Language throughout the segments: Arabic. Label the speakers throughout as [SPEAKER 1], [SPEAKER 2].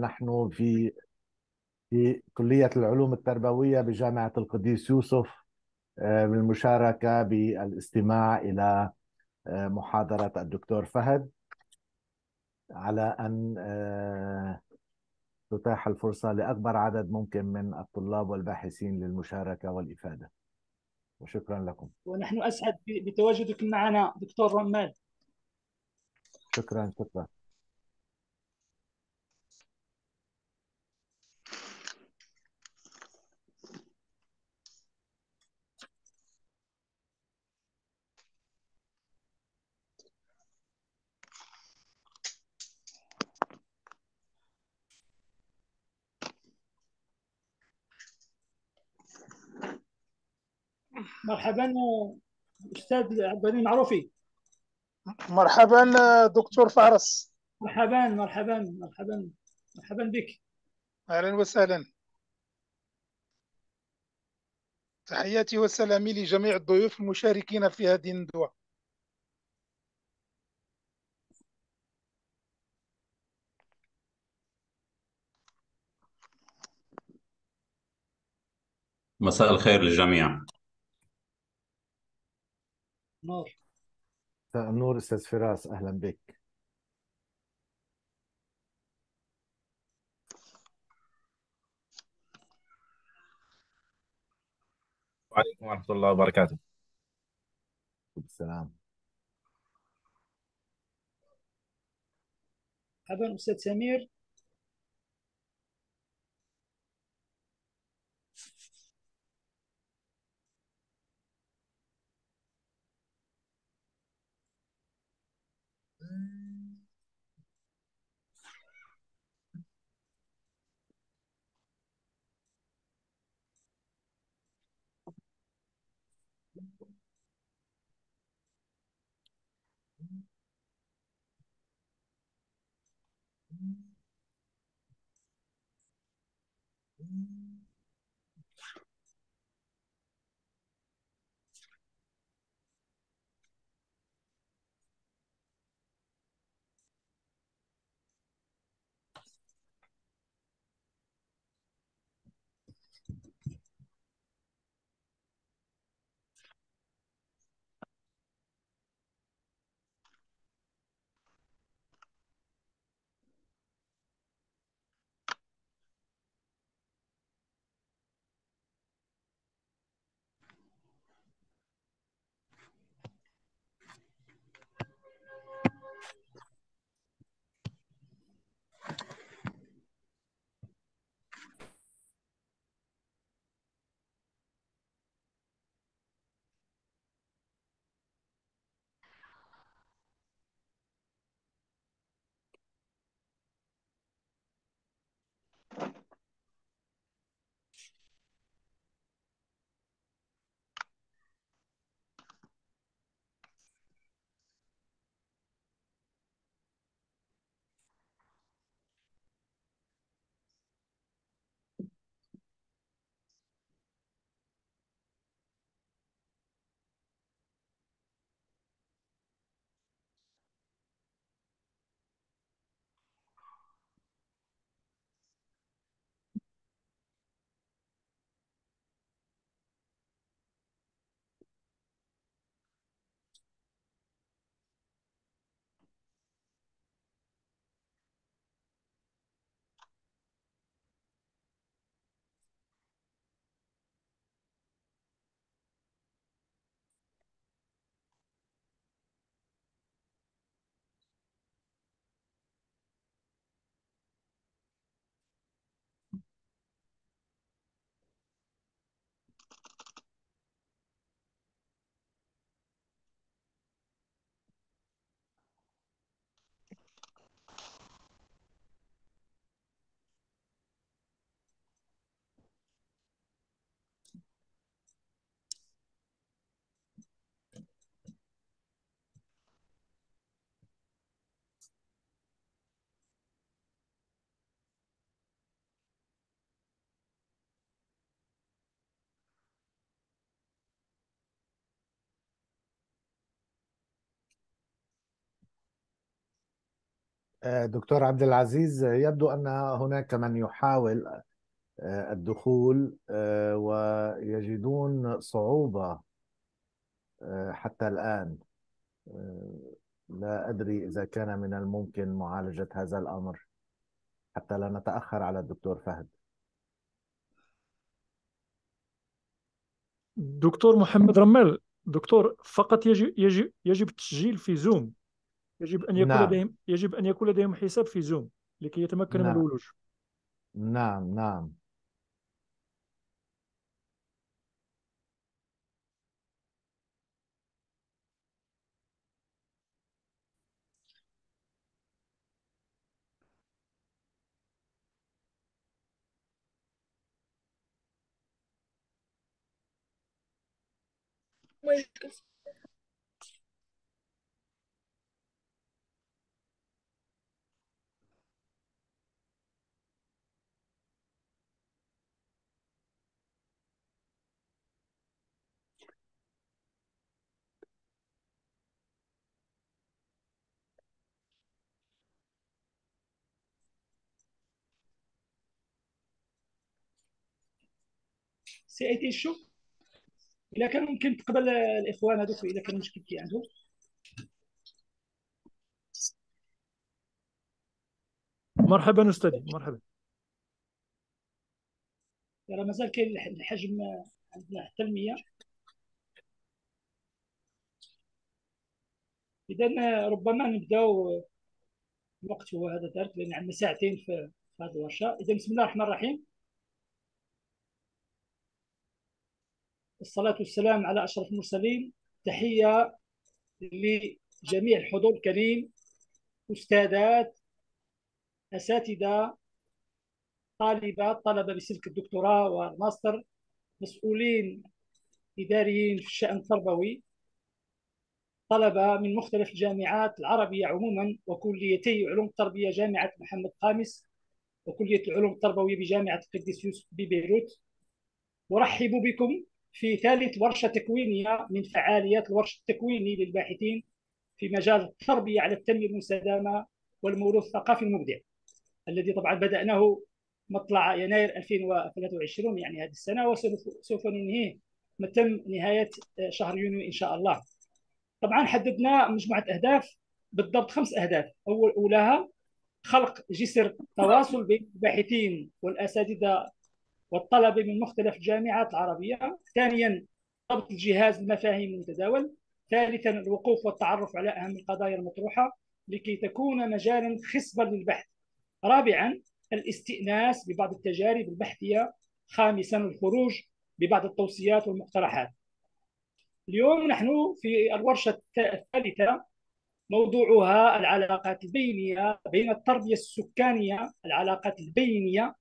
[SPEAKER 1] نحن في في كلية العلوم التربوية بجامعة القديس يوسف آه، بالمشاركة بالاستماع إلى آه، محاضرة الدكتور فهد على أن آه، تتاح الفرصة لأكبر عدد ممكن من الطلاب والباحثين للمشاركة والإفادة. وشكرا لكم.
[SPEAKER 2] ونحن أسعد بتواجدك معنا دكتور رمال
[SPEAKER 1] شكرا شكرا.
[SPEAKER 2] مرحبا أستاذ عبد الغني معروفي
[SPEAKER 3] مرحبا دكتور فارس.
[SPEAKER 2] مرحبا مرحبا مرحبا مرحبا بك.
[SPEAKER 3] أهلا وسهلا. تحياتي وسلامي لجميع الضيوف المشاركين في هذه الندوه
[SPEAKER 4] مساء الخير للجميع.
[SPEAKER 2] نور.
[SPEAKER 1] نور أستاذ فراس أهلا بك.
[SPEAKER 5] وعليكم ورحمة الله وبركاته.
[SPEAKER 1] السلام.
[SPEAKER 2] مرحبا أستاذ سمير.
[SPEAKER 1] Mm-hmm. دكتور عبد العزيز يبدو أن هناك من يحاول آه، الدخول آه، ويجدون صعوبة حتى الآن. لا أدري إذا كان من الممكن معالجة هذا الأمر. حتى لا نتأخر على الدكتور فهد.
[SPEAKER 6] دكتور محمد رمال دكتور فقط يجب يجب يجب التسجيل في زوم. يجب أن يكون
[SPEAKER 1] نعم.
[SPEAKER 6] لديهم يجب أن يكون لديهم حساب في زوم لكي يتمكنوا من
[SPEAKER 1] نعم.
[SPEAKER 6] الولوج
[SPEAKER 1] نعم نعم
[SPEAKER 2] سي اي تي شو؟ اذا كان ممكن تقبل الإخوان هذوك اذا كان مشكل كي عندهم.
[SPEAKER 6] مرحبا أستاذي مرحبا.
[SPEAKER 2] راه مازال كاين الحجم عندنا حتى المية. إذا ربما نبداو الوقت هو هذا دارت لأن عندنا ساعتين في في هذه الورشة. إذا بسم الله الرحمن الرحيم. الصلاة والسلام على أشرف المرسلين. تحية لجميع الحضور الكريم أستاذات أساتذة طالبات طلبة بسلك الدكتوراه والماستر مسؤولين إداريين في الشأن التربوي طلبة من مختلف الجامعات العربية عموما وكليتي علوم التربية جامعة محمد خامس وكلية العلوم التربوية بجامعة القديس يوسف ببيروت. أرحب بكم في ثالث ورشة تكوينية من فعاليات الورش التكويني للباحثين في مجال التربية على التنمية المستدامة والموروث الثقافي المبدع الذي طبعا بدأناه مطلع يناير 2023 يعني هذه السنة وسوف ننهيه متم نهاية شهر يونيو إن شاء الله. طبعا حددنا مجموعة أهداف بالضبط خمس أهداف. أول أولاها خلق جسر تواصل بين الباحثين والأساتذة والطلبة من مختلف الجامعات العربية ثانيا ضبط الجهاز المفاهيم المتداول ثالثا الوقوف والتعرف على أهم القضايا المطروحة لكي تكون مجالا خصبا للبحث. رابعا الاستئناس ببعض التجارب البحثية. خامسا الخروج ببعض التوصيات والمقترحات. اليوم نحن في الورشة الثالثة موضوعها العلاقات البينية بين التربية السكانية العلاقات البينية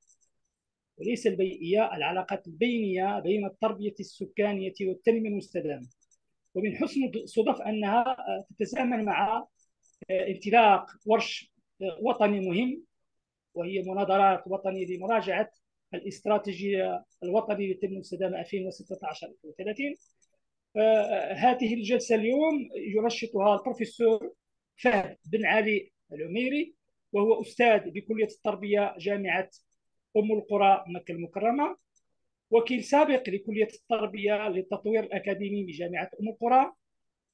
[SPEAKER 2] وليس البيئية العلاقات البينية بين التربية السكانية والتنمية المستدامة. ومن حسن الصدف أنها تتزامن مع انطلاق ورش وطني مهم وهي مناظرات وطنية لمراجعة الاستراتيجية الوطنية للتنمية المستدامة 2016 2030 هذه الجلسة اليوم يرشطها البروفيسور فهد بن علي العميري وهو أستاذ بكلية التربية جامعة أم القرى مكة المكرمة وكيل سابق لكلية التربية للتطوير الأكاديمي بجامعة أم القرى.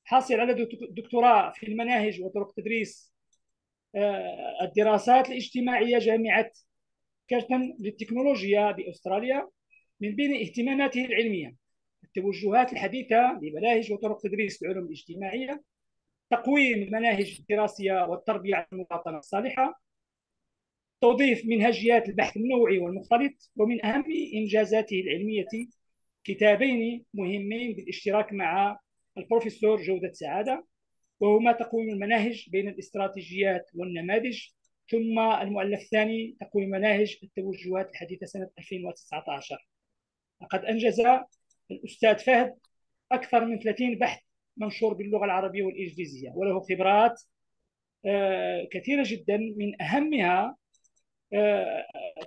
[SPEAKER 2] حاصل على دكتوراه في المناهج وطرق تدريس آه، الدراسات الاجتماعية جامعة كيرتن للتكنولوجيا بأستراليا من بين اهتماماته العلمية. التوجهات الحديثة لمناهج وطرق تدريس العلوم الاجتماعية تقويم المناهج الدراسية والتربية على المواطنة الصالحة توظيف منهجيات البحث النوعي والمختلط ومن أهم إنجازاته العلمية كتابين مهمين بالاشتراك مع البروفيسور جودة سعادة وهما تقويم المناهج بين الاستراتيجيات والنماذج ثم المؤلف الثاني تقويم مناهج التوجهات الحديثة سنة 2019 لقد أنجز الأستاذ فهد أكثر من 30 بحث منشور باللغة العربية والإنجليزية وله خبرات آه، كثيرة جدا من أهمها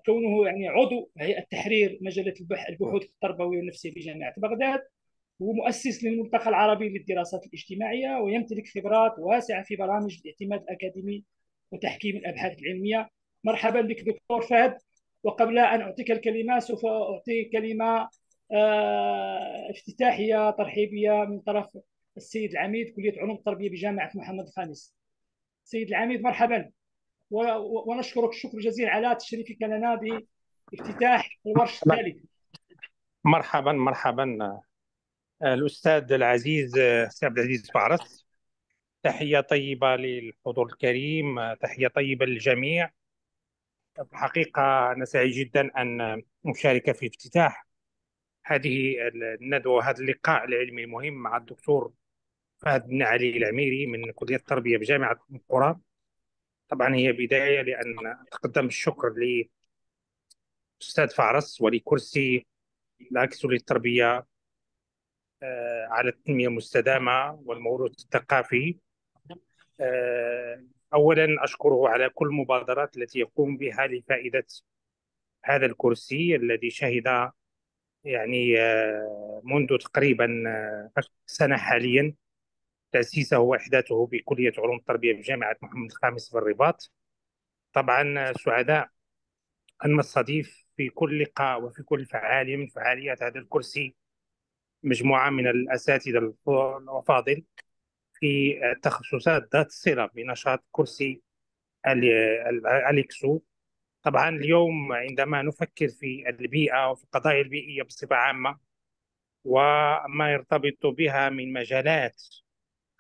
[SPEAKER 2] كونه يعني عضو هيئة تحرير مجلة البحوث التربوية والنفسية بجامعه بغداد هو مؤسس للملتقى العربي للدراسات الاجتماعية ويمتلك خبرات واسعة في برامج الاعتماد الأكاديمي وتحكيم الأبحاث العلمية. مرحبا بك دكتور فهد وقبل أن أعطيك الكلمة سوف أعطي كلمة آه، افتتاحية ترحيبية من طرف السيد العميد كلية علوم التربية بجامعة محمد الخامس سيد العميد مرحبا. ونشكرك الشكر الجزيل على تشريفك لنا بافتتاح الورش الثالث.
[SPEAKER 7] مرحبا مرحبا. الأستاذ العزيز سي عبد العزيز فارس تحية طيبة للحضور الكريم تحية طيبة للجميع. الحقيقة أنا سعيد جدا أن أشارك في افتتاح هذه الندوة وهذا اللقاء العلمي المهم مع الدكتور فهد بن علي العميري من كلية التربية بجامعة القرى طبعا هي بداية لأن أتقدم بالشكر لأستاذ فارس ولكرسي العكس للتربية آه، على التنمية المستدامة والموروث الثقافي. آه، أولا أشكره على كل المبادرات التي يقوم بها لفائدة هذا الكرسي الذي شهد يعني آه، منذ تقريبا سنة حاليا. تأسيسه وإحداثه بكلية علوم التربية بجامعة محمد الخامس بالرباط طبعا سعداء أن نستضيف في كل لقاء وفي كل فعالية من فعاليات هذا الكرسي مجموعة من الأساتذة الأفاضل في تخصصات ذات صلة بنشاط كرسي الإكسو طبعا اليوم عندما نفكر في البيئة وفي القضايا البيئية بصفة عامة وما يرتبط بها من مجالات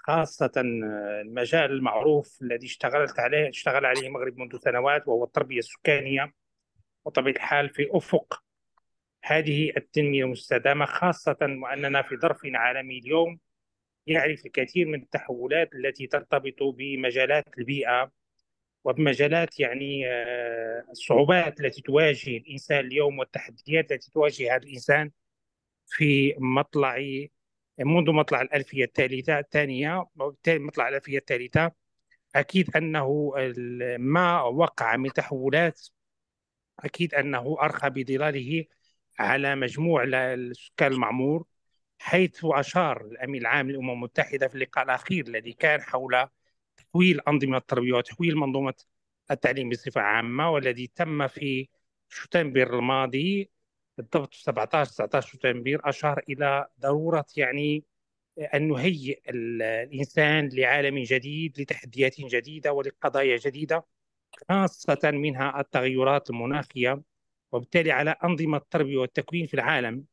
[SPEAKER 7] خاصة المجال المعروف الذي اشتغلت عليه اشتغل عليه المغرب منذ سنوات وهو التربية السكانية وطبيعة الحال في أفق هذه التنمية المستدامة خاصة وأننا في ظرف عالمي اليوم يعرف الكثير من التحولات التي ترتبط بمجالات البيئة وبمجالات يعني آه، الصعوبات التي تواجه الإنسان اليوم والتحديات التي تواجه هذا الإنسان في مطلع منذ مطلع الألفية الثالثة الثانية مطلع الألفية الثالثة أكيد أنه ما وقع من تحولات أكيد أنه أرخى بظلاله على مجموع السكان المعمور حيث أشار الأمين العام للأمم المتحدة في اللقاء الأخير الذي كان حول تحويل أنظمة التربية وتحويل منظومة التعليم بصفة عامة والذي تم في شتنبر الماضي بالضبط 17 19 شتنبر أشار إلى ضرورة يعني أن نهيئ الإنسان لعالم جديد لتحديات جديدة ولقضايا جديدة خاصة منها التغيرات المناخية. وبالتالي على أنظمة التربية والتكوين في العالم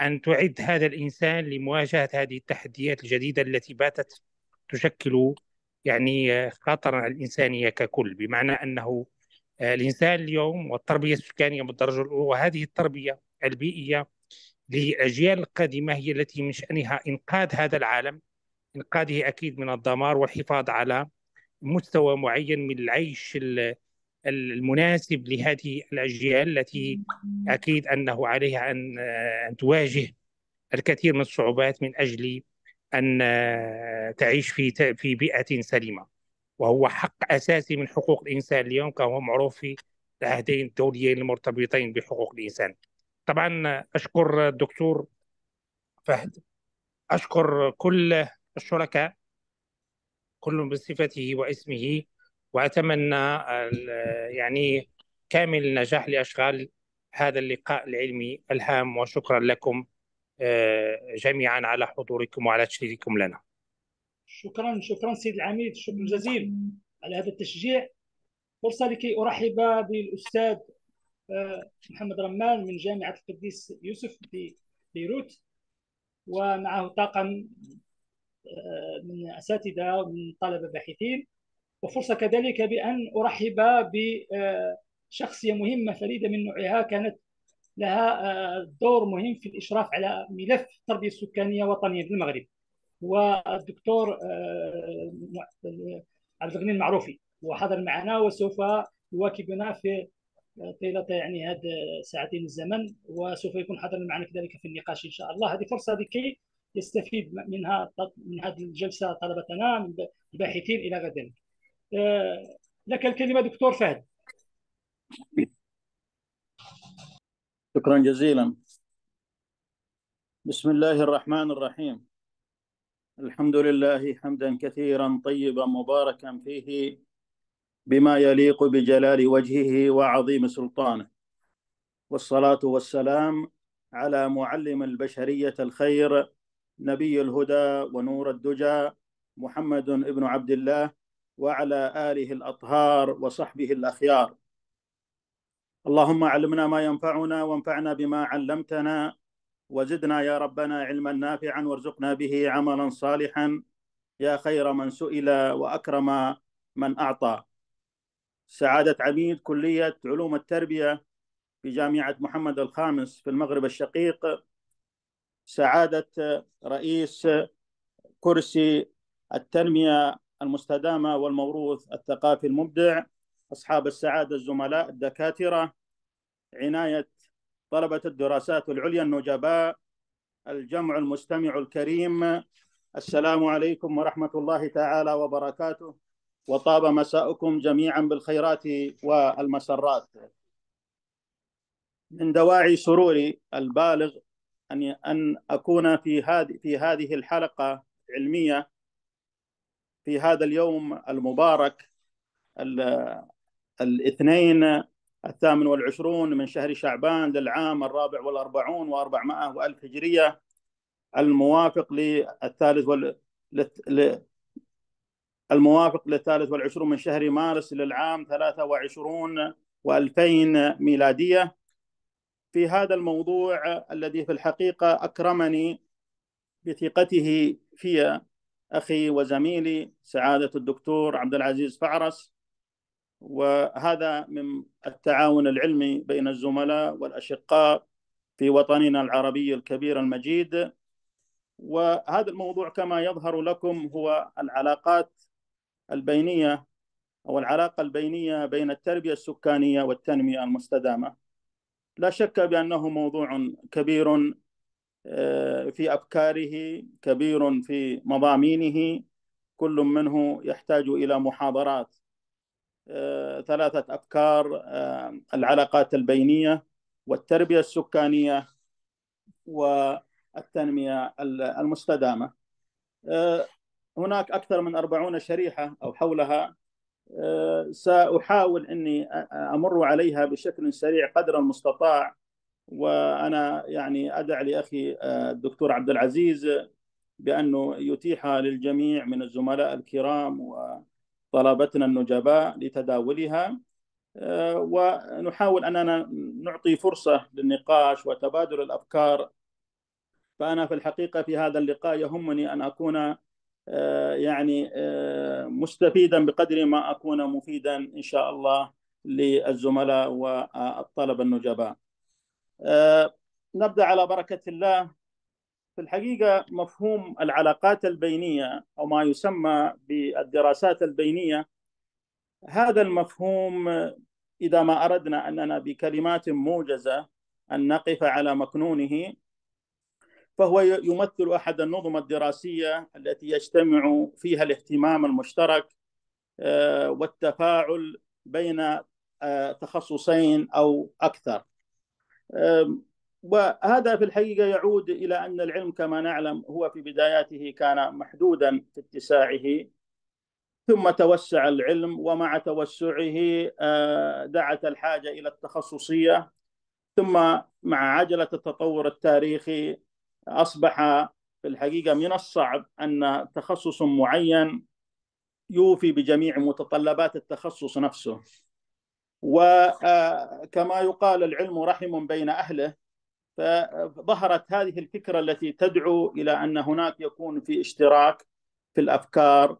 [SPEAKER 7] أن تعد هذا الإنسان لمواجهة هذه التحديات الجديدة التي باتت تشكل يعني خطرا على الإنسانية ككل. بمعنى أنه الإنسان اليوم والتربية السكانية بالدرجة الأولى وهذه التربية البيئية للأجيال القادمة هي التي من شأنها إنقاذ هذا العالم. إنقاذه أكيد من الدمار والحفاظ على مستوى معين من العيش المناسب لهذه الأجيال التي أكيد أنه عليها أن أن تواجه الكثير من الصعوبات من أجل أن تعيش في في بيئة سليمة. وهو حق أساسي من حقوق الإنسان اليوم كما هو معروف في العهدين الدوليين المرتبطين بحقوق الإنسان. طبعا أشكر الدكتور فهد أشكر كل الشركاء كل بصفته واسمه وأتمنى يعني كامل النجاح لأشغال هذا اللقاء العلمي الهام وشكرا لكم آه، جميعا على حضوركم وعلى تشريفكم لنا.
[SPEAKER 2] شكرا شكرا سيد العميد شكرا جزيلا على هذا التشجيع. فرصة لكي أرحب بالأستاذ آه، محمد رمان من جامعة القديس يوسف بيروت ومعه طاقم آه، من أساتذة ومن طلبة باحثين. وفرصة كذلك بأن أرحب بشخصية مهمة فريدة من نوعها كانت لها آه، دور مهم في الإشراف على ملف التربية السكانية وطنيا في المغرب. والدكتور آه، عبد الغني المعروفي وحضر معنا وسوف يواكبنا في طيلة يعني هذا ساعتين الزمن وسوف يكون حاضر معنا كذلك في النقاش إن شاء الله. هذه فرصة لكي يستفيد منها من هذه الجلسة طلبتنا من الباحثين غير ذلك. آه، لك الكلمة دكتور فهد.
[SPEAKER 8] شكرا جزيلا. بسم الله الرحمن الرحيم. الحمد لله حمدا كثيرا طيبا مباركا فيه. بما يليق بجلال وجهه وعظيم سلطانه. والصلاة والسلام على معلم البشرية الخير نبي الهدى ونور الدجى محمد بن عبد الله وعلى آله الأطهار وصحبه الأخيار. اللهم علمنا ما ينفعنا وانفعنا بما علمتنا وزدنا يا ربنا علما نافعا وارزقنا به عملا صالحا. يا خير من سئل وأكرم من أعطى. سعادة عميد كلية علوم التربية في جامعة محمد الخامس في المغرب الشقيق. سعادة رئيس كرسي التنمية المستدامة والموروث الثقافي المبدع أصحاب السعادة الزملاء الدكاترة عناية طلبة الدراسات العليا النجباء الجمع المستمع الكريم. السلام عليكم ورحمة الله تعالى وبركاته. وطاب مساؤكم جميعا بالخيرات والمسرات. من دواعي سروري البالغ أن أن أكون في هذه في هذه الحلقة العلمية في هذا اليوم المبارك الاثنين الثامن والعشرون من شهر شعبان للعام الرابع والأربعون وأربعمائة وألف هجرية الموافق للثالث وال... الموافق للثالث والعشرون من شهر مارس للعام ثلاثة وعشرون وألفين ميلادية. في هذا الموضوع الذي في الحقيقة أكرمني بثقته في أخي وزميلي سعادة الدكتور عبد العزيز فعرس وهذا من التعاون العلمي بين الزملاء والأشقاء في وطننا العربي الكبير المجيد. وهذا الموضوع كما يظهر لكم هو العلاقات البينية أو العلاقة البينية بين التربية السكانية والتنمية المستدامة. لا شك بأنه موضوع كبير في أفكاره كبير في مضامينه. كل منه يحتاج إلى محاضرات ثلاثة أفكار العلاقات البينية والتربية السكانية والتنمية المستدامة. هناك أكثر من أربعون شريحة أو حولها سأحاول أني أمر عليها بشكل سريع قدر المستطاع. وأنا يعني أدع لأخي الدكتور عبد العزيز بأنه يتيح للجميع من الزملاء الكرام و طلبتنا النجباء لتداولها. ونحاول أننا نعطي فرصة للنقاش وتبادل الأفكار. فأنا في الحقيقة في هذا اللقاء يهمني أن أكون يعني مستفيدا بقدر ما أكون مفيدا إن شاء الله للزملاء والطلبة النجباء. نبدأ على بركة الله. في الحقيقة مفهوم العلاقات البينية أو ما يسمى بالدراسات البينية هذا المفهوم إذا ما أردنا أننا بكلمات موجزة أن نقف على مكنونه فهو يمثل أحد النظم الدراسية التي يجتمع فيها الاهتمام المشترك والتفاعل بين تخصصين أو أكثر. وهذا في الحقيقة يعود إلى أن العلم كما نعلم هو في بداياته كان محدودا في اتساعه ثم توسع العلم ومع توسعه دعت الحاجة إلى التخصصية ثم مع عجلة التطور التاريخي أصبح في الحقيقة من الصعب أن تخصص معين يوفي بجميع متطلبات التخصص نفسه. وكما يقال العلم رحم بين أهله فظهرت هذه الفكرة التي تدعو إلى أن هناك يكون في اشتراك في الأفكار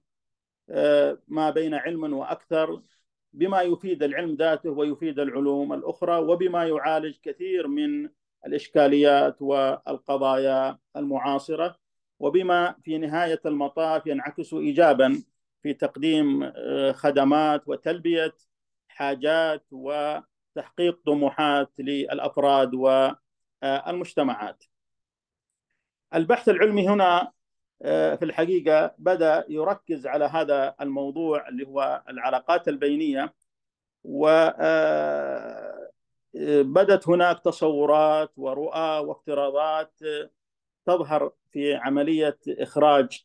[SPEAKER 8] ما بين علم وأكثر بما يفيد العلم ذاته ويفيد العلوم الأخرى وبما يعالج كثير من الإشكاليات والقضايا المعاصرة وبما في نهاية المطاف ينعكس إيجابا في تقديم خدمات وتلبية حاجات وتحقيق طموحات للأفراد و المجتمعات البحث العلمي هنا في الحقيقة بدأ يركز على هذا الموضوع اللي هو العلاقات البينية وبدت هناك تصورات ورؤى وافتراضات تظهر في عملية إخراج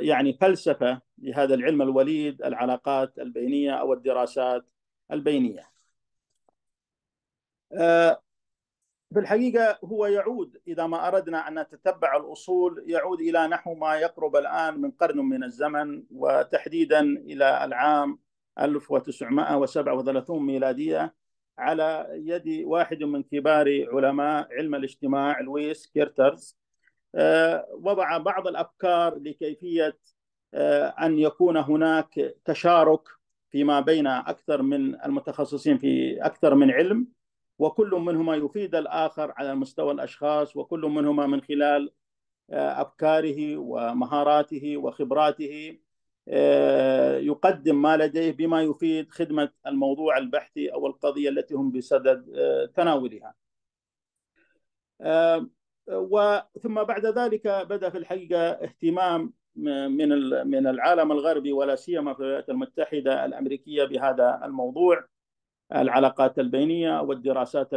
[SPEAKER 8] يعني فلسفة لهذا العلم الوليد العلاقات البينية أو الدراسات البينية. في الحقيقة هو يعود إذا ما أردنا أن نتتبع الأصول يعود إلى نحو ما يقرب الآن من قرن من الزمن وتحديدا إلى العام 1937 ميلادية. على يد واحد من كبار علماء علم الاجتماع لويس كيرترز. وضع بعض الأفكار لكيفية أن يكون هناك تشارك فيما بين أكثر من المتخصصين في أكثر من علم وكل منهما يفيد الآخر على مستوى الأشخاص وكل منهما من خلال أفكاره ومهاراته وخبراته. يقدم ما لديه بما يفيد خدمة الموضوع البحثي أو القضية التي هم بصدد تناولها. وثم بعد ذلك بدأ في الحقيقة اهتمام من من العالم الغربي ولا سيما في الولايات المتحدة الأمريكية بهذا الموضوع العلاقات البينية والدراسات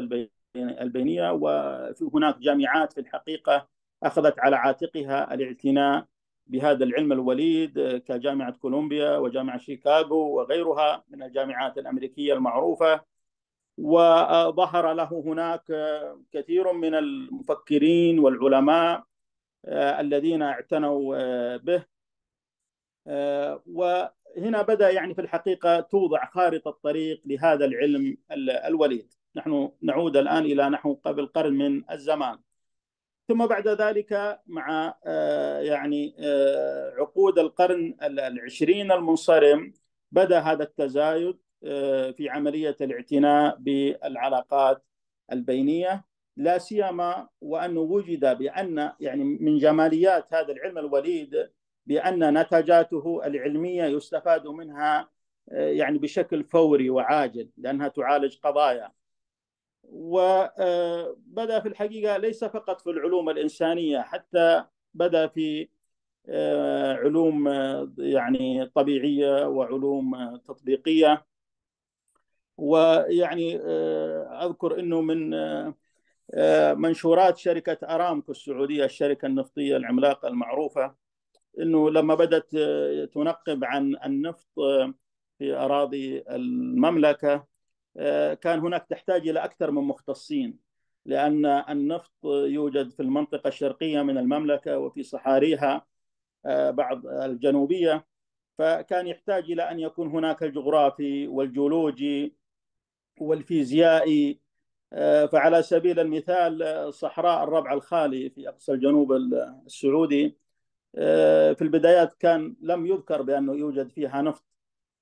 [SPEAKER 8] البينية وفي هناك جامعات في الحقيقة أخذت على عاتقها الاعتناء بهذا العلم الوليد كجامعة كولومبيا وجامعة شيكاغو وغيرها من الجامعات الأمريكية المعروفة. وظهر له هناك كثير من المفكرين والعلماء الذين اعتنوا به. وهنا بدأ يعني في الحقيقة توضع خارطة طريق لهذا العلم الوليد. نحن نعود الآن إلى نحو قبل قرن من الزمان. ثم بعد ذلك مع يعني عقود القرن العشرين المنصرم بدأ هذا التزايد في عملية الاعتناء بالعلاقات البينية. لا سيما وأنه وجد بأن يعني من جماليات هذا العلم الوليد بأن نتاجاته العلمية يستفاد منها يعني بشكل فوري وعاجل لأنها تعالج قضايا. وبدا في الحقيقة ليس فقط في العلوم الإنسانية حتى بدا في علوم يعني طبيعية وعلوم تطبيقية. ويعني أذكر إنه من منشورات شركة أرامكو السعودية الشركة النفطية العملاقة المعروفة إنه لما بدأت تنقب عن النفط في أراضي المملكة كان هناك تحتاج إلى أكثر من مختصين لأن النفط يوجد في المنطقة الشرقية من المملكة وفي صحاريها بعض الجنوبية. فكان يحتاج إلى أن يكون هناك الجغرافي والجيولوجي والفيزيائي. فعلى سبيل المثال صحراء الربع الخالي في أقصى الجنوب السعودي في البدايات كان لم يذكر بأنه يوجد فيها نفط.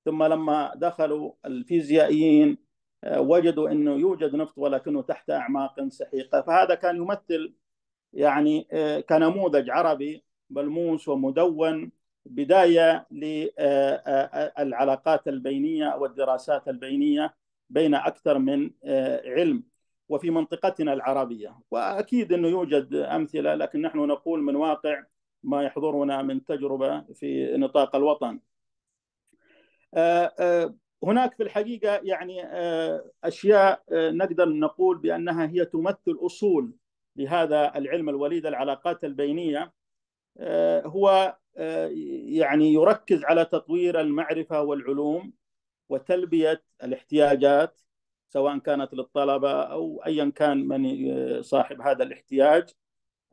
[SPEAKER 8] ثم لما دخلوا الفيزيائيين وجدوا إنه يوجد نفط ولكنه تحت أعماق سحيقة فهذا كان يمثل يعني كنموذج عربي ملموس ومدون بداية للعلاقات البينية والدراسات البينية بين أكثر من علم وفي منطقتنا العربية وأكيد إنه يوجد أمثلة لكن نحن نقول من واقع ما يحضرنا من تجربة في نطاق الوطن. هناك في الحقيقة يعني أشياء نقدر نقول بأنها هي تمثل أصول لهذا العلم الوليد العلاقات البينية. هو يعني يركز على تطوير المعرفة والعلوم وتلبية الاحتياجات سواء كانت للطلبة أو ايا كان من صاحب هذا الاحتياج.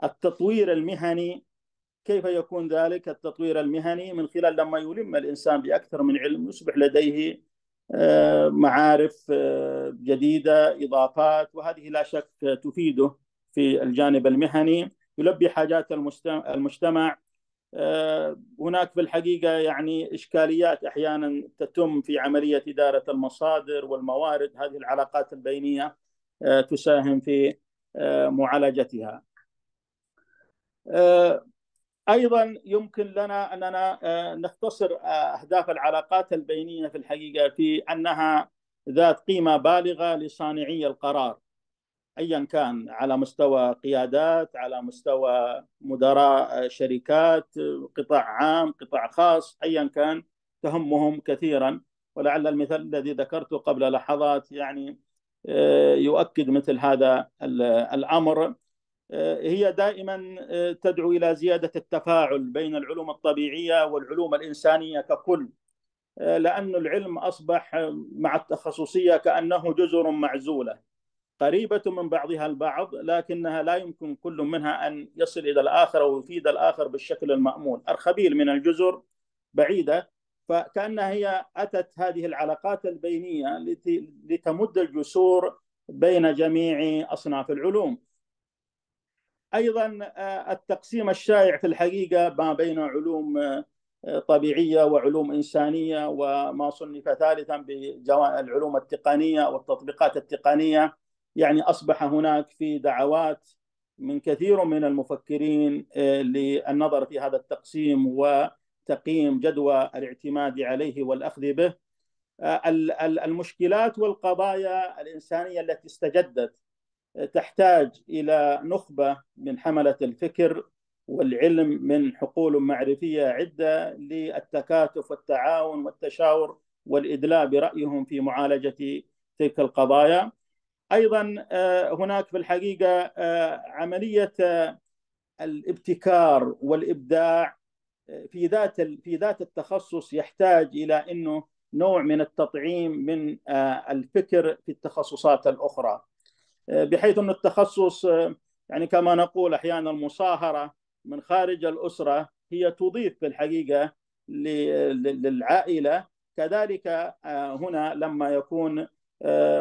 [SPEAKER 8] التطوير المهني كيف يكون ذلك؟ التطوير المهني من خلال لما يلم الإنسان بأكثر من علم يصبح لديه معارف جديدة إضافات وهذه لا شك تفيده في الجانب المهني. يلبي حاجات المجتمع هناك في الحقيقة يعني إشكاليات أحيانا تتم في عملية إدارة المصادر والموارد. هذه العلاقات البينية تساهم في معالجتها. أيضا يمكن لنا أننا نختصر أهداف العلاقات البينية في الحقيقة في أنها ذات قيمة بالغة لصانعي القرار ايا كان على مستوى قيادات على مستوى مدراء شركات قطاع عام قطاع خاص ايا كان تهمهم كثيرا. ولعل المثال الذي ذكرته قبل لحظات يعني يؤكد مثل هذا الأمر. هي دائما تدعو إلى زيادة التفاعل بين العلوم الطبيعية والعلوم الإنسانية ككل. لأن العلم أصبح مع التخصصية كأنه جزر معزولة. قريبة من بعضها البعض لكنها لا يمكن كل منها أن يصل إلى الآخر أو يفيد الآخر بالشكل المأمول. أرخبيل من الجزر بعيدة فكأنها هي أتت هذه العلاقات البينية لتمد الجسور بين جميع أصناف العلوم. أيضا التقسيم الشائع في الحقيقة ما بين علوم طبيعية وعلوم إنسانية وما صنف ثالثا بالعلوم التقنية والتطبيقات التقنية. يعني أصبح هناك في دعوات من كثير من المفكرين للنظر في هذا التقسيم وتقييم جدوى الاعتماد عليه والأخذ به. المشكلات والقضايا الإنسانية التي استجدت تحتاج إلى نخبة من حملة الفكر والعلم من حقول معرفية عدة للتكاتف والتعاون والتشاور والإدلاء برأيهم في معالجة تلك القضايا. أيضا هناك في الحقيقة عملية الابتكار والإبداع في ذات في ذات التخصص يحتاج إلى أنه نوع من التطعيم من الفكر في التخصصات الأخرى. بحيث أن التخصص يعني كما نقول أحيانا المصاهرة من خارج الأسرة هي تضيف في الحقيقة للعائلة. كذلك هنا لما يكون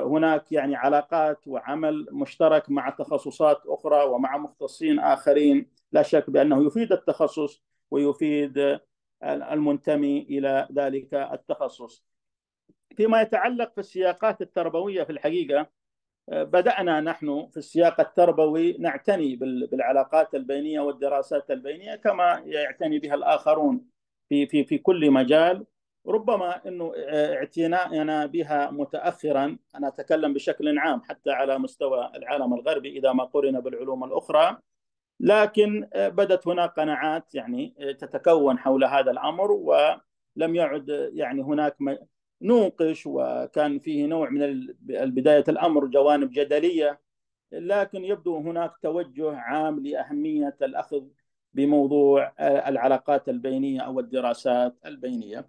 [SPEAKER 8] هناك يعني علاقات وعمل مشترك مع تخصصات أخرى ومع مختصين آخرين لا شك بأنه يفيد التخصص ويفيد المنتمي إلى ذلك التخصص. فيما يتعلق في السياقات التربوية في الحقيقة بدأنا نحن في السياق التربوي نعتني بالعلاقات البينية والدراسات البينية كما يعتني بها الآخرون في في في كل مجال. ربما إنه اعتنائنا بها متاخرا أنا أتكلم بشكل عام حتى على مستوى العالم الغربي إذا ما قرن بالعلوم الأخرى. لكن بدت هناك قناعات يعني تتكون حول هذا الأمر ولم يعد يعني هناك نوقش وكان فيه نوع من بداية الأمر جوانب جدلية لكن يبدو هناك توجه عام لأهمية الأخذ بموضوع العلاقات البينية أو الدراسات البينية.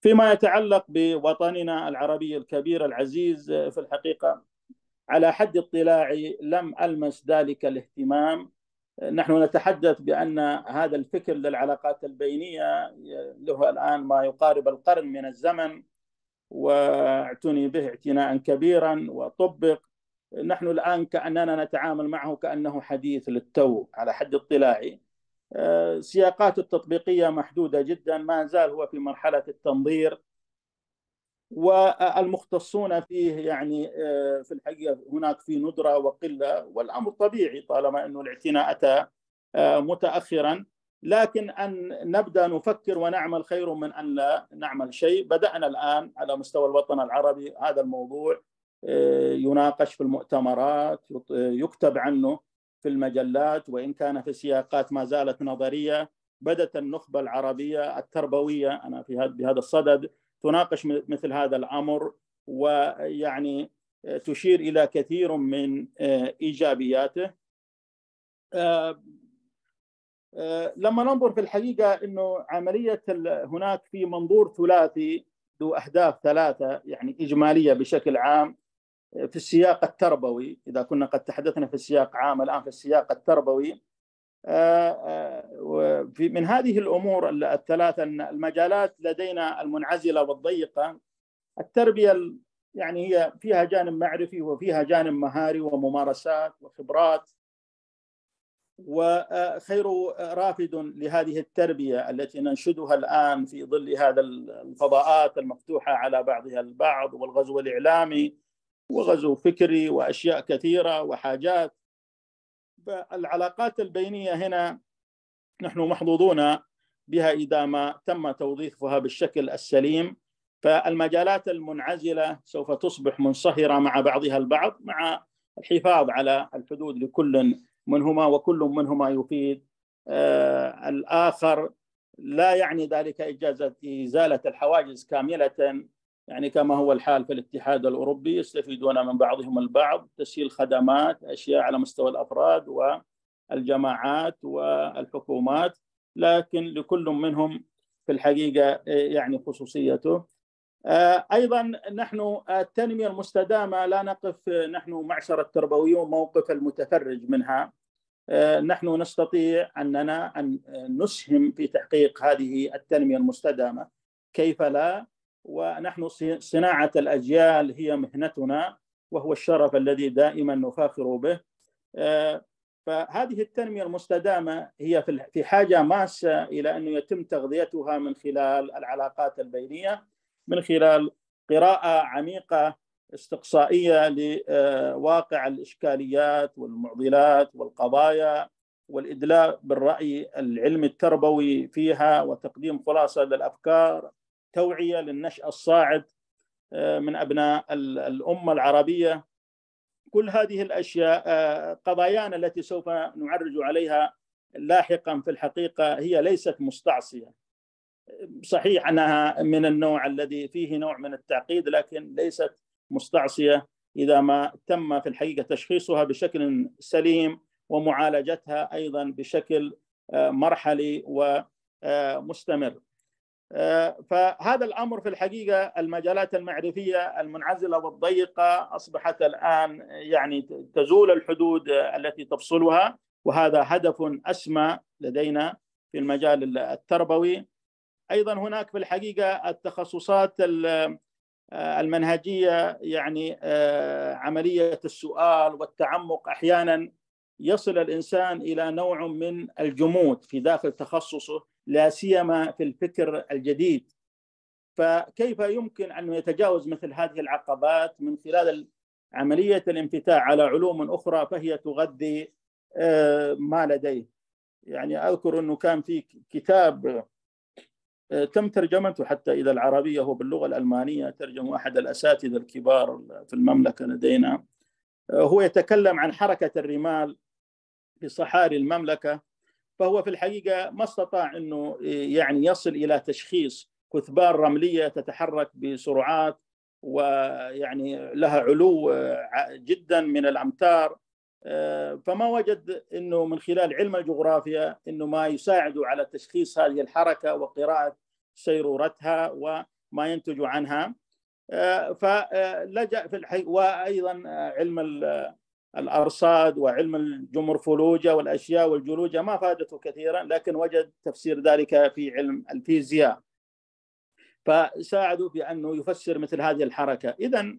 [SPEAKER 8] فيما يتعلق بوطننا العربي الكبير العزيز في الحقيقة على حد اطلاعي لم ألمس ذلك الاهتمام. نحن نتحدث بأن هذا الفكر للعلاقات البينية له الآن ما يقارب القرن من الزمن. واعتني به اعتناء كبيرا وطبق. نحن الآن كأننا نتعامل معه كأنه حديث للتو على حد اطلاعي. سياقات التطبيقية محدودة جدا ما زال هو في مرحلة التنظير. والمختصون فيه يعني في الحقيقة هناك في ندرة وقلة والأمر طبيعي طالما أنه الاعتناء أتى متأخرا. لكن أن نبدأ نفكر ونعمل خير من أن لا نعمل شيء. بدأنا الآن على مستوى الوطن العربي. هذا الموضوع يناقش في المؤتمرات يكتب عنه في المجلات وإن كان في سياقات ما زالت نظرية. بدأت النخبة العربية التربوية أنا في هذا بهذا الصدد تناقش مثل هذا الأمر ويعني تشير إلى كثير من إيجابياته. لما ننظر في الحقيقة إنه عملية هناك في منظور ثلاثي ذو أهداف ثلاثة يعني إجمالية بشكل عام في السياق التربوي إذا كنا قد تحدثنا في السياق عام الآن في السياق التربوي في من هذه الأمور الثلاثة المجالات لدينا المنعزلة والضيقة التربية يعني هي فيها جانب معرفي وفيها جانب مهاري وممارسات وخبرات وخير رافد لهذه التربية التي ننشدها الآن في ظل هذا الفضاءات المفتوحة على بعضها البعض والغزو الإعلامي وغزو فكري وأشياء كثيرة وحاجات. العلاقات البينية هنا نحن محظوظون بها إذا ما تم توظيفها بالشكل السليم. فالمجالات المنعزلة سوف تصبح منصهرة مع بعضها البعض مع الحفاظ على الحدود لكل منهما وكل منهما يفيد. آه الآخر لا يعني ذلك إجازة إزالة الحواجز كاملة. يعني كما هو الحال في الاتحاد الأوروبي يستفيدون من بعضهم البعض تسهيل خدمات أشياء على مستوى الأفراد الجماعات والحكومات. لكن لكل منهم في الحقيقة يعني خصوصيته. أيضا نحن التنمية المستدامة لا نقف نحن معشر التربويون موقف المتفرج منها. نحن نستطيع أننا أن نسهم في تحقيق هذه التنمية المستدامة. كيف لا؟ ونحن صناعة الأجيال هي مهنتنا وهو الشرف الذي دائما نفاخر به. فهذه التنمية المستدامة هي في حاجة ماسة إلى أنه يتم تغذيتها من خلال العلاقات البينية من خلال قراءة عميقة استقصائية لواقع الإشكاليات والمعضلات والقضايا والإدلاء بالرأي العلمي التربوي فيها وتقديم خلاصة للأفكار توعية للنشء الصاعد من أبناء الأمة العربية. كل هذه الأشياء قضايانا التي سوف نعرج عليها لاحقا في الحقيقة هي ليست مستعصية. صحيح أنها من النوع الذي فيه نوع من التعقيد لكن ليست مستعصية إذا ما تم في الحقيقة تشخيصها بشكل سليم ومعالجتها أيضا بشكل مرحلي ومستمر. فهذا الأمر في الحقيقة المجالات المعرفية المنعزلة والضيقة أصبحت الآن يعني تزول الحدود التي تفصلها وهذا هدف أسمى لدينا في المجال التربوي أيضا هناك في الحقيقة التخصصات المنهجية يعني عملية السؤال والتعمق أحيانا يصل الإنسان إلى نوع من الجمود في داخل تخصصه لا سيما في الفكر الجديد. فكيف يمكن أن يتجاوز مثل هذه العقبات من خلال عملية الانفتاح على علوم أخرى فهي تغذي ما لديه؟ يعني أذكر أنه كان في كتاب تم ترجمته حتى إلى العربية هو باللغة الألمانية ترجمه أحد الأساتذة الكبار في المملكة لدينا. هو يتكلم عن حركة الرمال في صحاري المملكة فهو في الحقيقة ما استطاع إنه يعني يصل إلى تشخيص كثبان رملية تتحرك بسرعات ويعني لها علو جدا من الأمتار. فما وجد إنه من خلال علم الجغرافيا إنه ما يساعد على تشخيص هذه الحركة وقراءة سيرورتها وما ينتج عنها. فلجأ في الحي وأيضا علم الأرصاد وعلم الجمورفولوجيا والأشياء والجيولوجيا ما فادته كثيرا لكن وجد تفسير ذلك في علم الفيزياء. فساعدوا في أنه يفسر مثل هذه الحركة. اذا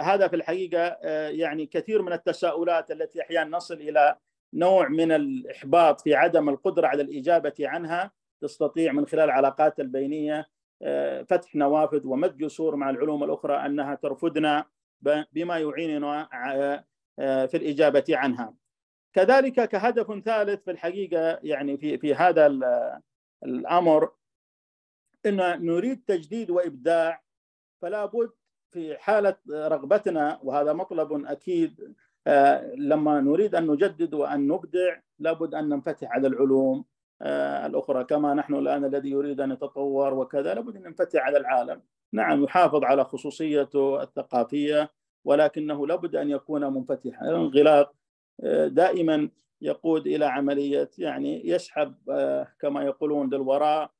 [SPEAKER 8] هذا في الحقيقة يعني كثير من التساؤلات التي أحيانا نصل إلى نوع من الإحباط في عدم القدرة على الإجابة عنها تستطيع من خلال العلاقات البينية فتح نوافذ ومد جسور مع العلوم الأخرى أنها ترفدنا بما يعيننا في الإجابة عنها. كذلك كهدف ثالث في الحقيقة يعني في في هذا الأمر إن نريد تجديد وإبداع فلا بد في حالة رغبتنا وهذا مطلب أكيد لما نريد أن نجدد وأن نبدع لابد أن ننفتح على العلوم الأخرى. كما نحن الآن الذي يريد أن يتطور وكذا لابد أن ننفتح على العالم. نعم يحافظ على خصوصيته الثقافية ولكنه لابد أن يكون منفتحا. الانغلاق دائما يقود إلى عملية يعني يسحب كما يقولون للوراء.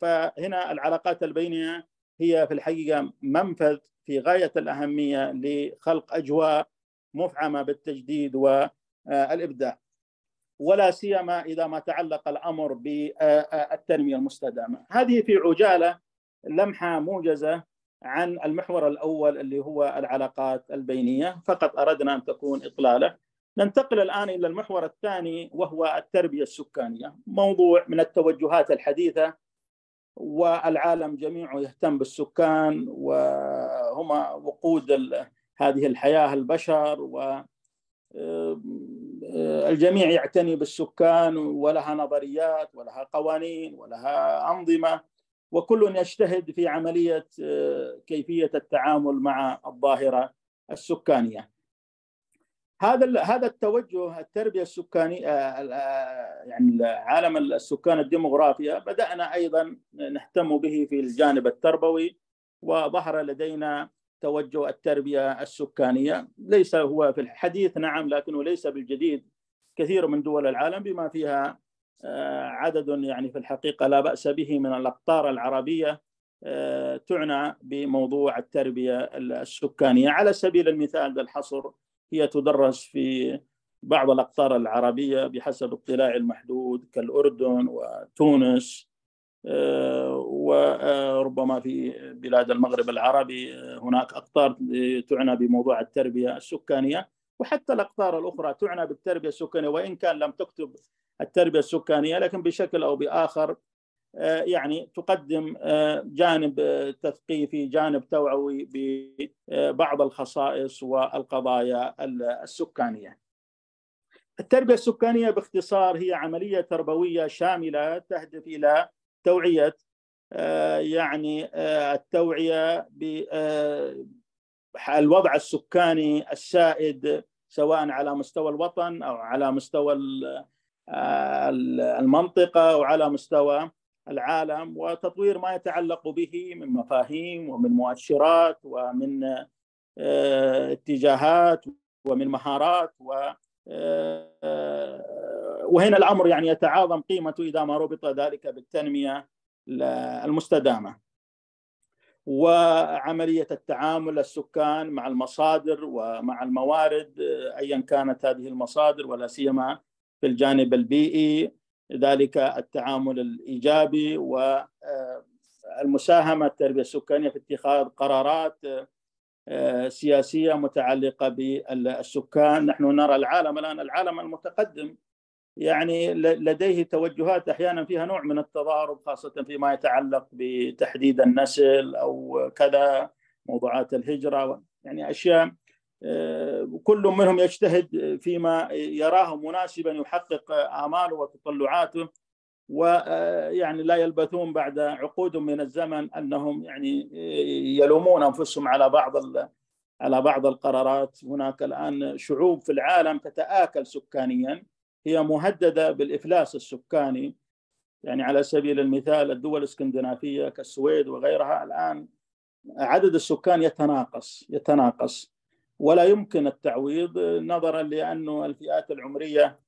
[SPEAKER 8] فهنا العلاقات البينية هي في الحقيقة منفذ في غاية الأهمية لخلق أجواء مفعمة بالتجديد والإبداع. ولا سيما إذا ما تعلق الأمر بالتنمية المستدامة. هذه في عجالة لمحة موجزة عن المحور الأول اللي هو العلاقات البينية. فقط أردنا أن تكون إطلالة. ننتقل الآن إلى المحور الثاني وهو التربية السكانية. موضوع من التوجهات الحديثة والعالم جميعه يهتم بالسكان وهم وقود هذه الحياة البشر و الجميع يعتني بالسكان ولها نظريات ولها قوانين ولها أنظمة وكل يجتهد في عملية كيفية التعامل مع الظاهرة السكانية. هذا هذا التوجه التربية السكانية يعني عالم السكان الديموغرافيا بدأنا أيضا نهتم به في الجانب التربوي وظهر لدينا توجه التربية السكانية. ليس هو في الحديث نعم لكنه ليس بالجديد كثير من دول العالم بما فيها عدد يعني في الحقيقة لا بأس به من الأقطار العربية تعنى بموضوع التربية السكانية. على سبيل المثال بالحصر هي تدرس في بعض الأقطار العربية بحسب اطلاعي المحدود كالأردن وتونس وربما في بلاد المغرب العربي هناك أقطار تعنى بموضوع التربية السكانية وحتى الأقطار الأخرى تعنى بالتربية السكانية وإن كان لم تكتب التربية السكانية لكن بشكل أو بآخر يعني تقدم جانب تثقيفي جانب توعوي ببعض الخصائص والقضايا السكانية. التربية السكانية باختصار هي عملية تربوية شاملة تهدف إلى توعية يعني التوعية بالوضع السكاني السائد سواء على مستوى الوطن أو على مستوى المنطقة أو على مستوى العالم وتطوير ما يتعلق به من مفاهيم ومن مؤشرات ومن اتجاهات ومن مهارات و وهنا الأمر يعني يتعاظم قيمته إذا ما ربط ذلك بالتنمية المستدامة. وعملية التعامل السكان مع المصادر ومع الموارد ايا كانت هذه المصادر ولا سيما في الجانب البيئي. ذلك التعامل الإيجابي والمساهمه التربية السكانية في اتخاذ قرارات سياسية متعلقة بالسكان، نحن نرى العالم الآن العالم المتقدم يعني لديه توجهات أحيانا فيها نوع من التضارب خاصة فيما يتعلق بتحديد النسل أو كذا موضوعات الهجرة يعني أشياء كل منهم يجتهد فيما يراه مناسبا يحقق آماله وتطلعاته ويعني لا يلبثون بعد عقود من الزمن أنهم يعني يلومون أنفسهم على بعض على بعض القرارات. هناك الآن شعوب في العالم تتآكل سكانيا هي مهددة بالإفلاس السكاني. يعني على سبيل المثال الدول الإسكندنافية كالسويد وغيرها الآن عدد السكان يتناقص يتناقص. ولا يمكن التعويض نظرا لأنه الفئات العمرية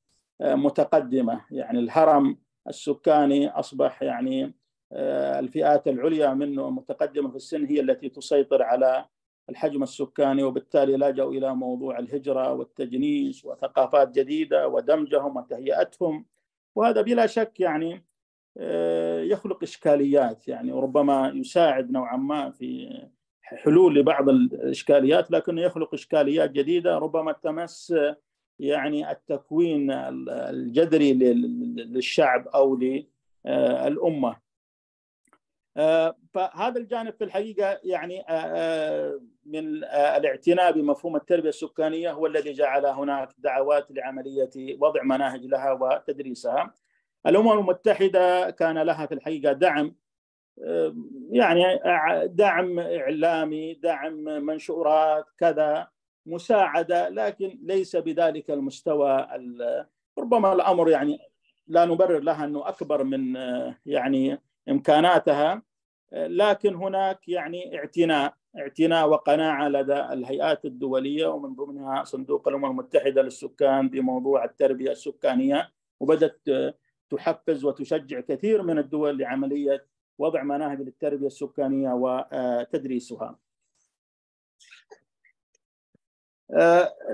[SPEAKER 8] متقدمة. يعني الهرم السكاني أصبح يعني الفئات العليا منه متقدمة في السن هي التي تسيطر على الحجم السكاني وبالتالي لجأوا إلى موضوع الهجرة والتجنيس وثقافات جديدة ودمجهم وتهيئتهم. وهذا بلا شك يعني يخلق إشكاليات. يعني وربما يساعد نوعا ما في حلول لبعض الإشكاليات لكنه يخلق إشكاليات جديدة ربما تمس يعني التكوين الجذري للشعب أو للأمة. فهذا الجانب في الحقيقة يعني من الاعتناء بمفهوم التربية السكانية هو الذي جعل هناك دعوات لعملية وضع مناهج لها وتدريسها. الأمم المتحدة كان لها في الحقيقة دعم يعني دعم إعلامي دعم منشورات كذا مساعدة لكن ليس بذلك المستوى ربما الأمر يعني لا نبرر لها إنه أكبر من يعني إمكاناتها لكن هناك يعني اعتناء اعتناء وقناعة لدى الهيئات الدولية ومن ضمنها صندوق الأمم المتحدة للسكان بموضوع التربية السكانية وبدات تحفز وتشجع كثير من الدول لعملية وضع مناهج للتربية السكانية وتدريسها.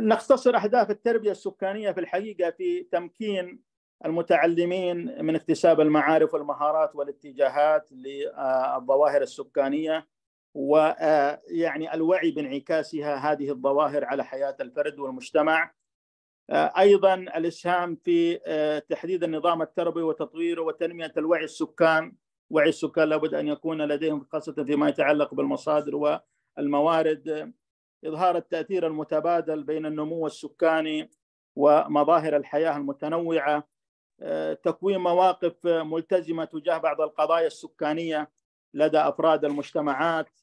[SPEAKER 8] نختصر أهداف التربية السكانية في الحقيقة في تمكين المتعلمين من اكتساب المعارف والمهارات والاتجاهات للظواهر السكانية ويعني الوعي بانعكاسها هذه الظواهر على حياة الفرد والمجتمع أيضا الإسهام في تحديد النظام التربوي وتطويره وتنمية الوعي السكان وعي السكان لابد أن يكون لديهم خاصه فيما يتعلق بالمصادر والموارد. إظهار التأثير المتبادل بين النمو السكاني ومظاهر الحياة المتنوعة. تكوين مواقف ملتزمة تجاه بعض القضايا السكانية لدى أفراد المجتمعات.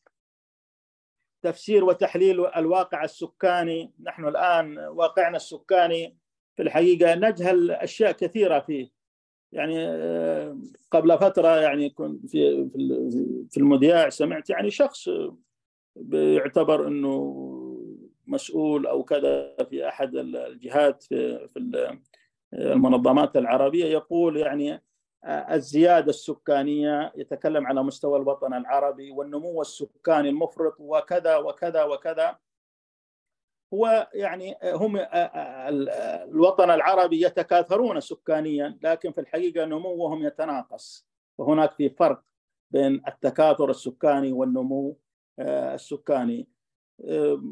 [SPEAKER 8] تفسير وتحليل الواقع السكاني. نحن الآن واقعنا السكاني. في الحقيقة نجهل أشياء كثيرة فيه. يعني قبل فترة يعني كنت في في المذياع سمعت يعني شخص بيعتبر إنه مسؤول أو كذا في أحد الجهات في في المنظمات العربية يقول يعني الزيادة السكانية يتكلم على مستوى الوطن العربي والنمو السكاني المفرط وكذا وكذا وكذا. هو يعني هم الوطن العربي يتكاثرون سكانيا لكن في الحقيقة نموهم يتناقص. وهناك في فرق بين التكاثر السكاني والنمو السكاني.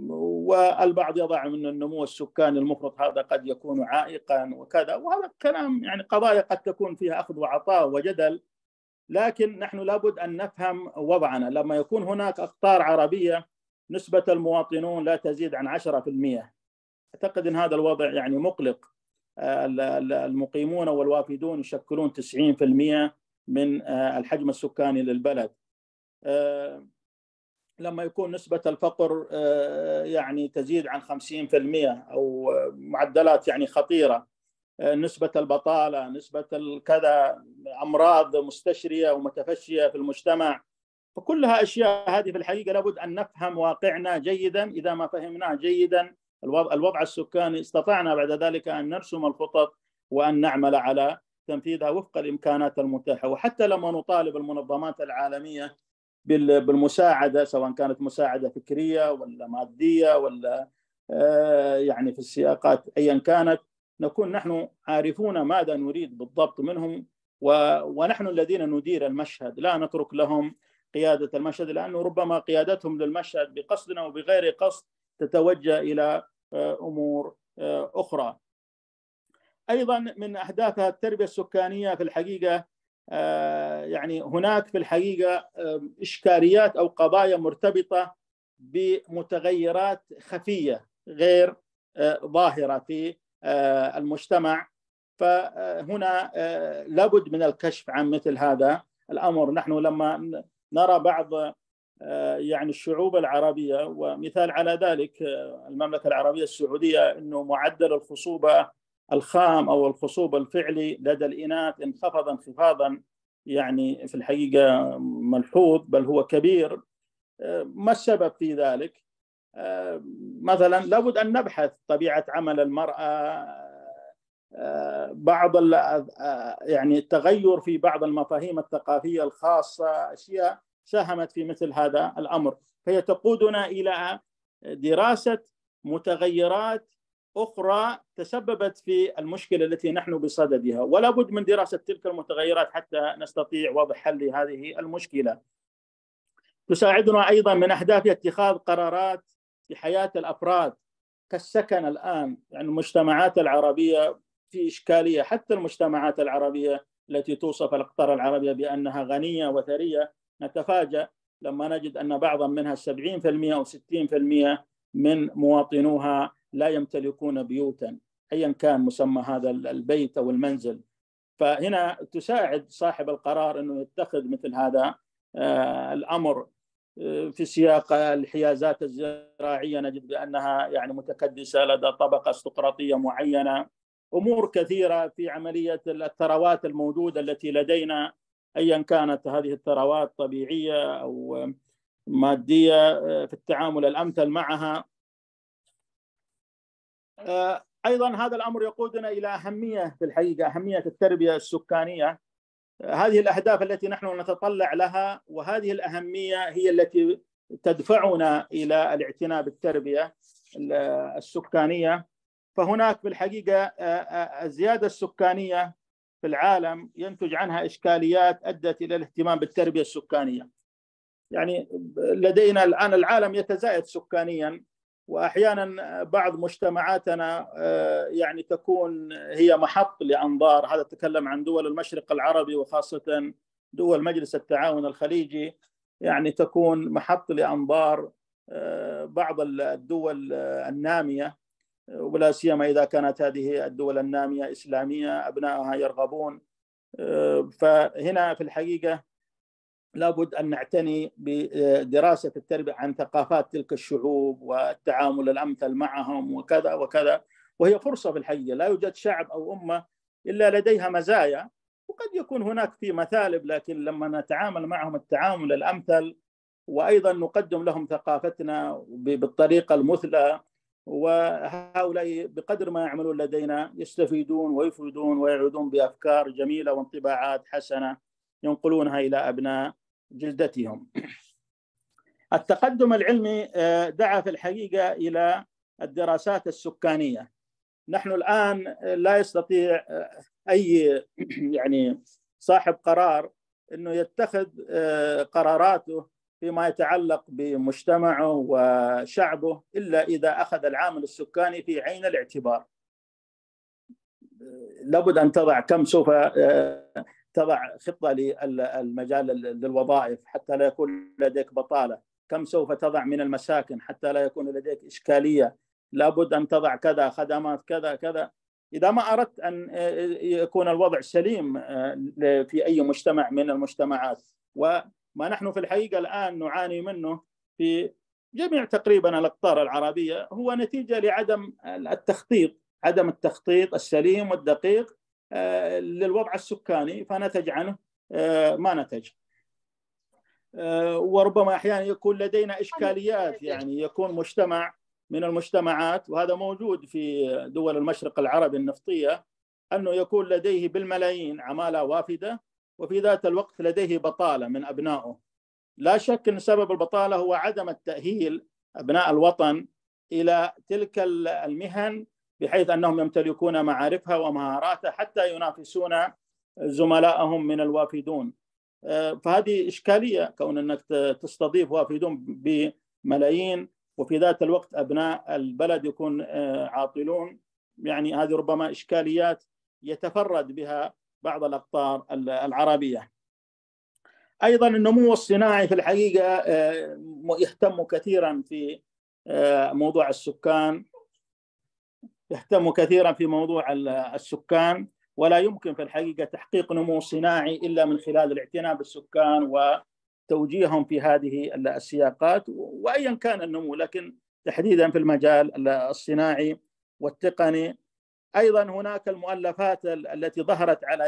[SPEAKER 8] والبعض يضع من النمو السكاني المفرط هذا قد يكون عائقا وكذا. وهذا الكلام يعني قضايا قد تكون فيها أخذ وعطاء وجدل لكن نحن لابد أن نفهم وضعنا. لما يكون هناك اقطار عربية نسبة المواطنون لا تزيد عن 10% أعتقد إن هذا الوضع يعني مقلق. المقيمون والوافدون يشكلون 90% من الحجم السكاني للبلد. لما يكون نسبة الفقر يعني تزيد عن 50% أو معدلات يعني خطيرة. نسبة البطالة نسبة الكذا أمراض مستشرية ومتفشية في المجتمع فكلها أشياء هذه في الحقيقة لابد أن نفهم واقعنا جيدا. إذا ما فهمناه جيدا الوضع, السكاني استطعنا بعد ذلك أن نرسم الخطط وأن نعمل على تنفيذها وفق الإمكانات المتاحة. وحتى لما نطالب المنظمات العالمية بالمساعدة سواء كانت مساعدة فكرية ولا مادية ولا يعني في السياقات ايا كانت نكون نحن عارفون ماذا نريد بالضبط منهم ونحن الذين ندير المشهد. لا نترك لهم قيادة المشهد لأنه ربما قيادتهم للمشهد بقصد أو بغير قصد تتوجه إلى أمور أخرى. أيضا من أهدافها التربية السكانية في الحقيقة يعني هناك في الحقيقة إشكاليات أو قضايا مرتبطة بمتغيرات خفية غير ظاهرة في المجتمع فهنا لابد من الكشف عن مثل هذا الأمر نحن لما نرى بعض يعني الشعوب العربية ومثال على ذلك المملكة العربية السعودية إنه معدل الخصوبة الخام أو الخصوب الفعلي لدى الإناث انخفض انخفاضا يعني في الحقيقة ملحوظ بل هو كبير ما السبب في ذلك؟ مثلا لابد أن نبحث طبيعة عمل المرأة بعض يعني التغير في بعض المفاهيم الثقافية الخاصة أشياء ساهمت في مثل هذا الأمر. فهي تقودنا إلى دراسة متغيرات أخرى تسببت في المشكلة التي نحن بصددها. ولا بد من دراسة تلك المتغيرات حتى نستطيع وضع حل لهذه المشكلة. تساعدنا أيضا من أهداف اتخاذ قرارات في حياة الأفراد كالسكن الآن. يعني المجتمعات العربية في إشكالية حتى المجتمعات العربية التي توصف الأقطار العربية بأنها غنية وثرية. نتفاجأ لما نجد أن بعضا منها 70% أو 60% من مواطنوها لا يمتلكون بيوتا ايا كان مسمى هذا البيت أو المنزل. فهنا تساعد صاحب القرار إنه يتخذ مثل هذا الأمر في سياق الحيازات الزراعية. نجد بأنها يعني متكدسة لدى طبقة استقراطية معينة. أمور كثيرة في عملية الثروات الموجودة التي لدينا ايا كانت هذه الثروات طبيعية أو مادية في التعامل الأمثل معها. أيضا هذا الأمر يقودنا إلى أهمية في الحقيقة أهمية التربية السكانية. هذه الأهداف التي نحن نتطلع لها وهذه الأهمية هي التي تدفعنا إلى الاعتناء بالتربية السكانية. فهناك في الحقيقة الزيادة السكانية في العالم ينتج عنها إشكاليات أدت إلى الاهتمام بالتربية السكانية. يعني لدينا الآن العالم يتزايد سكانيا واحيانا بعض مجتمعاتنا يعني تكون هي محط لأنظار. هذا تكلم عن دول المشرق العربي وخاصة دول مجلس التعاون الخليجي. يعني تكون محط لأنظار بعض الدول النامية. ولا سيما إذا كانت هذه الدول النامية إسلامية ابنائها يرغبون. فهنا في الحقيقة لابد أن نعتني بدراسة التربية عن ثقافات تلك الشعوب والتعامل الأمثل معهم وكذا وكذا وهي فرصة في الحقيقة. لا يوجد شعب أو أمة إلا لديها مزايا وقد يكون هناك في مثالب لكن لما نتعامل معهم التعامل الأمثل وأيضا نقدم لهم ثقافتنا بالطريقة المثلى وهؤلاء بقدر ما يعملون لدينا يستفيدون ويفيدون ويعودون بأفكار جميلة وانطباعات حسنة ينقلونها إلى أبناء جلدتهم. التقدم العلمي آه، دعا في الحقيقة إلى الدراسات السكانية. نحن الآن لا يستطيع آه، أي يعني صاحب قرار إنه يتخذ آه، قراراته فيما يتعلق بمجتمعه وشعبه إلا إذا أخذ العامل السكاني في عين الاعتبار. لابد أن تضع كم سوف تضع خطة للمجال للوظائف حتى لا يكون لديك بطالة، كم سوف تضع من المساكن حتى لا يكون لديك إشكالية، لابد أن تضع كذا خدمات كذا كذا، إذا ما أردت أن يكون الوضع سليم في أي مجتمع من المجتمعات، وما نحن في الحقيقة الآن نعاني منه في جميع تقريبا الأقطار العربية هو نتيجة لعدم التخطيط، عدم التخطيط السليم والدقيق للوضع السكاني فنتج عنه ما نتج. وربما أحيانا يكون لدينا إشكاليات يعني يكون مجتمع من المجتمعات وهذا موجود في دول المشرق العربي النفطية أنه يكون لديه بالملايين عمالة وافدة وفي ذات الوقت لديه بطالة من أبنائه. لا شك أن سبب البطالة هو عدم التأهيل أبناء الوطن إلى تلك المهن بحيث أنهم يمتلكون معارفها ومهاراتها حتى ينافسون زملائهم من الوافدون. فهذه إشكالية كون أنك تستضيف وافدون بملايين وفي ذات الوقت أبناء البلد يكون عاطلون. يعني هذه ربما إشكاليات يتفرد بها بعض الأقطار العربية. أيضا النمو الصناعي في الحقيقة يهتم كثيرا في موضوع السكان يهتم كثيرا في موضوع السكان ولا يمكن في الحقيقة تحقيق نمو صناعي إلا من خلال الاعتناء بالسكان وتوجيههم في هذه السياقات وايا كان النمو لكن تحديدا في المجال الصناعي والتقني أيضا هناك المؤلفات التي ظهرت على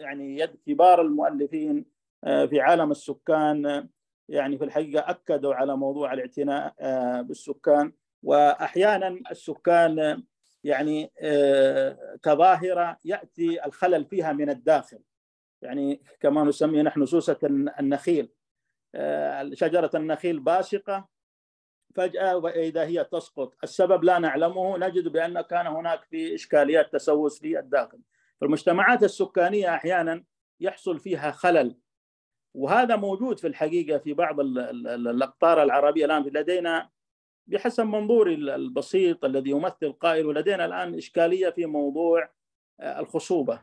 [SPEAKER 8] يعني يد كبار المؤلفين في عالم السكان يعني في الحقيقة أكدوا على موضوع الاعتناء بالسكان. واحيانا السكان يعني كظاهرة يأتي الخلل فيها من الداخل. يعني كما نسميه نحن سوسة النخيل. شجرة النخيل باسقة فجأة وإذا هي تسقط. السبب لا نعلمه. نجد بأن كان هناك في إشكاليات تسوس في الداخل. فالمجتمعات السكانية أحيانا يحصل فيها خلل. وهذا موجود في الحقيقة في بعض الأقطار العربية الآن. لدينا بحسب منظوري البسيط الذي يمثل قائل ولدينا الآن إشكالية في موضوع الخصوبة.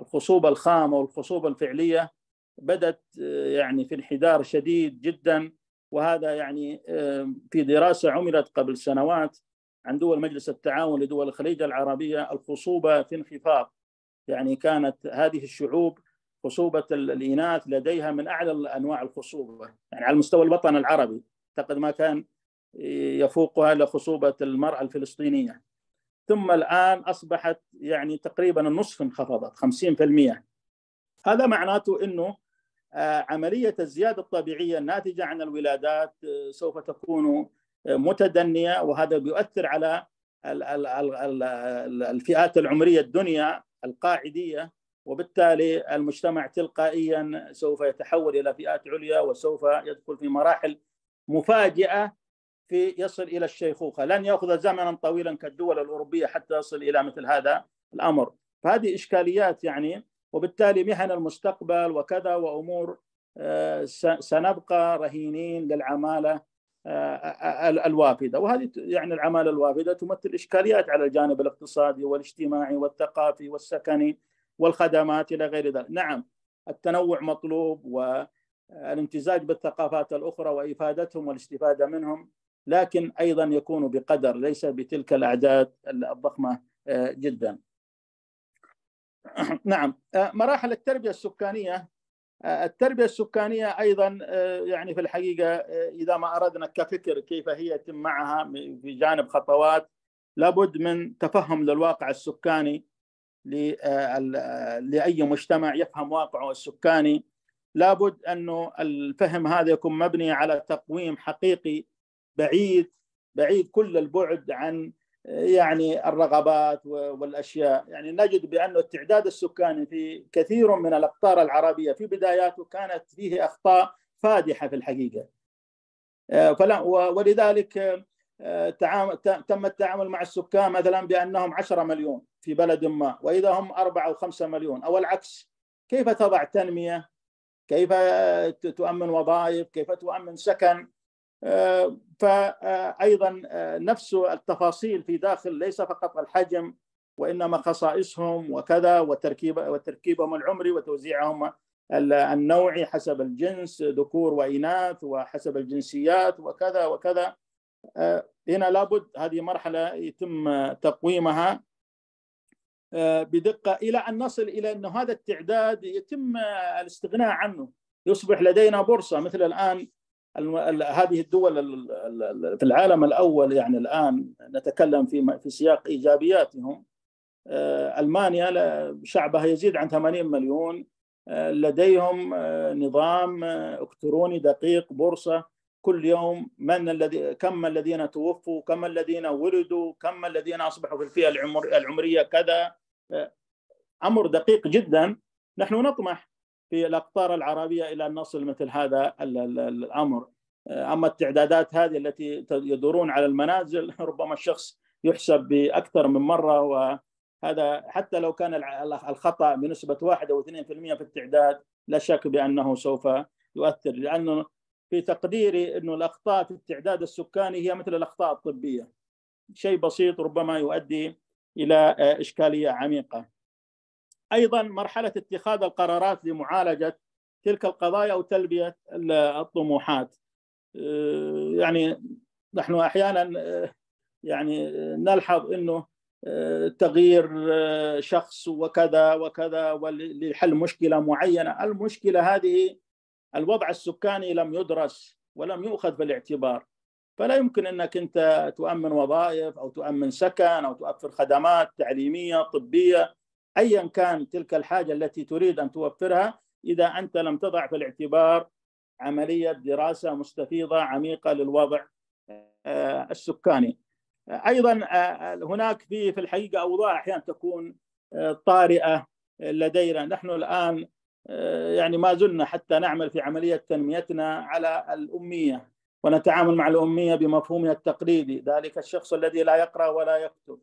[SPEAKER 8] الخصوبة الخام أو الخصوبه الفعلية بدأت يعني في انحدار شديد جدا. وهذا يعني في دراسة عملت قبل سنوات عن دول مجلس التعاون لدول الخليج العربية الخصوبة في انخفاض. يعني كانت هذه الشعوب خصوبة الإناث لديها من أعلى انواع الخصوبة. يعني على مستوى الوطن العربي اعتقد ما كان يفوقها لخصوبة المرأة الفلسطينية. ثم الآن أصبحت يعني تقريبا النصف انخفضت 50% هذا معناته أنه عملية الزيادة الطبيعية الناتجة عن الولادات سوف تكون متدنية وهذا بيؤثر على الفئات العمرية الدنيا القاعدية وبالتالي المجتمع تلقائيا سوف يتحول إلى فئات عليا وسوف يدخل في مراحل مفاجئة في يصل إلى الشيخوخة، لن يأخذ زمنا طويلا كالدول الأوروبية حتى يصل إلى مثل هذا الأمر، فهذه إشكاليات يعني وبالتالي مهن المستقبل وكذا وأمور سنبقى رهينين للعمالة الوافدة، وهذه يعني العمالة الوافدة تمثل إشكاليات على الجانب الاقتصادي والاجتماعي والثقافي والسكني والخدمات إلى غير ذلك، نعم التنوع مطلوب والامتزاج بالثقافات الأخرى وإفادتهم والاستفادة منهم لكن أيضا يكون بقدر ليس بتلك الأعداد الضخمة جدا. نعم. مراحل التربية السكانية التربية السكانية أيضا يعني في الحقيقة إذا ما أردنا كفكر كيف هي يتم معها في جانب خطوات لابد من تفهم للواقع السكاني لأي مجتمع يفهم واقعه السكاني. لابد أنه الفهم هذا يكون مبني على تقويم حقيقي بعيد بعيد كل البعد عن يعني الرغبات والأشياء. يعني نجد بأن التعداد السكاني في كثير من الأقطار العربية في بداياته كانت فيه أخطاء فادحة في الحقيقة. فلا ولذلك تم التعامل مع السكان مثلا بأنهم 10 مليون في بلد ما وإذا هم 4 أو 5 مليون. أو العكس كيف تضع تنمية؟ كيف تؤمن وظائف؟ كيف تؤمن سكن؟ فايضا نفس التفاصيل في داخل ليس فقط الحجم وإنما خصائصهم وكذا وتركيب وتركيبهم العمري وتوزيعهم النوعي حسب الجنس ذكور وإناث وحسب الجنسيات وكذا وكذا. هنا لابد هذه مرحلة يتم تقويمها. بدقة إلى أن نصل إلى انه هذا التعداد يتم الاستغناء عنه. يصبح لدينا بورصة مثل الآن هذه الدول في العالم الأول يعني الآن نتكلم في في سياق إيجابياتهم. ألمانيا شعبها يزيد عن 80 مليون. لديهم نظام إلكتروني دقيق بورصة. كل يوم من الذي كم الذين توفوا كم الذين ولدوا كم الذين أصبحوا في الفئة العمر العمرية كذا. أمر دقيق جدا. نحن نطمح في الأقطار العربية إلى أن نصل مثل هذا الأمر. أما التعدادات هذه التي يدورون على المنازل ربما الشخص يحسب بأكثر من مرة وهذا حتى لو كان الخطأ بنسبة 1 أو 2% في التعداد لا شك بأنه سوف يؤثر. لأنه في تقديري إنه الأخطاء في التعداد السكاني هي مثل الأخطاء الطبية. شيء بسيط ربما يؤدي إلى إشكالية عميقة. أيضا مرحلة اتخاذ القرارات لمعالجة تلك القضايا أو تلبية الطموحات. يعني نحن أحيانا يعني نلحظ إنه تغيير شخص وكذا وكذا لحل مشكلة معينة، المشكلة هذه الوضع السكاني لم يدرس ولم يؤخذ في الاعتبار فلا يمكن إنك أنت تؤمن وظائف أو تؤمن سكن أو توفر خدمات تعليمية طبية. ايا كان تلك الحاجة التي تريد أن توفرها إذا أنت لم تضع في الاعتبار عملية دراسة مستفيضة عميقة للوضع السكاني. أيضا هناك في في الحقيقة أوضاع أحيانا تكون طارئة لدينا، نحن الآن يعني ما زلنا حتى نعمل في عملية تنميتنا على الأمية ونتعامل مع الأمية بمفهومها التقليدي، ذلك الشخص الذي لا يقرأ ولا يكتب.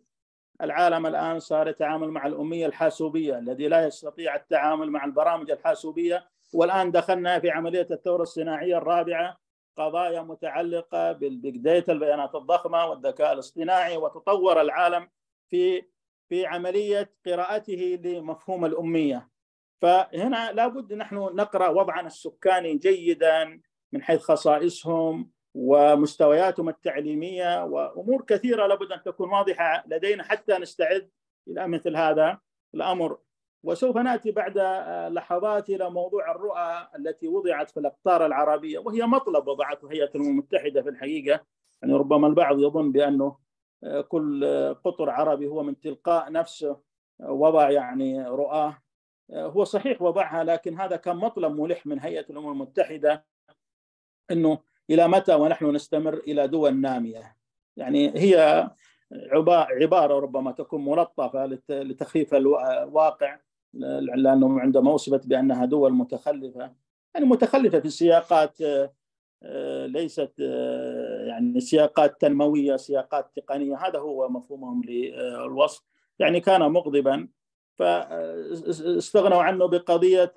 [SPEAKER 8] العالم الآن صار يتعامل مع الأمية الحاسوبية الذي لا يستطيع التعامل مع البرامج الحاسوبية. والآن دخلنا في عملية الثورة الصناعية الرابعة قضايا متعلقة بال big data البيانات الضخمة والذكاء الاصطناعي وتطور العالم في في عملية قراءته لمفهوم الأمية. فهنا لابد نحن نقرأ وضعنا السكاني جيدا من حيث خصائصهم ومستوياتهم التعليمية وأمور كثيرة لابد أن تكون واضحة لدينا حتى نستعد إلى مثل هذا الأمر. وسوف نأتي بعد لحظات إلى موضوع الرؤى التي وضعت في الأقطار العربية وهي مطلب وضعته هيئة الأمم المتحدة في الحقيقة. يعني ربما البعض يظن بأنه كل قطر عربي هو من تلقاء نفسه وضع يعني رؤاه هو صحيح وضعها لكن هذا كان مطلب ملح من هيئة الأمم المتحدة إنه إلى متى ونحن نستمر إلى دول نامية؟ يعني هي عبارة ربما تكون ملطفة لتخفيف الواقع لأنه عندما وصفت بأنها دول متخلفة يعني متخلفة في سياقات ليست يعني سياقات تنموية سياقات تقنية هذا هو مفهومهم للوصف. يعني كان مغضبا فاستغنوا عنه بقضية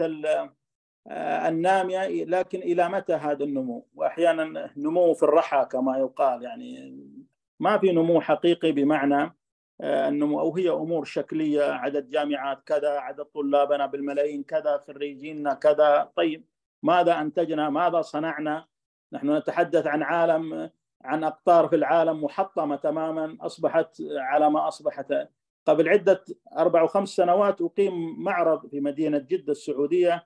[SPEAKER 8] الناميه لكن إلى متى هذا النمو؟ وأحيانا نمو في الرحى كما يقال يعني ما في نمو حقيقي بمعنى النمو أو هي أمور شكلية عدد جامعات كذا عدد طلابنا بالملايين كذا خريجينا كذا. طيب ماذا أنتجنا؟ ماذا صنعنا؟ نحن نتحدث عن عالم عن أقطار في العالم محطمة تماما أصبحت على ما أصبحت. قبل عدة أربع وخمس سنوات أقيم معرض في مدينة جدة السعودية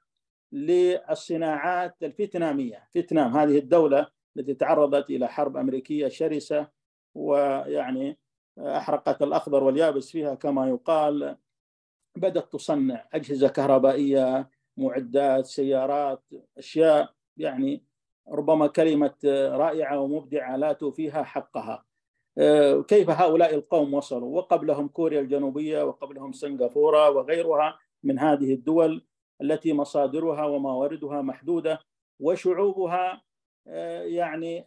[SPEAKER 8] للصناعات الفيتنامية، فيتنام هذه الدولة التي تعرضت إلى حرب أمريكية شرسة ويعني أحرقت الأخضر واليابس فيها كما يقال. بدأت تصنع أجهزة كهربائية، معدات، سيارات، أشياء يعني ربما كلمة رائعة ومبدعة لا توفيها حقها، كيف هؤلاء القوم وصلوا؟ وقبلهم كوريا الجنوبية وقبلهم سنغافورة وغيرها من هذه الدول التي مصادرها ومواردها محدودة وشعوبها يعني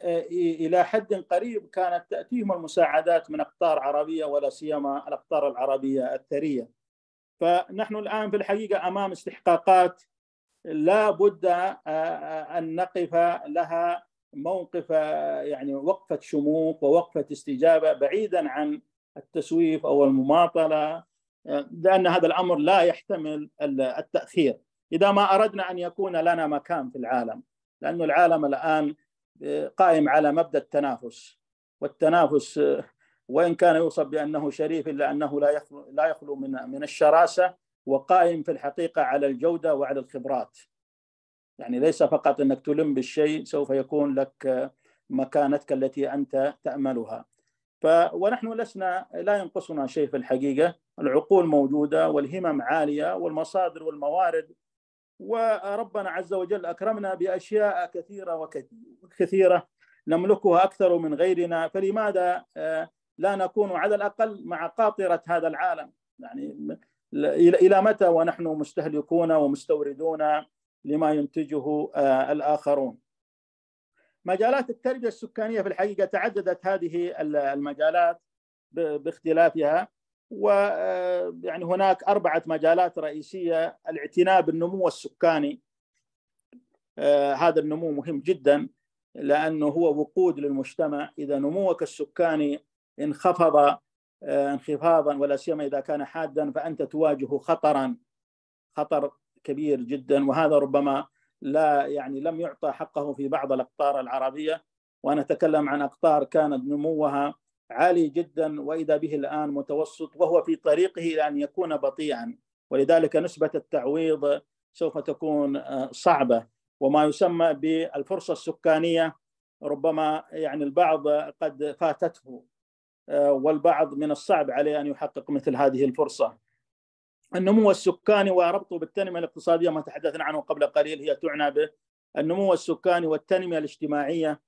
[SPEAKER 8] إلى حد قريب كانت تأتيهم المساعدات من أقطار عربية ولا سيما الأقطار العربية الثرية. فنحن الآن في الحقيقة أمام استحقاقات لا بد أن نقف لها موقف يعني وقفة شموخ ووقفة استجابة بعيدا عن التسويف أو المماطلة لأن هذا الأمر لا يحتمل التأخير. إذا ما أردنا أن يكون لنا مكان في العالم لأن العالم الآن قائم على مبدأ التنافس والتنافس وإن كان يوصف بأنه شريف إلا أنه لا يخلو, لا يخلو من من الشراسة وقائم في الحقيقة على الجودة وعلى الخبرات. يعني ليس فقط أنك تلم بالشيء سوف يكون لك مكانتك التي أنت تأملها. ف ونحن لسنا لا ينقصنا شيء في الحقيقة. العقول موجودة والهمم عالية والمصادر والموارد وربنا عز وجل أكرمنا بأشياء كثيرة وكثيرة نملكها أكثر من غيرنا. فلماذا لا نكون على الأقل مع قاطرة هذا العالم؟ يعني إلى متى ونحن مستهلكون ومستوردون لما ينتجه الآخرون؟ مجالات التربية السكانية في الحقيقة تعددت هذه المجالات باختلافها. ويعني هناك أربعة مجالات رئيسية الاعتناء بالنمو السكاني. هذا النمو مهم جدا لأنه هو وقود للمجتمع. إذا نموك السكاني انخفض انخفاضا ولا سيما إذا كان حادا فأنت تواجه خطرا خطر كبير جدا. وهذا ربما لا يعني لم يعطى حقه في بعض الأقطار العربية. وأنا أتكلم عن أقطار كانت نموها عالي جدا وإذا به الآن متوسط وهو في طريقه إلى أن يكون بطيئا ولذلك نسبة التعويض سوف تكون صعبة وما يسمى بالفرصة السكانية ربما يعني البعض قد فاتته والبعض من الصعب عليه أن يحقق مثل هذه الفرصة. النمو السكاني وربطه بالتنمية الاقتصادية ما تحدثنا عنه قبل قليل هي تعنى به النمو السكاني والتنمية الاجتماعية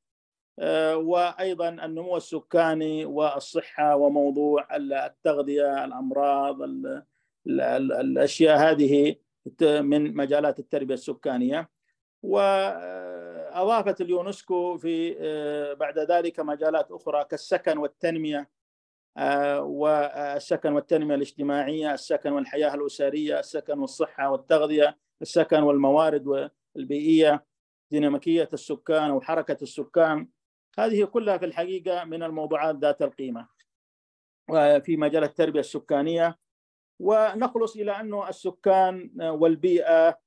[SPEAKER 8] وأيضا النمو السكاني والصحة وموضوع التغذية الأمراض ال ال ال الأشياء هذه من مجالات التربية السكانية. وأضافت اليونسكو في بعد ذلك مجالات أخرى كالسكن والتنمية والسكن والتنمية الاجتماعية، السكن والحياة الأسرية، السكن والصحة والتغذية، السكن والموارد البيئيه، ديناميكية السكان وحركة السكان، هذه كلها في الحقيقة من الموضوعات ذات القيمة في مجال التربية السكانية. ونخلص إلى أنه السكان والبيئة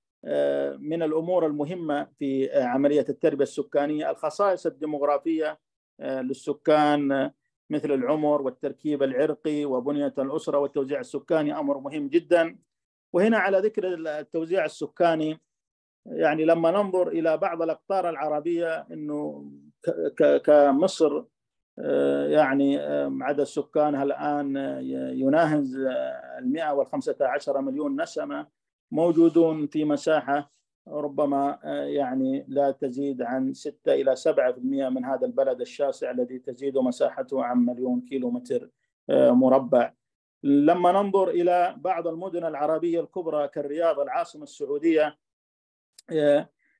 [SPEAKER 8] من الأمور المهمة في عملية التربية السكانية. الخصائص الديموغرافية للسكان مثل العمر والتركيب العرقي وبنية الأسرة والتوزيع السكاني أمر مهم جدا. وهنا على ذكر التوزيع السكاني يعني لما ننظر إلى بعض الأقطار العربية إنه كمصر يعني عدد سكانها الآن يناهز ال 115 مليون نسمة موجودون في مساحة ربما يعني لا تزيد عن 6 إلى 7% من هذا البلد الشاسع الذي تزيد مساحته عن مليون كيلو متر مربع. لما ننظر إلى بعض المدن العربية الكبرى كالرياض العاصمة السعودية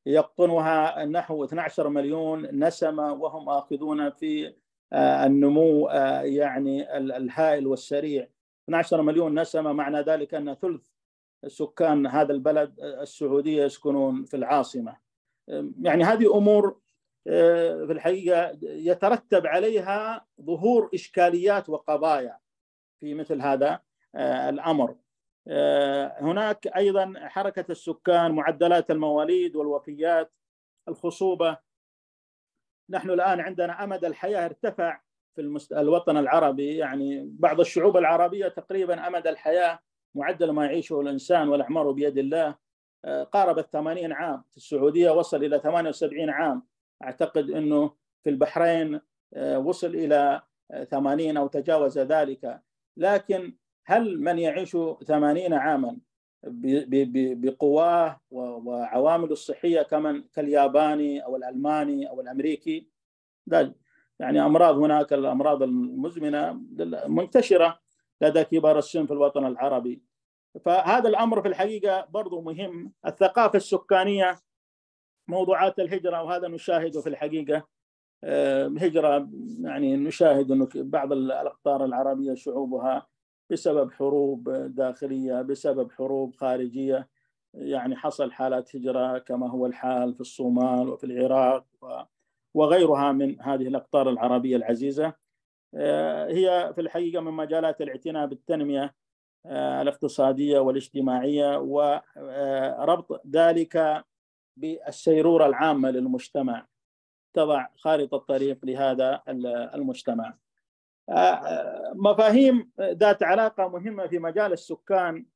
[SPEAKER 8] يقطنها نحو 12 مليون نسمة وهم آخذون في النمو يعني الهائل والسريع. 12 مليون نسمة معنى ذلك أن ثلث سكان هذا البلد السعودية يسكنون في العاصمة. يعني هذه أمور في الحقيقة يترتب عليها ظهور إشكاليات وقضايا في مثل هذا الأمر. هناك أيضا حركة السكان معدلات المواليد والوفيات الخصوبة. نحن الآن عندنا أمد الحياة ارتفع في الوطن العربي يعني بعض الشعوب العربية تقريبا أمد الحياة معدل ما يعيشه الإنسان والأعمار بيد الله. قارب ال 80 عام في السعودية وصل إلى 78 عام. أعتقد إنه في البحرين وصل إلى 80 أو تجاوز ذلك. لكن هل من يعيش ثمانين عاما بقواه وعوامله الصحية كمن كالياباني أو الألماني أو الأمريكي؟ لا يعني أمراض هناك الأمراض المزمنة منتشرة لدى كبار السن في الوطن العربي. فهذا الأمر في الحقيقة برضو مهم. الثقافة السكانية موضوعات الهجرة وهذا نشاهده في الحقيقة. آه، هجره يعني نشاهد إنه بعض الأقطار العربية شعوبها بسبب حروب داخلية بسبب حروب خارجية. يعني حصل حالات هجرة كما هو الحال في الصومال وفي العراق وغيرها من هذه الأقطار العربية العزيزة. آه، هي في الحقيقة من مجالات الاعتناء بالتنمية آه، الاقتصادية والاجتماعية وربط ذلك بالسيروره العامة للمجتمع. تضع خارطة طريق لهذا المجتمع. مفاهيم ذات علاقة مهمة في مجال السكان.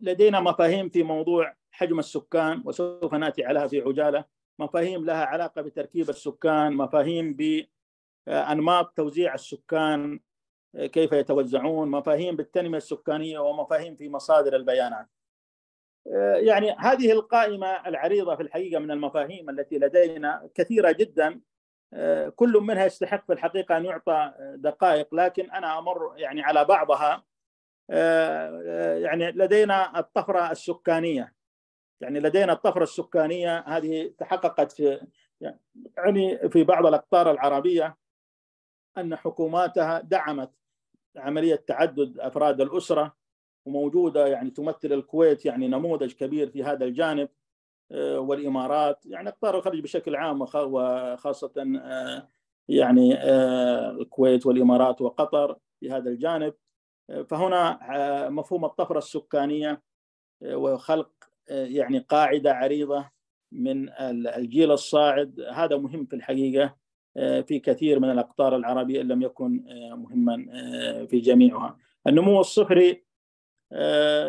[SPEAKER 8] لدينا مفاهيم في موضوع حجم السكان وسوف نأتي عليها في عجالة. مفاهيم لها علاقة بتركيب السكان مفاهيم بأنماط توزيع السكان كيف يتوزعون مفاهيم بالتنمية السكانية ومفاهيم في مصادر البيانات. يعني هذه القائمة العريضة في الحقيقة من المفاهيم التي لدينا كثيرة جدا. كل منها يستحق في الحقيقة أن يعطى دقائق لكن أنا أمر يعني على بعضها. يعني لدينا الطفرة السكانية. يعني لدينا الطفرة السكانية هذه تحققت في يعني في بعض الأقطار العربية أن حكوماتها دعمت عملية تعدد أفراد الأسرة وموجودة يعني تمثل الكويت يعني نموذج كبير في هذا الجانب. والإمارات يعني اقطار الخليج بشكل عام وخاصة يعني الكويت والإمارات وقطر في هذا الجانب فهنا مفهوم الطفرة السكانية وخلق يعني قاعدة عريضة من الجيل الصاعد هذا مهم في الحقيقة في كثير من الأقطار العربية إن لم يكن مهما في جميعها. النمو الصفري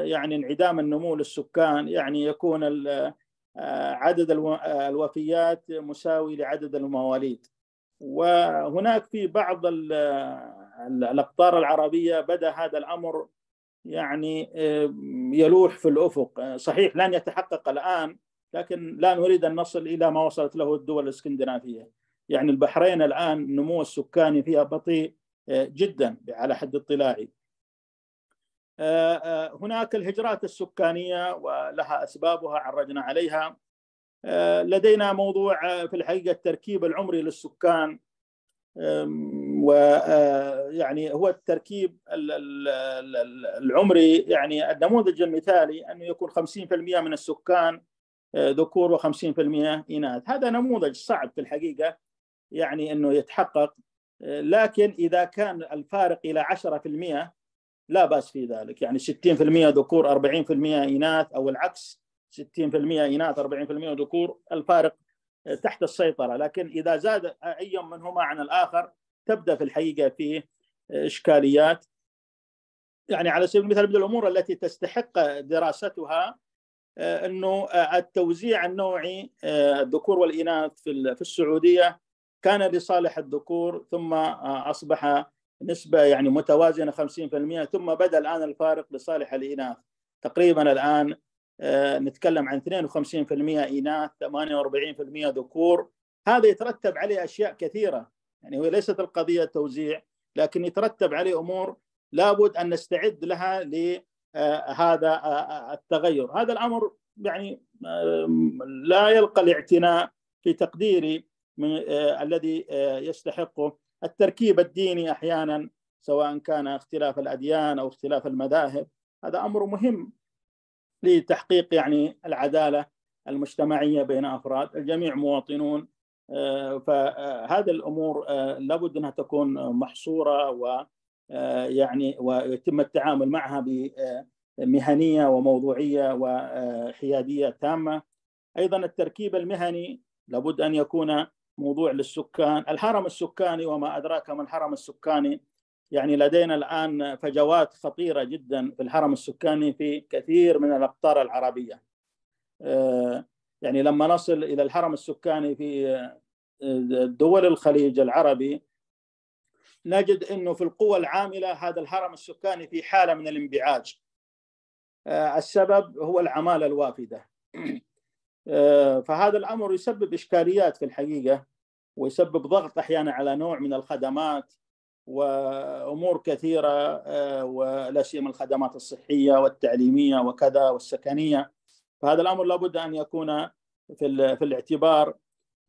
[SPEAKER 8] يعني انعدام النمو للسكان يعني يكون عدد الوفيات مساوي لعدد المواليد. وهناك في بعض الأقطار العربية بدأ هذا الأمر يعني يلوح في الأفق. صحيح لن يتحقق الآن لكن لا نريد أن نصل إلى ما وصلت له الدول الإسكندنافية. يعني البحرين الآن النمو السكاني فيها بطيء جدا على حد اطلاعي. هناك الهجرات السكانية ولها أسبابها عرجنا عليها. لدينا موضوع في الحقيقة التركيب العمري للسكان. ويعني هو التركيب العمري. يعني النموذج المثالي أنه يكون 50% من السكان ذكور و50% إناث. هذا نموذج صعب في الحقيقة يعني أنه يتحقق. لكن إذا كان الفارق إلى 10% لا بأس في ذلك. يعني 60% ذكور 40% إناث أو العكس 60% إناث 40% ذكور الفارق تحت السيطرة. لكن إذا زاد أي منهما عن الآخر تبدأ في الحقيقة في إشكاليات. يعني على سبيل المثال من الأمور التي تستحق دراستها إنه التوزيع النوعي الذكور والإناث في السعودية كان لصالح الذكور ثم أصبح نسبة يعني متوازنة 50% ثم بدأ الآن الفارق لصالح الإناث. تقريبا الآن نتكلم عن 52% إناث 48% ذكور. هذا يترتب عليه أشياء كثيرة يعني هو ليست القضية توزيع لكن يترتب عليه أمور لابد أن نستعد لها لهذا التغير. هذا الأمر يعني لا يلقى الاعتناء في تقديري الذي يستحقه. التركيب الديني أحيانا سواء كان اختلاف الأديان أو اختلاف المذاهب هذا أمر مهم لتحقيق يعني العدالة المجتمعية بين أفراد الجميع مواطنون فهذه الأمور لابد أنها تكون محصورة و يعني ويتم التعامل معها بمهنيه وموضوعية وحيادية تامة. أيضا التركيب المهني لابد أن يكون موضوع للسكان. الحرم السكاني وما أدراك ما الحرم السكاني؟ يعني لدينا الآن فجوات خطيرة جدا في الحرم السكاني في كثير من الأقطار العربية. يعني لما نصل إلى الحرم السكاني في دول الخليج العربي نجد أنه في القوى العاملة هذا الحرم السكاني في حالة من الانبعاج. السبب هو العمالة الوافدة. فهذا الأمر يسبب إشكاليات في الحقيقة ويسبب ضغط أحيانا على نوع من الخدمات وأمور كثيرة آه، ولا سيما الخدمات الصحية والتعليمية وكذا والسكنية. فهذا الأمر لابد أن يكون في في الاعتبار.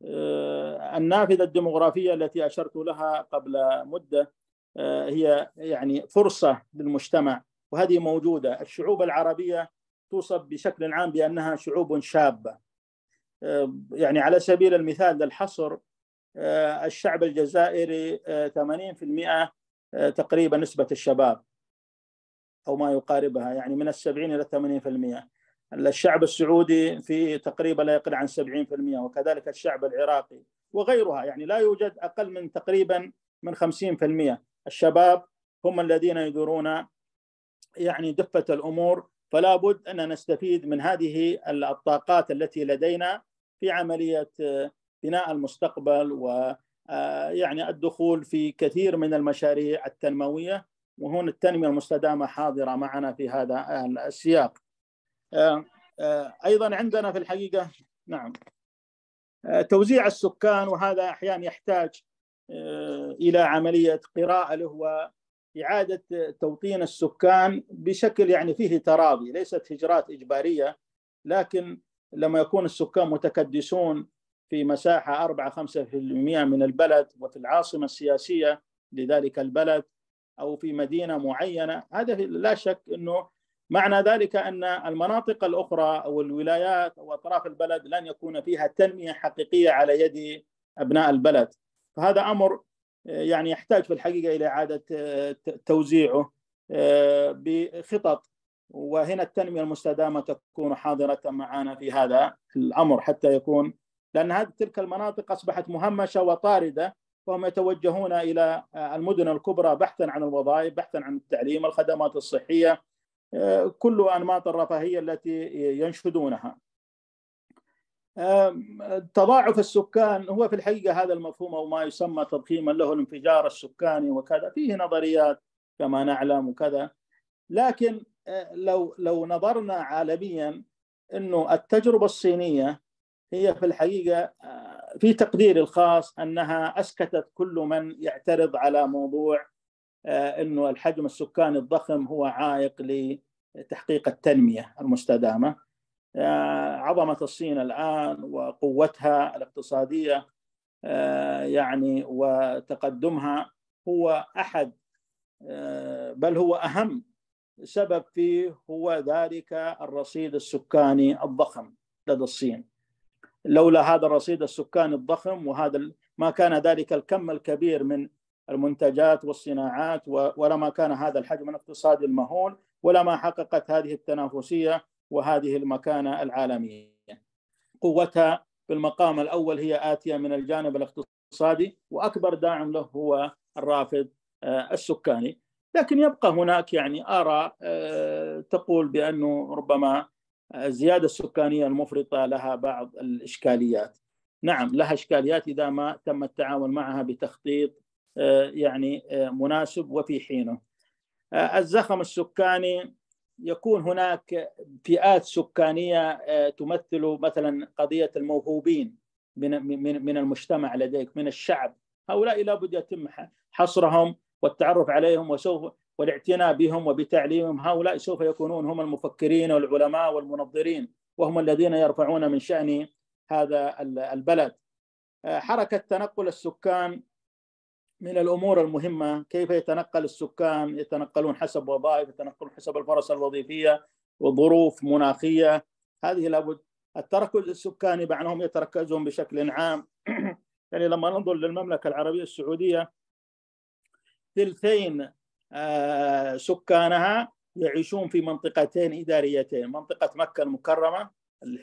[SPEAKER 8] آه، النافذة الديموغرافيه التي أشرت لها قبل مدة آه، هي يعني فرصة للمجتمع وهذه موجودة. الشعوب العربية توصف بشكل عام بأنها شعوب شابة. يعني على سبيل المثال للحصر آه، الشعب الجزائري 80% آه، آه، تقريبا نسبة الشباب أو ما يقاربها يعني من السبعين إلى 80% الشعب السعودي في تقريبا لا يقل عن 70% وكذلك الشعب العراقي وغيرها يعني لا يوجد أقل من تقريبا من 50% الشباب هم الذين يدورون يعني دفة الأمور فلا بد أن نستفيد من هذه الطاقات التي لدينا في عملية بناء المستقبل و آه، يعني الدخول في كثير من المشاريع التنموية وهنا التنمية المستدامة حاضرة معنا في هذا السياق. آه، آه، أيضا عندنا في الحقيقة نعم توزيع السكان وهذا أحيانا يحتاج إلى عملية قراءة له واعاده توطين السكان بشكل يعني فيه تراضي ليست هجرات إجبارية لكن لما يكون السكان متكدسون في مساحة 4 5% من البلد وفي العاصمة السياسية لذلك البلد أو في مدينة معينة هذا لا شك أنه معنى ذلك أن المناطق الأخرى أو الولايات أو أطراف البلد لن يكون فيها تنمية حقيقية على يد أبناء البلد. فهذا أمر يعني يحتاج في الحقيقة إلى إعادة توزيعه بخطط. وهنا التنمية المستدامة تكون حاضرة معنا في هذا الأمر حتى يكون لأن هذه تلك المناطق أصبحت مهمشة وطاردة وهم يتوجهون إلى المدن الكبرى بحثا عن الوظائف بحثا عن التعليم الخدمات الصحية كل أنماط الرفاهية التي ينشدونها. تضاعف السكان هو في الحقيقة هذا المفهوم أو ما يسمى تضخيما له الانفجار السكاني وكذا فيه نظريات كما نعلم وكذا لكن لو لو نظرنا عالميا إنه التجربة الصينية هي في الحقيقة آه، في تقديري الخاص أنها أسكتت كل من يعترض على موضوع آه، إنه الحجم السكاني الضخم هو عائق لتحقيق التنمية المستدامة. آه، عظمة الصين الآن وقوتها الاقتصادية يعني وتقدمها هو أحد بل هو أهم سبب فيه هو ذلك الرصيد السكاني الضخم لدى الصين. لولا هذا الرصيد السكاني الضخم وهذا ما كان ذلك الكم الكبير من المنتجات والصناعات ولما كان هذا الحجم الاقتصادي المهول ولما حققت هذه التنافسية وهذه المكانة العالمية. قوتها في المقام الأول هي آتية من الجانب الاقتصادي وأكبر داعم له هو الرافد آه، السكاني، لكن يبقى هناك يعني آراء آه، تقول بأنه ربما الزيادة السكانية المفرطة لها بعض الإشكاليات. نعم لها إشكاليات إذا ما تم التعامل معها بتخطيط آه، يعني آه، مناسب وفي حينه. آه، الزخم السكاني يكون هناك فئات سكانية تمثل مثلا قضية الموهوبين من من المجتمع لديك من الشعب. هؤلاء لابد يتم حصرهم والتعرف عليهم وسوف والاعتناء بهم وبتعليمهم. هؤلاء سوف يكونون هم المفكرين والعلماء والمنظرين وهم الذين يرفعون من شأن هذا البلد. حركة تنقل السكان من الأمور المهمة كيف يتنقل السكان يتنقلون حسب وظائف يتنقلون حسب الفرص الوظيفية وظروف مناخية. هذه لابد. التركز السكاني بعضهم يتركزون بشكل عام. يعني لما ننظر للمملكة العربية السعودية ثلثين آه، سكانها يعيشون في منطقتين إداريتين. منطقة مكة المكرمة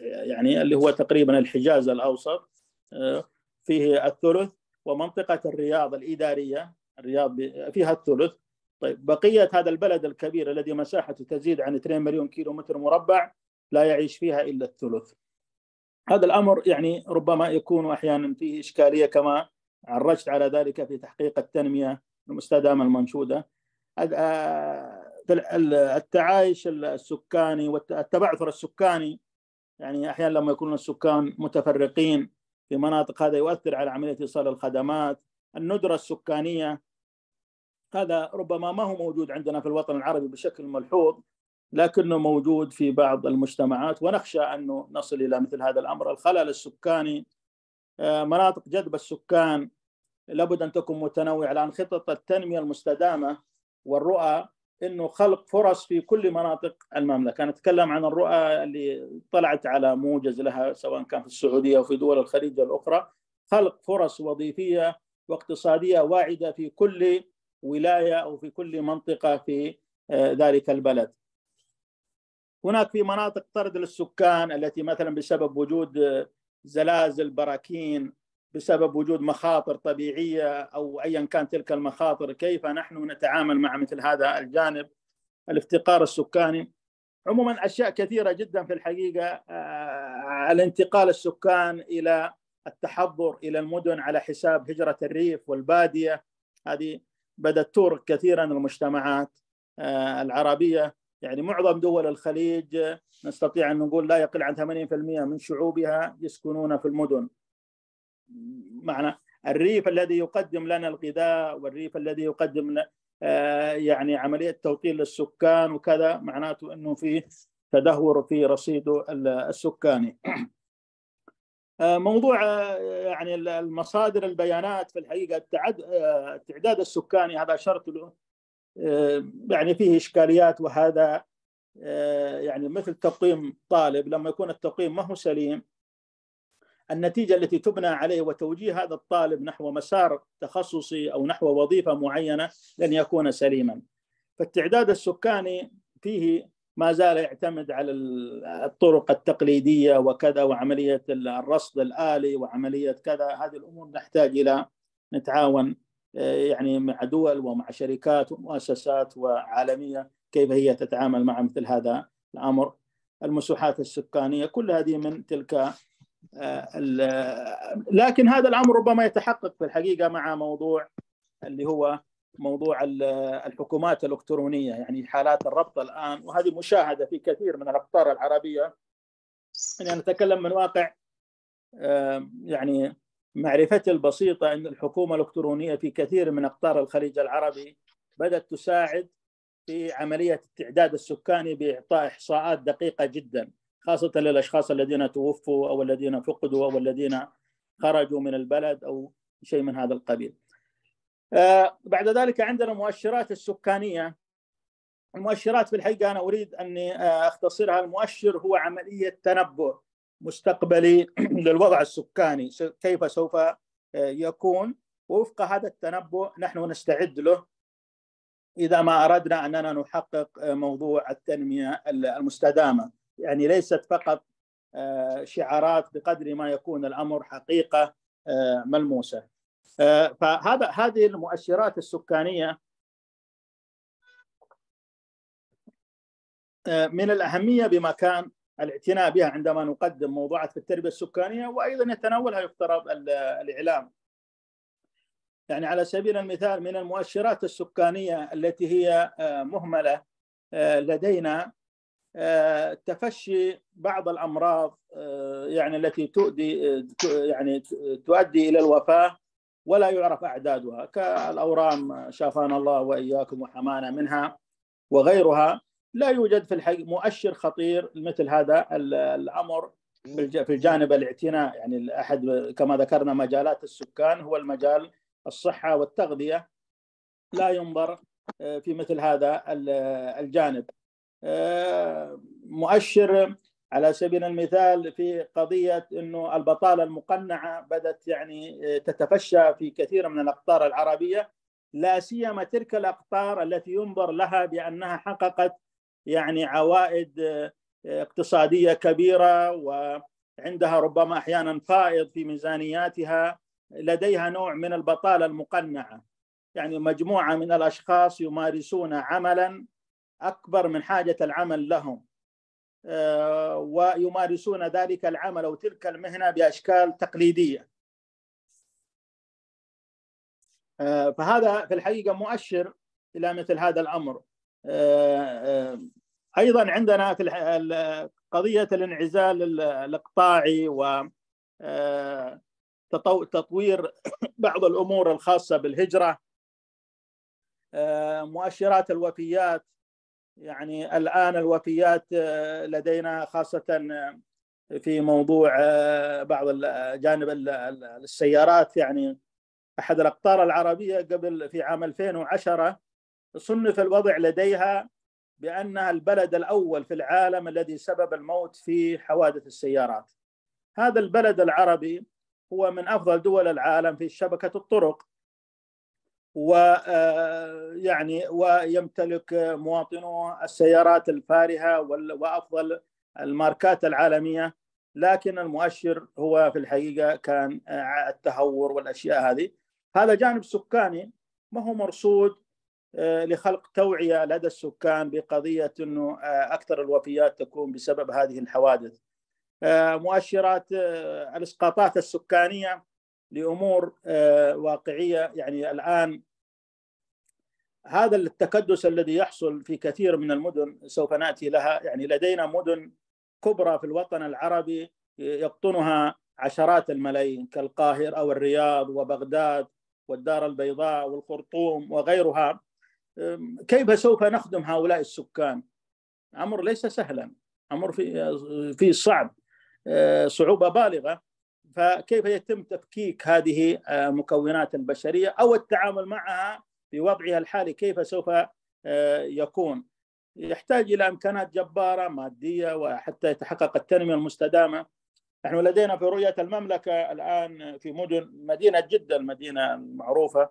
[SPEAKER 8] يعني اللي هو تقريبا الحجاز الأوسط آه، فيه الثلث. ومنطقة الرياض الإدارية الرياض فيها الثلث. طيب بقية هذا البلد الكبير الذي مساحته تزيد عن 2 مليون كيلو متر مربع لا يعيش فيها إلا الثلث. هذا الأمر يعني ربما يكون أحيانا فيه إشكالية كما عرجت على ذلك في تحقيق التنمية المستدامة المنشودة. التعايش السكاني والتبعثر السكاني يعني أحيانا لما يكون السكان متفرقين في مناطق هذا يؤثر على عملية إيصال الخدمات. الندرة السكانية هذا ربما ما هو موجود عندنا في الوطن العربي بشكل ملحوظ لكنه موجود في بعض المجتمعات. ونخشى انه نصل إلى مثل هذا الأمر. الخلل السكاني آه، مناطق جذب السكان لابد أن تكون متنوعة لأن خطط التنمية المستدامة والرؤى إنه خلق فرص في كل مناطق المملكة، نتكلم عن الرؤى اللي طلعت على موجز لها سواء كان في السعودية أو في دول الخليج الأخرى، خلق فرص وظيفية واقتصادية واعدة في كل ولاية أو في كل منطقة في آه، ذلك البلد. هناك في مناطق طرد للسكان التي مثلا بسبب وجود آه، زلازل براكين بسبب وجود مخاطر طبيعية أو ايا كان تلك المخاطر كيف نحن نتعامل مع مثل هذا الجانب؟ الافتقار السكاني. عموما أشياء كثيرة جدا في الحقيقة آه، الانتقال السكان إلى التحضر إلى المدن على حساب هجرة الريف والبادية. هذه بدأت تورق كثيرا المجتمعات آه، العربية. يعني معظم دول الخليج نستطيع أن نقول لا يقل عن 80% من شعوبها يسكنون في المدن. معنى الريف الذي يقدم لنا الغذاء والريف الذي يقدم لنا آه، يعني عملية توطين للسكان وكذا معناته إنه في تدهور في رصيده السكاني. آه، موضوع آه، يعني المصادر البيانات في الحقيقة التعداد السكاني هذا شرط له يعني فيه إشكاليات وهذا يعني مثل تقويم طالب لما يكون التقويم ما هو سليم النتيجة التي تبنى عليه وتوجيه هذا الطالب نحو مسار تخصصي أو نحو وظيفة معينة لن يكون سليما. فالتعداد السكاني فيه ما زال يعتمد على الطرق التقليدية وكذا وعملية الرصد الآلي وعملية كذا هذه الأمور نحتاج إلى نتعاون آه، يعني مع دول ومع شركات ومؤسسات وعالمية كيف هي تتعامل مع مثل هذا الأمر المساحات السكانية كل هذه من تلك لكن هذا الأمر ربما يتحقق في الحقيقة مع موضوع اللي هو موضوع الحكومات الإلكترونية يعني حالات الربط الآن. وهذه مشاهدة في كثير من الأقطار العربية. يعني نتكلم من واقع يعني معرفتي البسيطة إن الحكومة الإلكترونية في كثير من أقطار الخليج العربي بدأت تساعد في عملية التعداد السكاني بإعطاء إحصاءات دقيقة جدا. خاصة للأشخاص الذين توفوا أو الذين فقدوا أو الذين خرجوا من البلد أو شيء من هذا القبيل. آه، بعد ذلك عندنا المؤشرات السكانية. المؤشرات في الحقيقة أنا أريد أني آه، أختصرها. المؤشر هو عملية تنبؤ مستقبلي للوضع السكاني. كيف سوف آه، يكون. ووفق هذا التنبؤ نحن نستعد له إذا ما أردنا أننا نحقق موضوع التنمية المستدامة. يعني ليست فقط آه، شعارات بقدر ما يكون الأمر حقيقة آه، ملموسة آه، فهذا هذه المؤشرات السكانية من الأهمية بمكان الاعتناء بها عندما نقدم موضوعات في التربية السكانية وأيضا يتناولها يفترض الإعلام. يعني على سبيل المثال من المؤشرات السكانية التي هي مهملة لدينا تفشي بعض الأمراض آه، يعني التي تؤدي آه، يعني تؤدي إلى الوفاة ولا يعرف أعدادها كالأورام شافانا الله وإياكم وحمانا منها وغيرها. لا يوجد في الحقيقة مؤشر خطير مثل هذا الأمر في الجانب الاعتناء. يعني احد كما ذكرنا مجالات السكان هو المجال الصحة والتغذية لا ينظر في مثل هذا الجانب. مؤشر على سبيل المثال في قضية إنه البطالة المقنعة بدأت يعني تتفشى في كثير من الأقطار العربية. لا سيما تلك الأقطار التي ينظر لها بأنها حققت يعني عوائد اقتصادية كبيرة وعندها ربما أحيانا فائض في ميزانياتها. لديها نوع من البطالة المقنعة. يعني مجموعة من الأشخاص يمارسون عملا أكبر من حاجة العمل لهم. آه، ويمارسون ذلك العمل أو تلك المهنة بأشكال تقليدية. آه، فهذا في الحقيقة مؤشر إلى مثل هذا الأمر. آه، أيضا عندنا في قضية الانعزال الإقطاعي و تطوير بعض الأمور الخاصة بالهجرة. مؤشرات الوفيات. يعني الآن الوفيات لدينا خاصة في موضوع بعض جانب السيارات يعني أحد الأقطار العربية قبل في عام 2010 صنف الوضع لديها بأنها البلد الأول في العالم الذي سبب الموت في حوادث السيارات. هذا البلد العربي هو من أفضل دول العالم في شبكة الطرق. ويعني ويمتلك مواطنو السيارات الفارهة وأفضل الماركات العالمية لكن المؤشر هو في الحقيقة كان التهور والأشياء هذه هذا جانب سكاني ما هو مرصود لخلق توعية لدى السكان بقضية إنه أكثر الوفيات تكون بسبب هذه الحوادث. مؤشرات الإسقاطات السكانية لأمور واقعية. يعني الآن هذا التكدس الذي يحصل في كثير من المدن سوف نأتي لها. يعني لدينا مدن كبرى في الوطن العربي يقطنها عشرات الملايين كالقاهره أو الرياض وبغداد والدار البيضاء والخرطوم وغيرها. كيف سوف نخدم هؤلاء السكان؟ أمر ليس سهلا. أمر في في صعب. صعوبة بالغة. فكيف يتم تفكيك هذه المكونات البشريه أو التعامل معها في وضعها الحالي كيف سوف يكون؟ يحتاج إلى إمكانات جبارة مادية وحتى يتحقق التنمية المستدامة نحن لدينا في رؤية المملكة الآن في مدن مدينة جدة المدينة المعروفة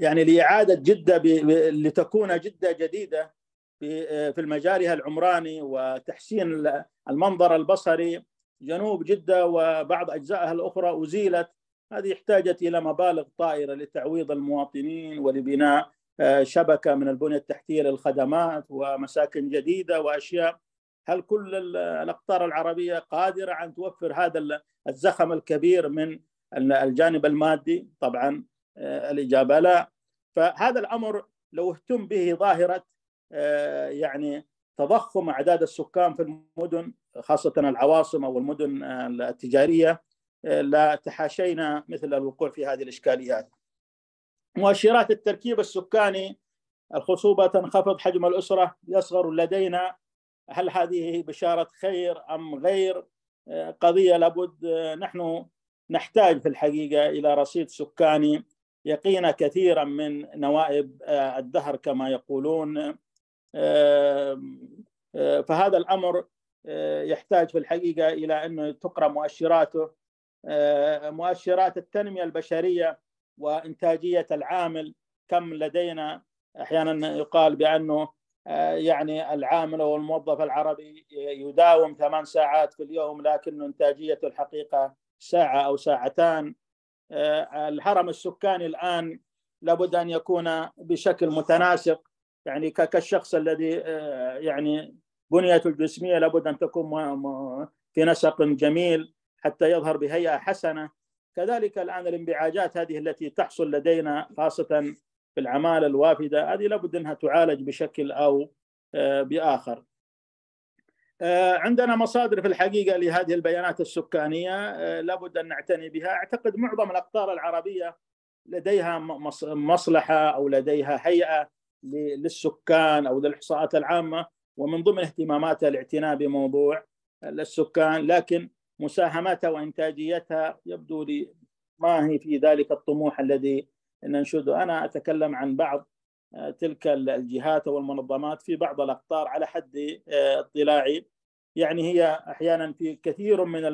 [SPEAKER 8] يعني لإعادة جدة ب... لتكون جدة جديدة في المجالها العمراني وتحسين المنظر البصري جنوب جدة وبعض أجزائها الأخرى أزيلت. هذه احتاجت إلى مبالغ طائله لتعويض المواطنين ولبناء شبكة من البنيه التحتية للخدمات ومساكن جديدة وأشياء. هل كل الأقطار العربية قادرة أن توفر هذا الزخم الكبير من الجانب المادي؟ طبعا الإجابة لا. فهذا الأمر لو اهتم به ظاهرة يعني تضخم أعداد السكان في المدن خاصة العواصم أو المدن التجارية لا تحاشينا مثل الوقوع في هذه الإشكاليات. مؤشرات التركيب السكاني الخصوبة تنخفض حجم الأسرة يصغر لدينا هل هذه بشارة خير أم غير؟ قضية لابد نحن نحتاج في الحقيقة إلى رصيد سكاني يقينا كثيرا من نوائب الدهر كما يقولون فهذا الأمر يحتاج في الحقيقة إلى انه تقرأ مؤشراته. مؤشرات التنمية البشرية وإنتاجية العامل كم لدينا؟ أحيانا يقال بأنه يعني العامل أو الموظف العربي يداوم ثمان ساعات في اليوم لكن إنتاجيته الحقيقة ساعة أو ساعتان. الهرم السكاني الآن لابد أن يكون بشكل متناسق. يعني كالشخص الذي يعني بنيته الجسمية لابد أن تكون في نسق جميل حتى يظهر بهيئة حسنة. كذلك الآن الانبعاجات هذه التي تحصل لدينا خاصة في العماله الوافدة هذه لابد أنها تعالج بشكل أو بآخر. عندنا مصادر في الحقيقة لهذه البيانات السكانية لابد أن نعتني بها، أعتقد معظم الأقطار العربية لديها مصلحة أو لديها هيئة. للسكان أو للاحصاءات العامة ومن ضمن اهتماماتها الاعتناء بموضوع السكان لكن مساهمتها وإنتاجيتها يبدو لي ما هي في ذلك الطموح الذي ننشده. أنا أتكلم عن بعض تلك الجهات والمنظمات في بعض الأقطار على حد اطلاعي. يعني هي أحيانا في كثير من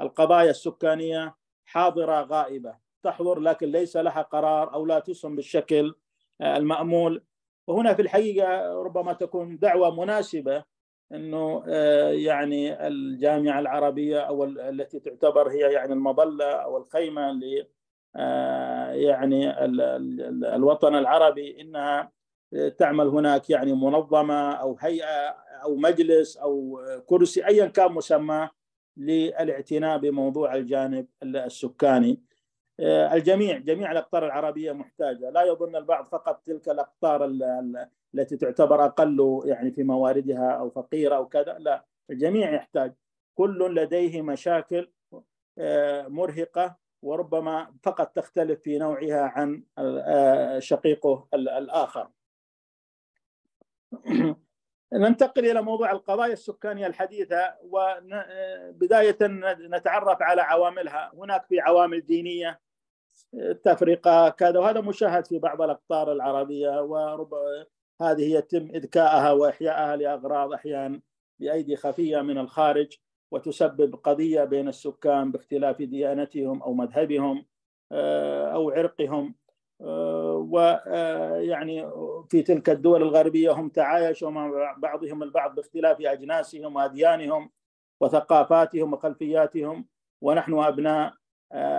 [SPEAKER 8] القضايا السكانية حاضرة غائبة تحضر لكن ليس لها قرار أو لا تسهم بالشكل المأمول. وهنا في الحقيقة ربما تكون دعوة مناسبة إنه يعني الجامعة العربية أو التي تعتبر هي يعني المظلة أو الخيمة ل يعني الوطن العربي إنها تعمل هناك يعني منظمة أو هيئة أو مجلس أو كرسي ايا كان مسماه للاعتناء بموضوع الجانب السكاني. الجميع جميع الأقطار العربية محتاجة، لا يظن البعض فقط تلك الأقطار التي تعتبر أقل يعني في مواردها أو فقيرة أو كذا، لا. الجميع يحتاج. كل لديه مشاكل مرهقة وربما فقط تختلف في نوعها عن شقيقه الآخر. ننتقل إلى موضوع القضايا السكانية الحديثة وبداية نتعرف على عواملها. هناك في عوامل دينية تفرقة كذا وهذا مشاهد في بعض الأقطار العربية ورب هذه يتم إذكاءها وإحيائها لأغراض أحيانا بأيدي خفية من الخارج وتسبب قضية بين السكان باختلاف ديانتهم أو مذهبهم أو عرقهم. ويعني في تلك الدول الغربية هم تعايشوا مع بعضهم البعض باختلاف أجناسهم وأديانهم وثقافاتهم وخلفياتهم ونحن أبناء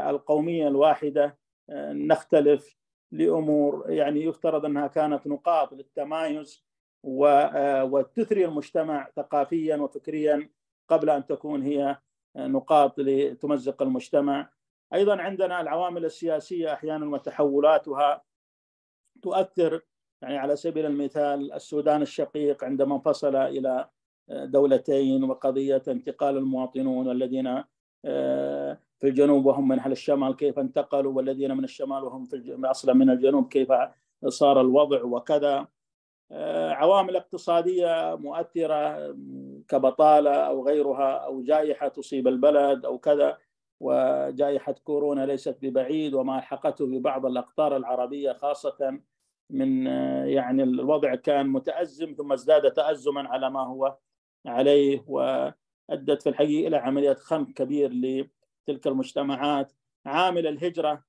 [SPEAKER 8] القومية الواحدة. نختلف لأمور يعني يفترض أنها كانت نقاط للتمايز وتثري المجتمع ثقافيا وفكريا قبل أن تكون هي نقاط لتمزق المجتمع. أيضا عندنا العوامل السياسية أحيانا وتحولاتها تؤثر يعني على سبيل المثال السودان الشقيق عندما انفصل إلى دولتين وقضية انتقال المواطنون الذين في الجنوب وهم من أهل الشمال كيف انتقلوا والذين من الشمال وهم في أصلا من الجنوب كيف صار الوضع وكذا. عوامل اقتصادية مؤثرة كبطالة أو غيرها أو جائحة تصيب البلد أو كذا وجائحة كورونا ليست ببعيد وما ألحقته ببعض الأقطار العربية خاصة من يعني الوضع كان متأزم ثم ازداد تأزما على ما هو عليه. وأدت في الحقيقة إلى عملية خنق كبير لتلك المجتمعات. عامل الهجرة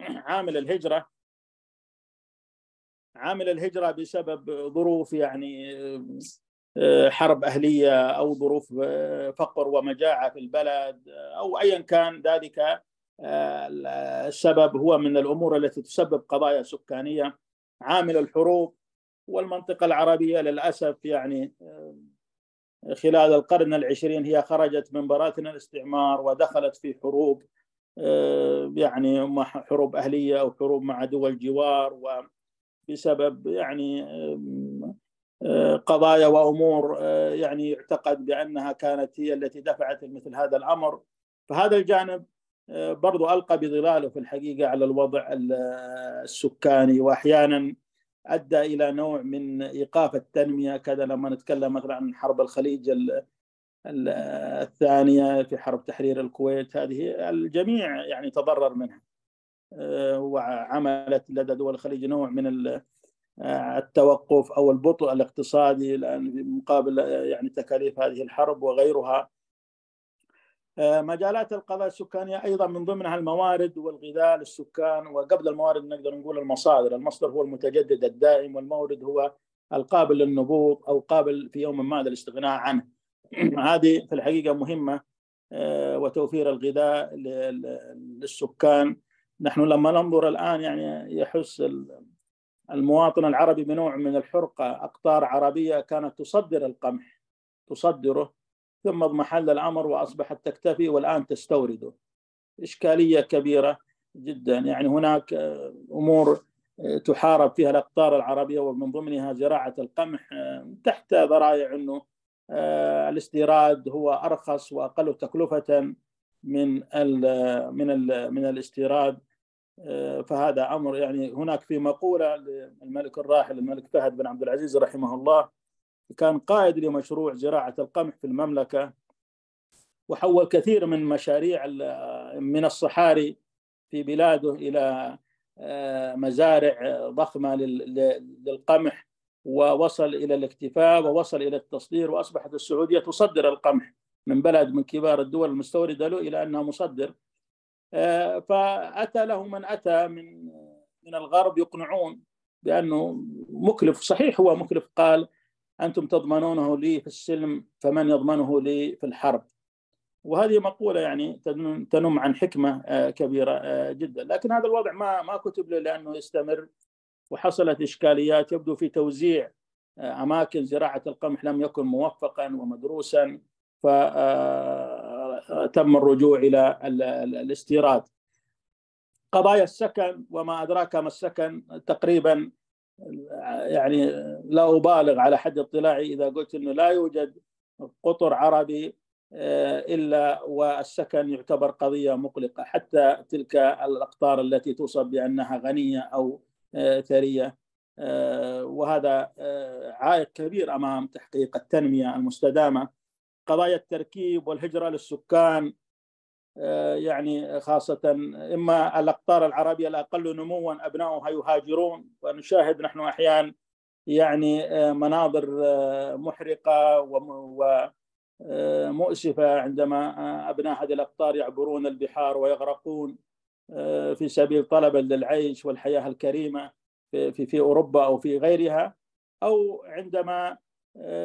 [SPEAKER 8] عامل الهجرة عامل الهجرة بسبب ظروف يعني حرب أهلية أو ظروف فقر ومجاعة في البلد أو أيا كان ذلك السبب هو من الأمور التي تسبب قضايا سكانية. عامل الحروب والمنطقة العربية للأسف يعني خلال القرن العشرين هي خرجت من براثن الاستعمار ودخلت في حروب يعني حروب أهلية أو حروب مع دول جوار وبسبب يعني قضايا وأمور يعني يعتقد بأنها كانت هي التي دفعت مثل هذا الأمر. فهذا الجانب برضو ألقى بظلاله في الحقيقة على الوضع السكاني. وأحيانا أدى إلى نوع من إيقاف التنمية. كذا لما نتكلم مثلا عن حرب الخليج الثانية في حرب تحرير الكويت هذه الجميع يعني تضرر منها. وعملت لدى دول الخليج نوع من التوقف أو البطء الاقتصادي لأن مقابل يعني تكاليف هذه الحرب وغيرها مجالات القضايا السكانية أيضا من ضمنها الموارد والغذاء للسكان وقبل الموارد نقدر نقول المصادر، المصدر هو المتجدد الدائم والمورد هو القابل للنبوض أو قابل في يوم ما للاستغناء عنه. هذه في الحقيقة مهمة وتوفير الغذاء للسكان. نحن لما ننظر الآن يعني يحس المواطن العربي بنوع من الحرقة. أقطار عربية كانت تصدر القمح تصدره. ثم اضمحل الأمر وأصبحت تكتفي والآن تستورده إشكالية كبيرة جدا. يعني هناك أمور تحارب فيها الأقطار العربية ومن ضمنها زراعة القمح تحت ذرائع أنه الاستيراد هو أرخص وأقل تكلفة من ال من ال من الاستيراد. فهذا أمر يعني هناك في مقولة للملك الراحل الملك فهد بن عبد العزيز رحمه الله كان قائد لمشروع زراعه القمح في المملكة وحول كثير من مشاريع من الصحاري في بلاده إلى مزارع ضخمة للقمح ووصل إلى الاكتفاء ووصل إلى التصدير وأصبحت السعودية تصدر القمح من بلد من كبار الدول المستوردة له إلى انها مصدر. فأتى له من أتى من من الغرب يقنعون بأنه مكلف صحيح هو مكلف قال أنتم تضمنونه لي في السلم فمن يضمنه لي في الحرب. وهذه مقولة يعني تنم عن حكمة كبيرة جدا. لكن هذا الوضع ما ما كتب له لأنه يستمر وحصلت إشكاليات يبدو في توزيع أماكن زراعة القمح لم يكن موفقا ومدروسا ف تم الرجوع إلى الاستيراد. قضايا السكن وما أدراك ما السكن تقريبا يعني لا أبالغ على حد اطلاعي إذا قلت إنه لا يوجد قطر عربي إلا والسكن يعتبر قضية مقلقة. حتى تلك الأقطار التي توصف بأنها غنية أو ثرية وهذا عائق كبير أمام تحقيق التنمية المستدامة. قضايا التركيب والهجرة للسكان يعني خاصة إما الأقطار العربية الأقل نموا أبنائها يهاجرون ونشاهد نحن أحيانا يعني مناظر محرقة ومؤسفة عندما أبناء هذه الأقطار يعبرون البحار ويغرقون في سبيل طلبا للعيش والحياة الكريمة في في أوروبا أو في غيرها أو عندما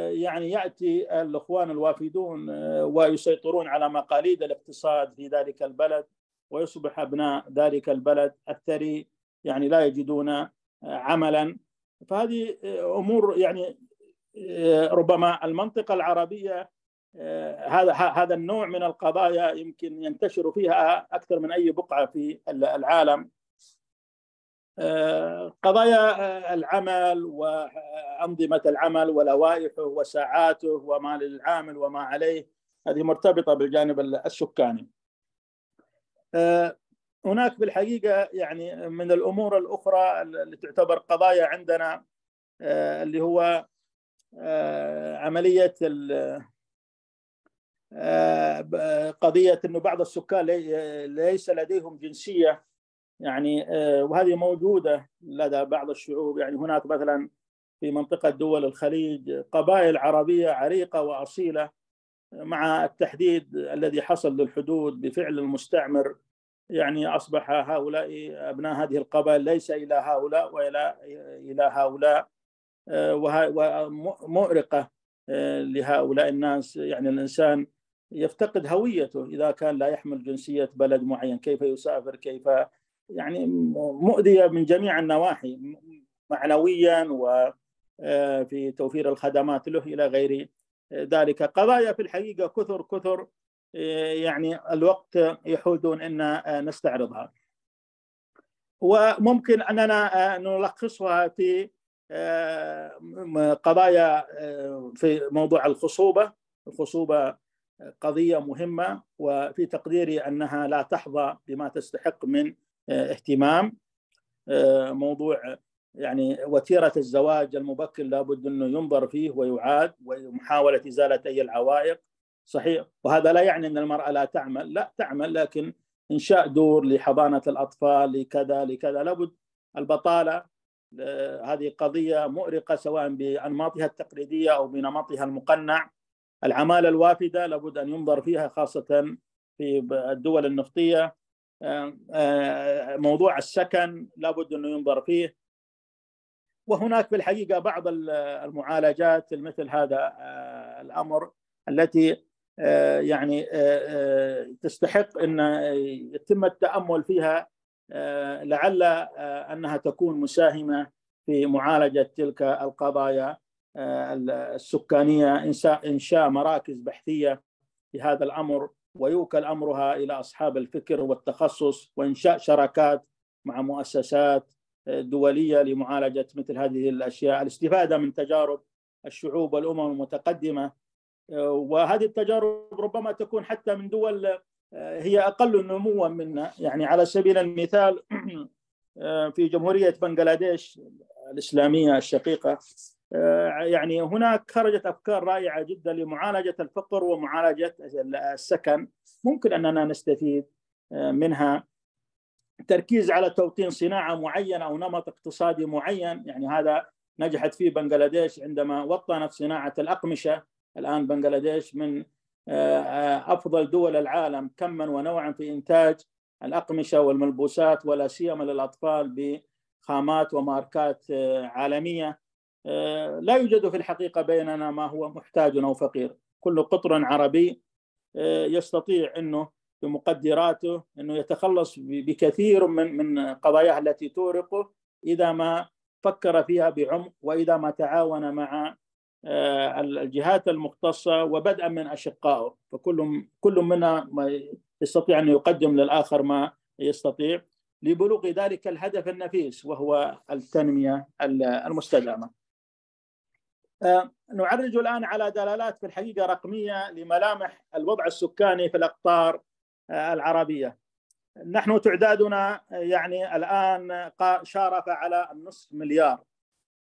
[SPEAKER 8] يعني يأتي الإخوان الوافدون ويسيطرون على مقاليد الاقتصاد في ذلك البلد ويصبح أبناء ذلك البلد الثري يعني لا يجدون عملا. فهذه أمور يعني ربما المنطقة العربية هذا هذا النوع من القضايا يمكن ينتشر فيها أكثر من أي بقعة في العالم. قضايا العمل وأنظمة العمل ولوائحه وساعاته وما للعامل وما عليه هذه مرتبطة بالجانب السكاني. هناك بالحقيقة يعني من الأمور الأخرى اللي تعتبر قضايا عندنا اللي هو عملية قضية أنه بعض السكان ليس لديهم جنسية يعني وهذه موجودة لدى بعض الشعوب. يعني هناك مثلا في منطقة دول الخليج قبائل عربية عريقة وأصيلة مع التحديد الذي حصل للحدود بفعل المستعمر. يعني أصبح هؤلاء أبناء هذه القبائل ليس إلى هؤلاء وإلى إلى هؤلاء ومؤرقة لهؤلاء الناس. يعني الإنسان يفتقد هويته إذا كان لا يحمل جنسية بلد معين. كيف يسافر؟ كيف يعني مؤذية من جميع النواحي معنويا وفي توفير الخدمات له إلى غير ذلك. قضايا في الحقيقة كثر كثر يعني الوقت يحودون أن نستعرضها. وممكن أننا نلخصها في قضايا في موضوع الخصوبة. الخصوبة قضية مهمة وفي تقديري أنها لا تحظى بما تستحق من اهتمام موضوع يعني وتيرة الزواج المبكر لابد أنه ينظر فيه ويعاد ومحاولة إزالة أي العوائق. صحيح. وهذا لا يعني أن المرأة لا تعمل. لا تعمل لكن إنشاء دور لحضانة الأطفال لكذا لكذا. لابد البطالة هذه قضية مؤرقة سواء بأنماطها التقليدية أو بنمطها المقنع. العمالة الوافدة لابد أن ينظر فيها خاصة في الدول النفطية. موضوع السكن لابد أنه ينظر فيه. وهناك في الحقيقة بعض المعالجات مثل هذا الأمر التي يعني تستحق أن يتم التأمل فيها لعل أنها تكون مساهمة في معالجة تلك القضايا السكانية إنشاء مراكز بحثية في هذا الأمر. ويوكل أمرها إلى أصحاب الفكر والتخصص وانشاء شراكات مع مؤسسات دولية لمعالجة مثل هذه الأشياء، الاستفادة من تجارب الشعوب والأمم المتقدمة. وهذه التجارب ربما تكون حتى من دول هي أقل نموا منا، يعني على سبيل المثال في جمهورية بنغلاديش الإسلامية الشقيقة يعني هناك خرجت أفكار رائعة جدا لمعالجة الفقر ومعالجة السكن. ممكن أننا نستفيد منها تركيز على توطين صناعة معينة أو نمط اقتصادي معين. يعني هذا نجحت فيه بنغلاديش عندما وطنت صناعة الأقمشة. الآن بنغلاديش من أفضل دول العالم كما ونوعا في إنتاج الأقمشة والملبوسات ولا سيما للأطفال بخامات وماركات عالمية. لا يوجد في الحقيقة بيننا ما هو محتاج أو فقير. كل قطر عربي يستطيع أنه بمقدراته أنه يتخلص بكثير من من قضاياه التي تورقه إذا ما فكر فيها بعمق وإذا ما تعاون مع الجهات المختصة وبدءا من أشقائه. فكل كل منا يستطيع أن يقدم للآخر ما يستطيع. لبلوغ ذلك الهدف النفيس وهو التنمية المستدامة. آه، نعرج الآن على دلالات في الحقيقة رقمية لملامح الوضع السكاني في الأقطار آه، العربية. نحن تعدادنا يعني الآن شارف على النصف مليار.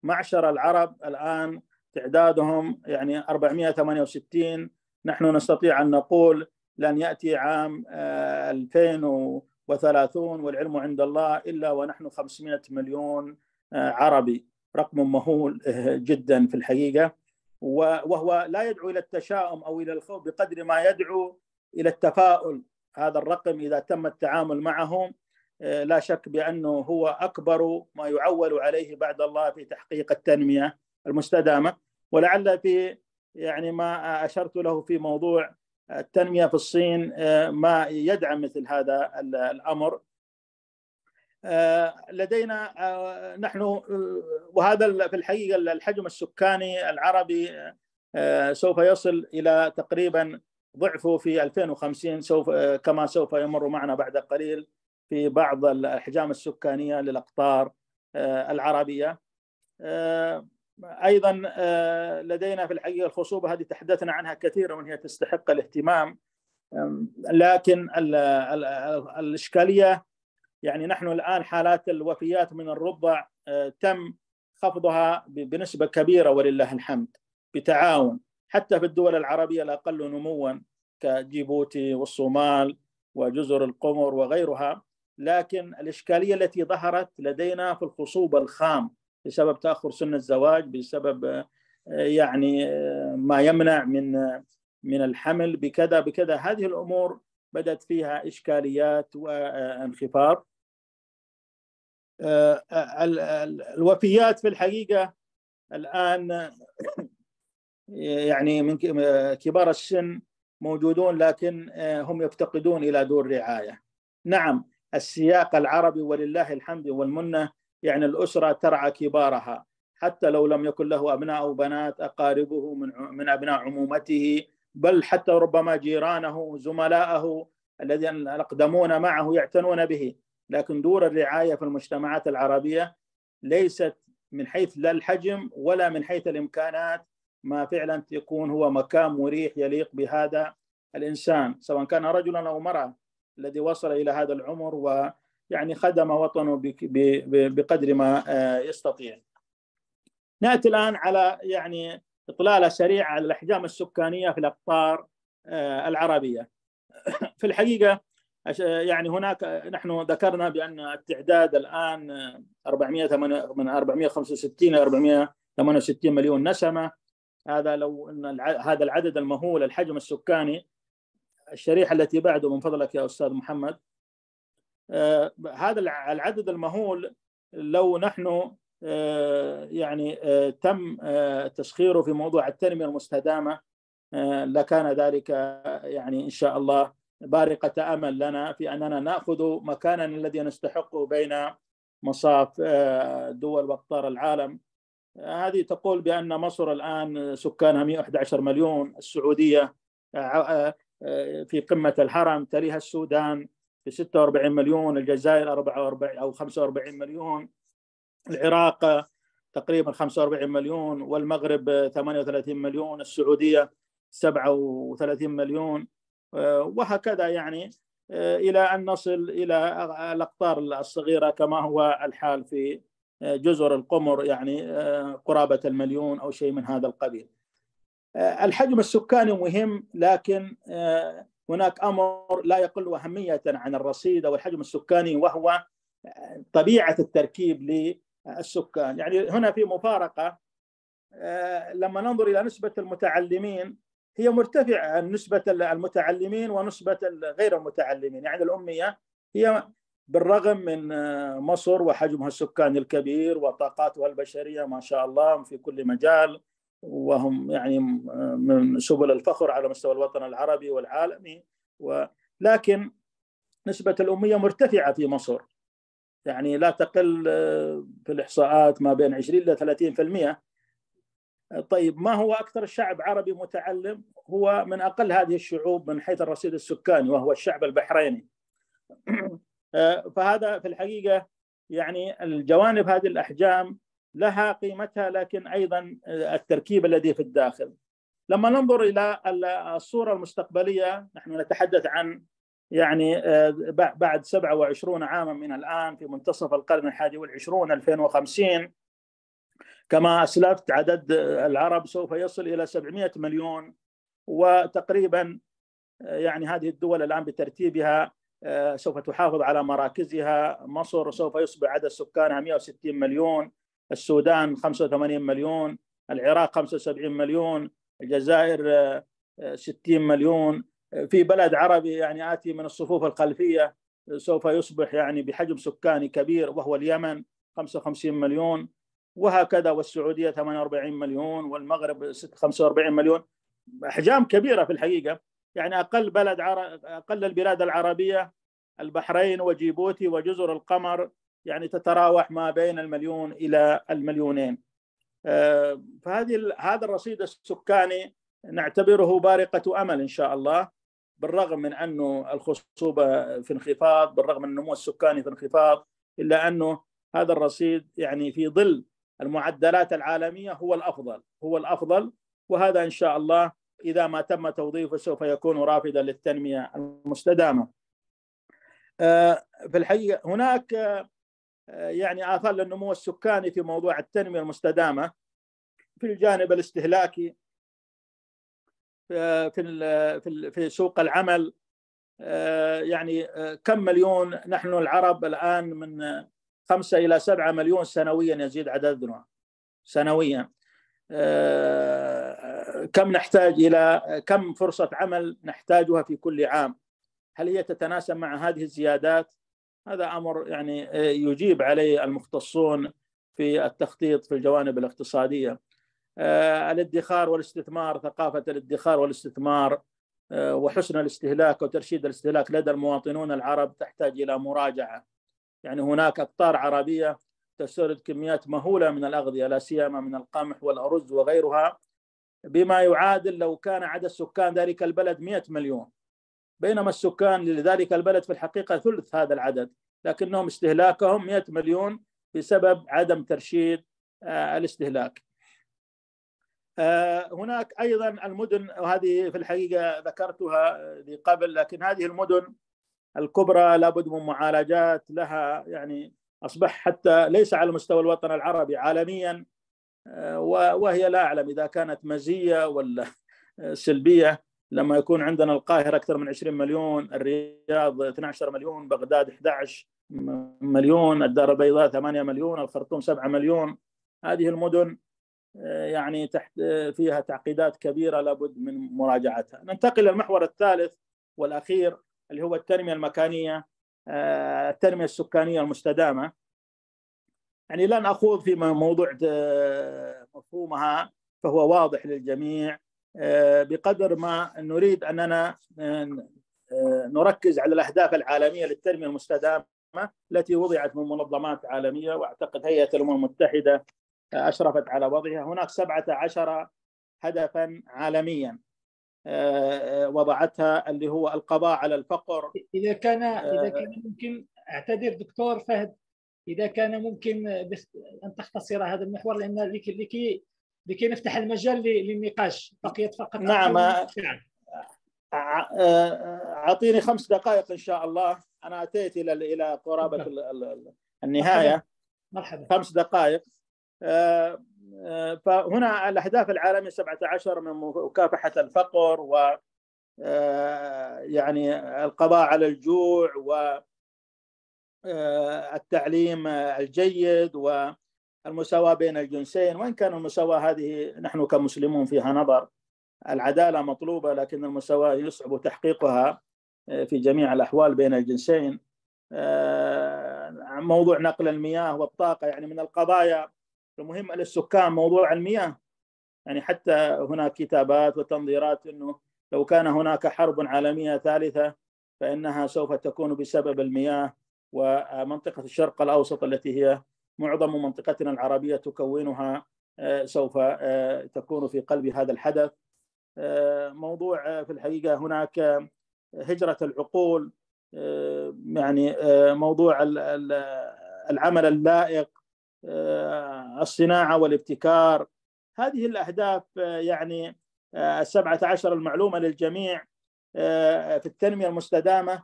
[SPEAKER 8] معشر العرب الآن تعدادهم يعني 468 نحن نستطيع أن نقول لن يأتي عام 2030 والعلم عند الله إلا ونحن 500 مليون عربي. رقم مهول جدا في الحقيقة. وهو لا يدعو إلى التشاؤم أو إلى الخوف بقدر ما يدعو إلى التفاؤل. هذا الرقم إذا تم التعامل معه لا شك بأنه هو أكبر ما يعول عليه بعد الله في تحقيق التنمية المستدامة. ولعل في يعني ما أشرت له في موضوع التنمية في الصين ما يدعم مثل هذا الأمر. لدينا نحن وهذا في الحقيقة الحجم السكاني العربي سوف يصل إلى تقريبا ضعفه في 2050 سوف كما سوف يمر معنا بعد قليل في بعض الأحجام السكانية للأقطار العربية. أيضا لدينا في الحقيقة الخصوبة هذه تحدثنا عنها كثيرا وهي تستحق الاهتمام. لكن الإشكالية يعني نحن الآن حالات الوفيات من الرضع تم خفضها بنسبة كبيرة ولله الحمد بتعاون. حتى في الدول العربية الأقل نموا كجيبوتي والصومال وجزر القمر وغيرها. لكن الإشكالية التي ظهرت لدينا في الخصوبة الخام بسبب تأخر سن الزواج بسبب يعني ما يمنع من من الحمل بكذا بكذا هذه الأمور بدأت فيها إشكاليات وانخفاض الوفيات في الحقيقة الآن يعني من كبار السن موجودون لكن هم يفتقدون إلى دور رعايه. نعم السياق العربي ولله الحمد والمنة يعني الأسرة ترعى كبارها حتى لو لم يكن له أبناء أو بنات أقاربه من أبناء عمومته بل حتى ربما جيرانه زملائه الذين الأقدمون معه يعتنون به لكن دور الرعاية في المجتمعات العربية ليست من حيث لا الحجم ولا من حيث الإمكانات ما فعلا يكون هو مكان مريح يليق بهذا الإنسان سواء كان رجلا أو امرأة الذي وصل إلى هذا العمر ويعني خدم وطنه بقدر ما يستطيع. نأتي الآن على يعني إطلالة سريعة على الأحجام السكانية في الأقطار العربية. في الحقيقة يعني هناك نحن ذكرنا بأن التعداد الآن 400 من 465 إلى 468 مليون نسمة هذا لو إن هذا العدد المهول الحجم السكاني الشريحة التي بعده من فضلك يا أستاذ محمد آه هذا العدد المهول لو نحن آه يعني آه تم تسخيره في موضوع التنمية المستدامة. لكان ذلك يعني إن شاء الله بارقة أمل لنا في أننا نأخذ مكانا الذي نستحقه بين مصاف دول واقطار العالم. هذه تقول بأن مصر الآن سكانها 111 مليون السعودية في قمة الهرم تليها السودان ب 46 مليون الجزائر 44 أو 45 مليون. العراق تقريبا 45 مليون والمغرب 38 مليون السعودية 37 مليون وهكذا يعني إلى أن نصل إلى الأقطار الصغيرة كما هو الحال في جزر القمر يعني قرابة المليون أو شيء من هذا القبيل. الحجم السكاني مهم لكن هناك أمر لا يقل أهمية عن الرصيد أو الحجم السكاني وهو طبيعة التركيب للسكان، يعني هنا في مفارقة لما ننظر إلى نسبة المتعلمين هي مرتفعة عن نسبة المتعلمين ونسبة غير المتعلمين، يعني الأمية هي بالرغم من مصر وحجمها السكاني الكبير وطاقاتها البشريه ما شاء الله في كل مجال وهم يعني من سبل الفخر على مستوى الوطن العربي والعالمي ولكن نسبة الأمية مرتفعة في مصر. يعني لا تقل في الإحصاءات ما بين 20 إلى 30% طيب ما هو أكثر الشعب عربي متعلم؟ هو من أقل هذه الشعوب من حيث الرصيد السكاني وهو الشعب البحريني. فهذا في الحقيقة يعني الجوانب هذه الأحجام لها قيمتها لكن أيضا التركيب الذي في الداخل. لما ننظر إلى الصورة المستقبلية نحن نتحدث عن يعني آه، بعد 27 عاما من الآن في منتصف القرن الحادي والعشرون 2050 كما أسلفت عدد العرب سوف يصل إلى 700 مليون وتقريبا آه، يعني هذه الدول الآن بترتيبها آه، سوف تحافظ على مراكزها. مصر سوف يصبح عدد سكانها 160 مليون السودان 85 مليون العراق 75 مليون الجزائر 60 مليون. في بلد عربي يعني آتي من الصفوف الخلفية سوف يصبح يعني بحجم سكاني كبير وهو اليمن 55 مليون. وهكذا والسعودية 48 مليون والمغرب 45 مليون. أحجام كبيرة في الحقيقة. يعني أقل بلد عرب أقل البلاد العربية البحرين وجيبوتي وجزر القمر يعني تتراوح ما بين المليون إلى المليونين. آه، فهذه هذا الرصيد السكاني نعتبره بارقة أمل إن شاء الله. بالرغم من أنه الخصوبة في انخفاض بالرغم من النمو السكاني في انخفاض إلا أنه هذا الرصيد يعني في ظل المعدلات العالمية هو الأفضل هو الأفضل وهذا إن شاء الله إذا ما تم توظيفه سوف يكون رافدا للتنمية المستدامة. آه، في الحقيقة هناك آه، يعني آثار للنمو السكاني في موضوع التنمية المستدامة في الجانب الاستهلاكي في في في سوق العمل. آه، يعني آه، كم مليون نحن العرب الآن من خمسة إلى سبعة مليون سنويا يزيد عددنا سنويا. آه، كم نحتاج إلى كم فرصة عمل نحتاجها في كل عام؟ هل هي تتناسب مع هذه الزيادات؟ هذا أمر يعني يجيب عليه المختصون في التخطيط في الجوانب الاقتصادية. الادخار والاستثمار ثقافة الادخار والاستثمار آه، وحسن الاستهلاك وترشيد الاستهلاك لدى المواطنون العرب تحتاج إلى مراجعة. يعني هناك أقطار عربية تستورد كميات مهولة من الأغذية لا سيما من القمح والأرز وغيرها بما يعادل لو كان عدد سكان ذلك البلد 100 مليون. بينما السكان لذلك البلد في الحقيقة ثلث هذا العدد لكنهم استهلاكهم 100 مليون بسبب عدم ترشيد آه، الاستهلاك. آه، هناك أيضا المدن وهذه في الحقيقة ذكرتها قبل لكن هذه المدن الكبرى لابد من معالجات لها يعني أصبح حتى ليس على مستوى الوطن العربي عالميا آه، وهي لا أعلم إذا كانت مزية ولا سلبية. لما يكون عندنا القاهرة أكثر من 20 مليون الرياض 12 مليون بغداد 11 مليون الدار البيضاء 8 مليون الخرطوم 7 مليون. هذه المدن يعني تحت فيها تعقيدات كبيرة لابد من مراجعتها. ننتقل للمحور الثالث والأخير اللي هو التنمية المكانية آه، التنمية السكانية المستدامة. يعني لن أخوض في موضوع آه، مفهومها فهو واضح للجميع آه، بقدر ما نريد أننا نركز على الأهداف العالمية للتنمية المستدامة التي وضعت من منظمات عالمية وأعتقد هيئة الأمم المتحدة أشرفت على وضعها. هناك 17 هدفا عالميا. آه، آه، وضعتها اللي هو القضاء على الفقر.
[SPEAKER 2] إذا كان إذا آه، كان ممكن أعتذر دكتور فهد إذا كان ممكن أن تختصر هذا المحور لأن لكي لكي لكي نفتح المجال للنقاش. بقيت فقط
[SPEAKER 8] نعم أعطيني خمس دقائق إن شاء الله. أنا أتيت إلى إلى قرابة النهاية.
[SPEAKER 2] مرحبا.
[SPEAKER 8] خمس دقائق. فهنا الأهداف العالمية 17 من مكافحة الفقر و آه، يعني القضاء على الجوع و التعليم الجيد والمساواة بين الجنسين. وإن كان المساواة هذه نحن كمسلمون فيها نظر العدالة مطلوبة لكن المساواة يصعب تحقيقها في جميع الأحوال بين الجنسين. موضوع نقل المياه والطاقة يعني من القضايا المهم للسكان موضوع المياه. يعني حتى هناك كتابات وتنظيرات إنه لو كان هناك حرب عالمية ثالثة فإنها سوف تكون بسبب المياه ومنطقة الشرق الأوسط التي هي معظم منطقتنا العربية تكونها آه، سوف آه، تكون في قلب هذا الحدث. آه، موضوع في الحقيقة هناك هجرة العقول يعني موضوع العمل اللائق الصناعة والابتكار. هذه الأهداف يعني السبعة عشر المعلومة للجميع في التنمية المستدامة.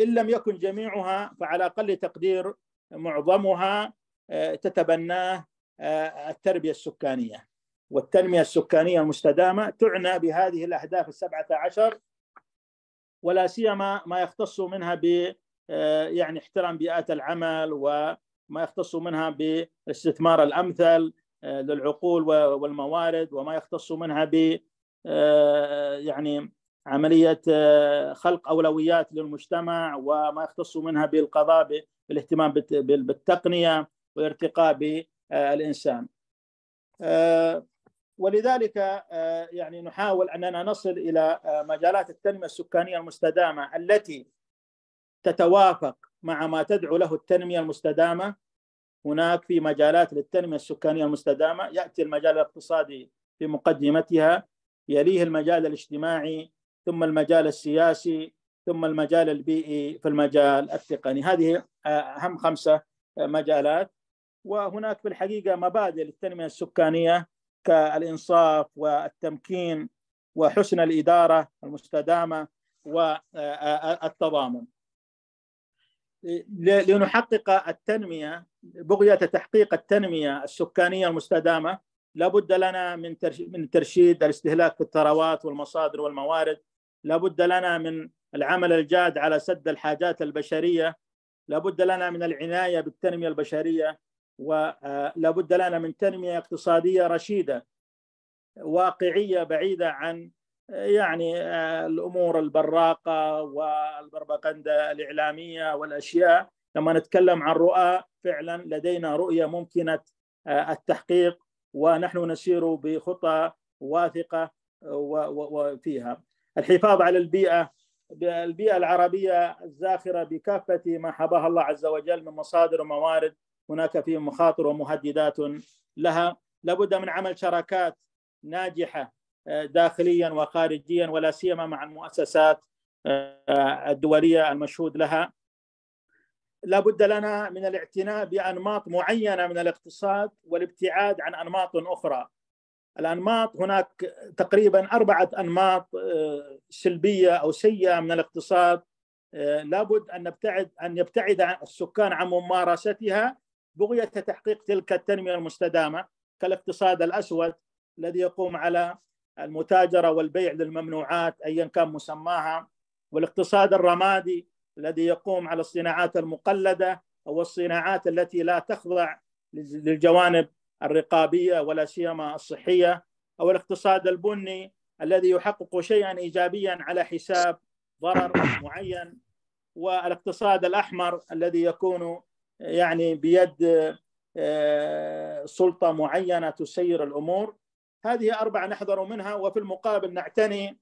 [SPEAKER 8] إن لم يكن جميعها فعلى أقل تقدير معظمها تتبناه التربية السكانية. والتنمية السكانية المستدامة تعنى بهذه الأهداف السبعة عشر ولا سيما ما يختص منها ب يعني احترام بيئات العمل وما يختص منها بالاستثمار الأمثل للعقول والموارد وما يختص منها ب يعني عملية خلق أولويات للمجتمع وما يختص منها بالقضاء بالاهتمام بالتقنية والارتقاء بالإنسان ولذلك يعني نحاول أننا نصل إلى مجالات التنمية السكانية المستدامة التي تتوافق مع ما تدعو له التنمية المستدامة. هناك في مجالات للتنمية السكانية المستدامة يأتي المجال الاقتصادي في مقدمتها يليه المجال الاجتماعي ثم المجال السياسي ثم المجال البيئي في المجال التقني. هذه أهم خمسة مجالات. وهناك في الحقيقة مبادئ للتنمية السكانية كالإنصاف والتمكين وحسن الإدارة المستدامة والتضامن. لنحقق التنمية بغية تحقيق التنمية السكانية المستدامة لابد لنا من من ترشيد الاستهلاك في الثروات والمصادر والموارد لابد لنا من العمل الجاد على سد الحاجات البشرية لابد لنا من العناية بالتنمية البشرية ولابد لنا من تنمية اقتصادية رشيدة واقعية بعيدة عن يعني الأمور البراقة والبربقندة الإعلامية والأشياء. لما نتكلم عن رؤى فعلا لدينا رؤية ممكنة التحقيق ونحن نسير بخطى واثقة وفيها الحفاظ على البيئة البيئة العربية الزاخرة بكافة ما حباها الله عز وجل من مصادر وموارد. هناك فيه مخاطر ومهددات لها. لابد من عمل شراكات ناجحة داخليا وخارجيا ولا سيما مع المؤسسات الدولية المشهود لها. لابد لنا من الاعتناء بأنماط معينة من الاقتصاد والابتعاد عن أنماط أخرى. الأنماط هناك تقريبا أربعة أنماط سلبية أو سيئة من الاقتصاد. لابد أن نبتعد أن يبتعد السكان عن ممارستها بغية تحقيق تلك التنمية المستدامة كالاقتصاد الأسود الذي يقوم على المتاجرة والبيع للممنوعات أيا كان مسماها والاقتصاد الرمادي الذي يقوم على الصناعات المقلدة أو الصناعات التي لا تخضع للجوانب الرقابية ولا سيما الصحية أو الاقتصاد البني الذي يحقق شيئا إيجابيا على حساب ضرر معين والاقتصاد الأحمر الذي يكون يعني بيد سلطة معينة تسير الأمور. هذه أربعة نحذر منها وفي المقابل نعتني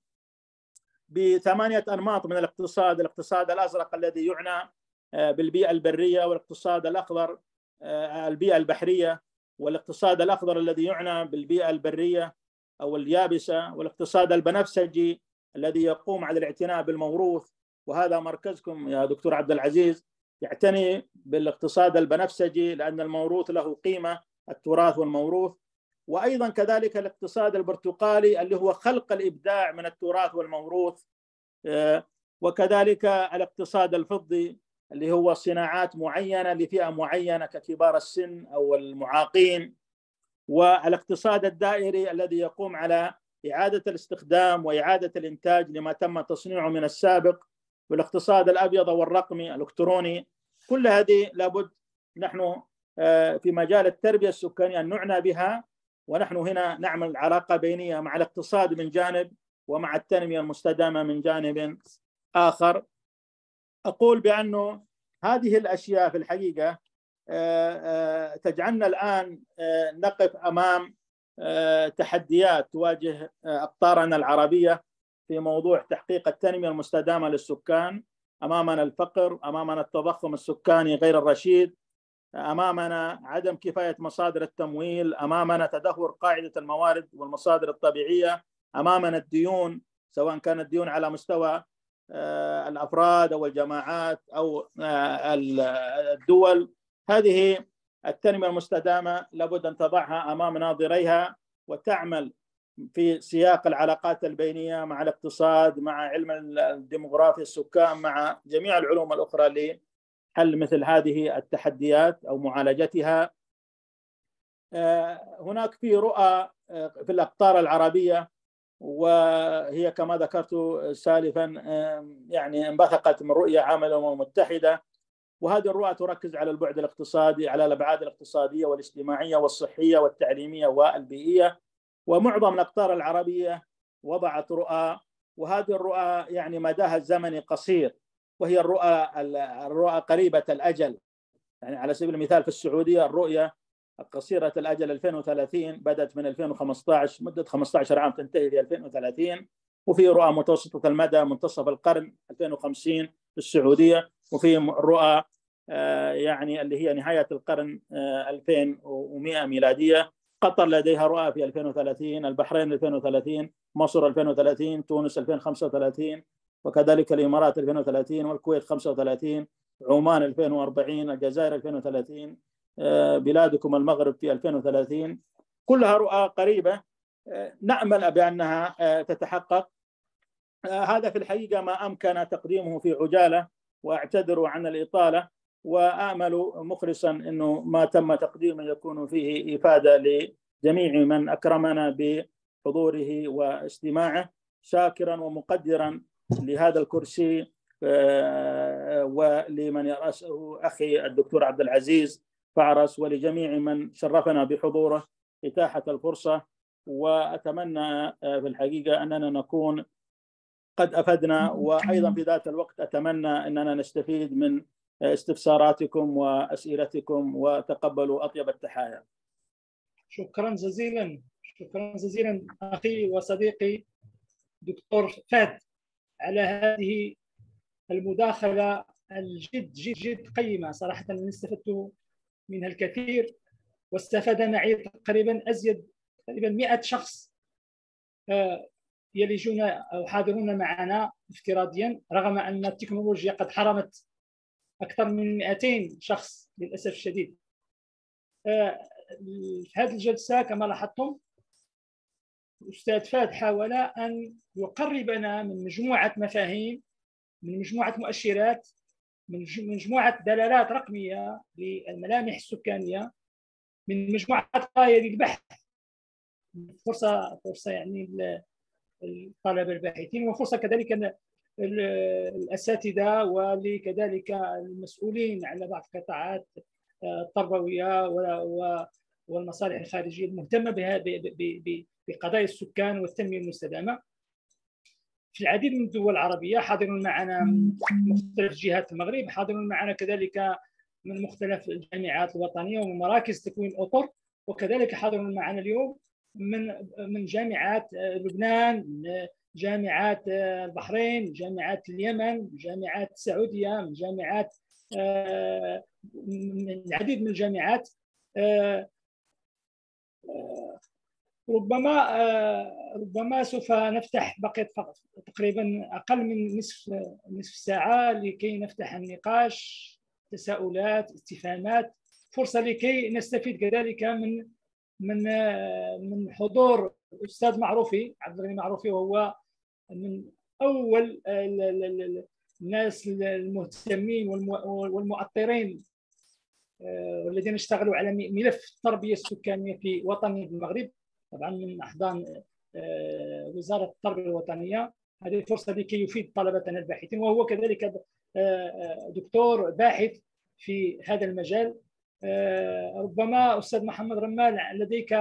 [SPEAKER 8] بثمانية أنماط من الاقتصاد الاقتصاد الأزرق الذي يعنى بالبيئة البرية والاقتصاد الأخضر البيئة البحرية والاقتصاد الأخضر الذي يعنى بالبيئة البرية أو اليابسة والاقتصاد البنفسجي الذي يقوم على الاعتناء بالموروث. وهذا مركزكم يا دكتور عبد العزيز. يعتني بالاقتصاد البنفسجي لأن الموروث له قيمة التراث والموروث. وأيضا كذلك الاقتصاد البرتقالي اللي هو خلق الإبداع من التراث والموروث وكذلك الاقتصاد الفضي اللي هو صناعات معينة لفئة معينة ككبار السن أو المعاقين والاقتصاد الدائري الذي يقوم على إعادة الاستخدام وإعادة الإنتاج لما تم تصنيعه من السابق والاقتصاد الأبيض والرقمي الإلكتروني. كل هذه لابد نحن في مجال التربية السكانية أن نعنى بها ونحن هنا نعمل علاقه بينيه مع الاقتصاد من جانب ومع التنمية المستدامة من جانب آخر. أقول بأنه هذه الأشياء في الحقيقة تجعلنا الآن نقف أمام تحديات تواجه أقطارنا العربية في موضوع تحقيق التنمية المستدامة للسكان أمامنا الفقر أمامنا التضخم السكاني غير الرشيد. أمامنا عدم كفاية مصادر التمويل أمامنا تدهور قاعدة الموارد والمصادر الطبيعية أمامنا الديون سواء كانت ديون على مستوى الأفراد أو الجماعات أو الدول. هذه التنمية المستدامة لابد أن تضعها أمام ناظريها وتعمل في سياق العلاقات البينية مع الاقتصاد مع علم الديموغرافيا السكان مع جميع العلوم الأخرى لحل مثل هذه التحديات أو معالجتها؟ آه، هناك في رؤى آه، في الأقطار العربية وهي كما ذكرت سالفا يعني انبثقت من رؤية عامة الأمم المتحدة. وهذه الرؤى تركز على البعد الاقتصادي على الأبعاد الاقتصادية والاجتماعية والصحية والتعليمية والبيئية. ومعظم الأقطار العربية وضعت رؤى وهذه الرؤى يعني مداها الزمني قصير. وهي الرؤى الرؤى قريبة الأجل. يعني على سبيل المثال في السعودية الرؤية قصيرة الأجل 2030 بدأت من 2015 مدة 15 عام تنتهي في 2030 وفي رؤى متوسطة المدى منتصف القرن 2050 في السعودية وفي رؤى آه، يعني اللي هي نهاية القرن 2100 آه، ميلادية. قطر لديها رؤى في 2030 البحرين 2030 مصر 2030 تونس 2035 وكذلك الإمارات 2030 والكويت 35 عمان 2040 الجزائر 2030 آه، بلادكم المغرب في 2030 كلها رؤى قريبة نأمل بأنها تتحقق. هذا في الحقيقة ما أمكن تقديمه في عجالة وأعتذر عن الإطالة وآمل مخلصا إنه ما تم تقديمه يكون فيه إفادة لجميع من أكرمنا بحضوره واستماعه شاكرا ومقدرا لهذا الكرسي آه، ولمن يرأسه أخي الدكتور عبد العزيز فعرس ولجميع من شرفنا بحضوره إتاحة الفرصة. وأتمنى آه، في الحقيقة أننا نكون قد أفدنا. وأيضا في ذات الوقت أتمنى أننا نستفيد من استفساراتكم وأسئلتكم. وتقبلوا أطيب التحايا.
[SPEAKER 2] شكرا جزيلا. شكرا جزيلا أخي وصديقي دكتور فهد. على هذه المداخلة الجد جد جد قيمة. صراحة استفدت منها الكثير واستفاد معي تقريبا أزيد تقريبا 100 شخص آه، يلجون أو حاضرون معنا افتراضيا رغم أن التكنولوجيا قد حرمت أكثر من 200 شخص للأسف الشديد. آه، في هذه الجلسة كما لاحظتم الاستاذ فهد حاول أن يقربنا من مجموعة مفاهيم من مجموعة مؤشرات من مجموعة دلالات رقمية للملامح السكانية من مجموعة قضايا للبحث فرصة فرصة يعني الطلبه الباحثين وفرصة كذلك الأساتذة ولكذلك المسؤولين على بعض القطاعات آه، التربوية والمصالح الخارجية المهتمة بقضايا السكان والتنمية المستدامة. في العديد من الدول العربية حاضرون معنا من مختلف جهات المغرب حاضرون معنا كذلك من مختلف الجامعات الوطنية ومن مراكز تكوين الاطر وكذلك حاضرون معنا اليوم من من جامعات آه، لبنان جامعات آه، البحرين جامعات اليمن جامعات السعودية من جامعات آه، من العديد من الجامعات ربما ربما سوف نفتح بقيت فقط تقريبا أقل من نصف نصف ساعة لكي نفتح النقاش تساؤلات استفهامات فرصة لكي نستفيد كذلك من من من حضور الاستاذ معروفي عبد الغني معروفي وهو من أول الناس المهتمين والمؤطرين والذين آه، اشتغلوا على ملف التربية السكانية في وطن المغرب. طبعا من أحضان آه، وزارة التربية الوطنية. هذه فرصة لكي يفيد طلبتنا الباحثين وهو كذلك آه، دكتور باحث في هذا المجال. آه، ربما أستاذ محمد رمال لديك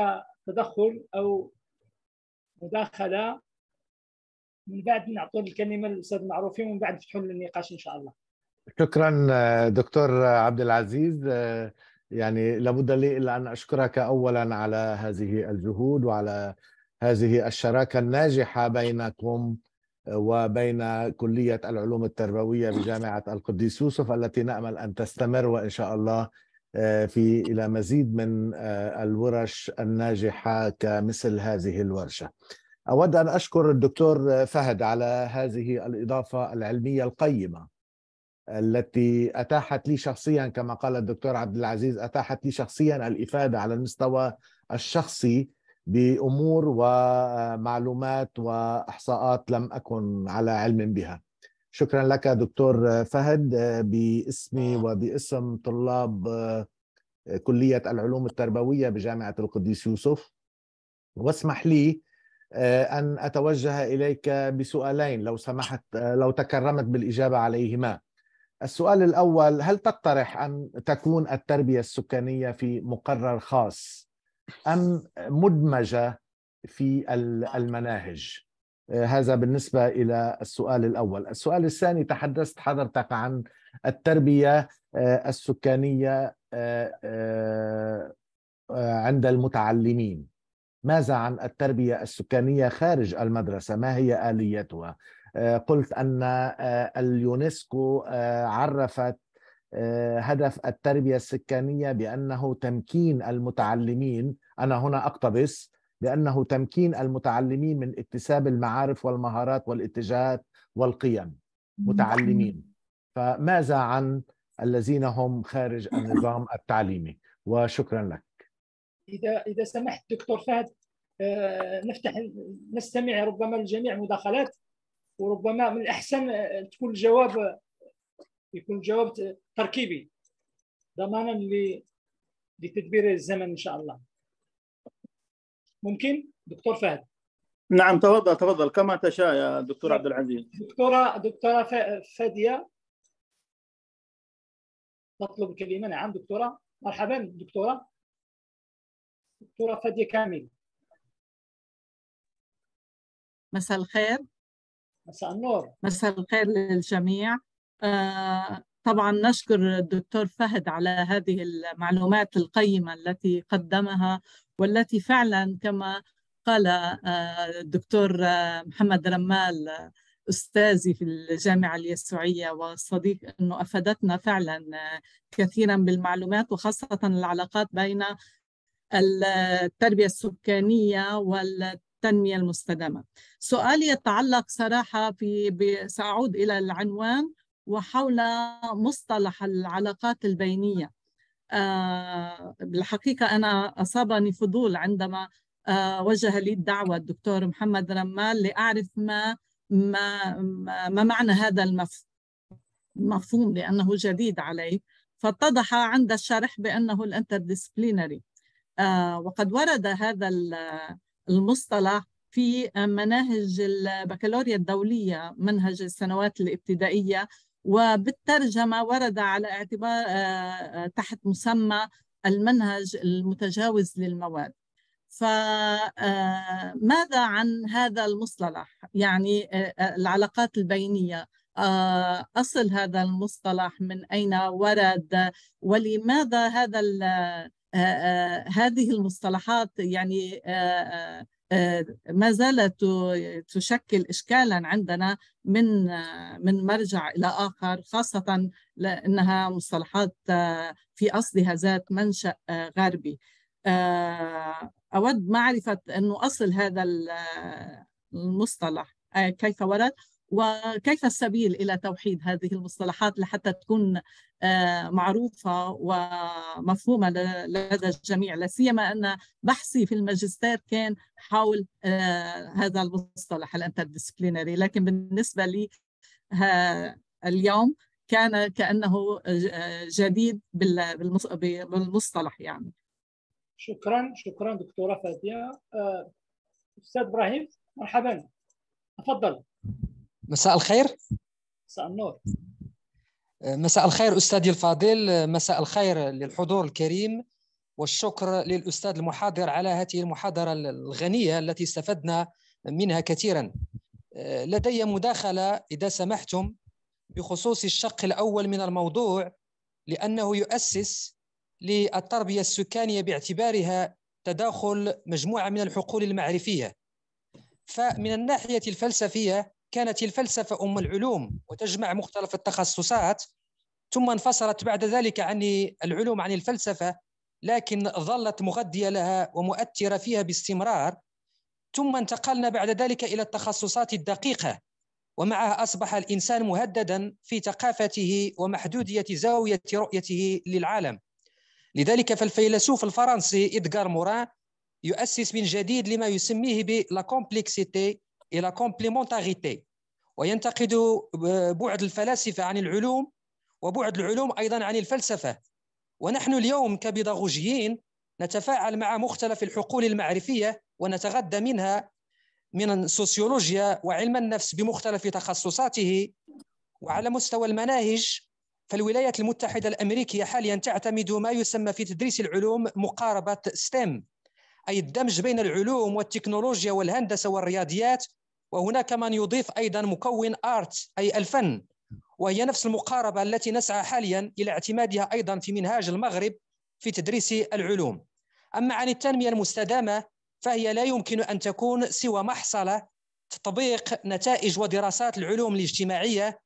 [SPEAKER 2] تدخل أو مداخلة؟ من بعد نعطوا الكلمة للأستاذ معروفي ومن بعد نفتحوا النقاش إن شاء الله.
[SPEAKER 1] شكرا دكتور عبد العزيز يعني لابد لي إلا أن أشكرك اولا على هذه الجهود وعلى هذه الشراكة الناجحة بينكم وبين كلية العلوم التربوية بجامعة القديس يوسف التي نأمل أن تستمر وإن شاء الله آه، في إلى مزيد من آه، الورش الناجحة كمثل هذه الورشة. أود أن أشكر الدكتور فهد على هذه الإضافة العلمية القيمة التي أتاحت لي شخصيا كما قال الدكتور عبد العزيز أتاحت لي شخصيا الإفادة على المستوى الشخصي بأمور ومعلومات وإحصاءات لم أكن على علم بها. شكرا لك دكتور فهد باسمي وباسم طلاب كلية العلوم التربوية بجامعة القديس يوسف واسمح لي أن أتوجه إليك بسؤالين لو سمحت لو تكرمت بالإجابة عليهما. السؤال الأول هل تقترح أن تكون التربية السكانية في مقرر خاص أم مدمجة في المناهج؟ هذا بالنسبة إلى السؤال الأول. السؤال الثاني تحدثت حضرتك عن التربية السكانية عند المتعلمين. ماذا عن التربية السكانية خارج المدرسة؟ ما هي آليتها؟ قلت أن اليونسكو عرفت هدف التربية السكانية بأنه تمكين المتعلمين أنا هنا أقتبس بأنه تمكين المتعلمين من اكتساب المعارف والمهارات والاتجاهات والقيم. متعلمين. فماذا عن الذين هم خارج النظام التعليمي؟ وشكرا لك.
[SPEAKER 2] إذا إذا سمحت دكتور فهد نفتح نستمع ربما لجميع مداخلات. وربما من الأحسن تكون الجواب يكون الجواب تركيبي ضمانا لتدبير الزمن إن شاء الله. ممكن؟ دكتور فهد.
[SPEAKER 8] نعم تفضل تفضل. كما تشاء يا دكتور عبد العزيز.
[SPEAKER 2] دكتورة دكتورة فادية. تطلب الكلمة نعم دكتورة. مرحبا دكتورة. دكتورة فادية كامل.
[SPEAKER 9] مساء الخير.
[SPEAKER 2] مساء النور.
[SPEAKER 9] مساء الخير للجميع. آه طبعا نشكر الدكتور فهد على هذه المعلومات القيمة التي قدمها والتي فعلا كما قال الدكتور محمد رمال أستاذي في الجامعة اليسوعية والصديق أنه أفادتنا فعلا كثيرا بالمعلومات وخاصة العلاقات بين التربية السكانية والتنمية المستدامة. سؤالي يتعلق صراحة في سأعود إلى العنوان وحول مصطلح العلاقات البينية. أه بالحقيقة أنا أصابني فضول عندما أه وجه لي الدعوة الدكتور محمد رمال لأعرف ما ما ما معنى هذا المفهوم لأنه جديد علي. فاتضح عند الشرح بأنه الانترديسبلينري أه وقد ورد هذا المصطلح في مناهج البكالوريا الدولية منهج السنوات الابتدائية وبالترجمة ورد على اعتبار تحت مسمى المنهج المتجاوز للمواد. فماذا عن هذا المصطلح؟ يعني العلاقات البينية. أصل هذا المصطلح من أين ورد؟ ولماذا هذا هذه المصطلحات يعني ما زالت تشكل اشكالا عندنا من من مرجع إلى آخر خاصة لأنها مصطلحات في أصلها ذات منشأ غربي. أود معرفة أنه أصل هذا المصطلح كيف ورد وكيف السبيل إلى توحيد هذه المصطلحات لحتى تكون معروفة ومفهومة لدى الجميع لا سيما أن بحثي في الماجستير كان حول هذا المصطلح الانترديسبلينري لكن بالنسبة لي اليوم كان كأنه جديد بالمصطلح يعني.
[SPEAKER 2] شكرا شكرا دكتورة فاديه أستاذ إبراهيم مرحبا. تفضل.
[SPEAKER 10] مساء الخير.
[SPEAKER 2] مساء النور.
[SPEAKER 10] مساء الخير أستاذي الفاضل مساء الخير للحضور الكريم والشكر للأستاذ المحاضر على هذه المحاضرة الغنية التي استفدنا منها كثيرا. لدي مداخلة إذا سمحتم بخصوص الشق الأول من الموضوع لأنه يؤسس للتربية السكانية باعتبارها تداخل مجموعة من الحقول المعرفية. فمن الناحية الفلسفية كانت الفلسفة أم العلوم وتجمع مختلف التخصصات ثم انفصلت بعد ذلك عن العلوم عن الفلسفة لكن ظلت مغذية لها ومؤثرة فيها باستمرار. ثم انتقلنا بعد ذلك إلى التخصصات الدقيقة ومعها أصبح الإنسان مهددا في ثقافته ومحدودية زاوية رؤيته للعالم. لذلك فالفيلسوف الفرنسي إدغار موران يؤسس من جديد لما يسميه ب la complexité et la complémentarité وينتقد بعد الفلاسفة عن العلوم وبعد العلوم أيضا عن الفلسفة. ونحن اليوم كبيداغوجيين نتفاعل مع مختلف الحقول المعرفية ونتغذى منها من السوسيولوجيا وعلم النفس بمختلف تخصصاته. وعلى مستوى المناهج فالولايات المتحدة الأمريكية حاليا تعتمد ما يسمى في تدريس العلوم مقاربة STEM أي الدمج بين العلوم والتكنولوجيا والهندسة والرياضيات. وهناك من يضيف أيضا مكون آرت أي الفن. وهي نفس المقاربة التي نسعى حاليا إلى اعتمادها أيضا في منهاج المغرب في تدريس العلوم. أما عن التنمية المستدامة فهي لا يمكن أن تكون سوى محصلة تطبيق نتائج ودراسات العلوم الاجتماعية.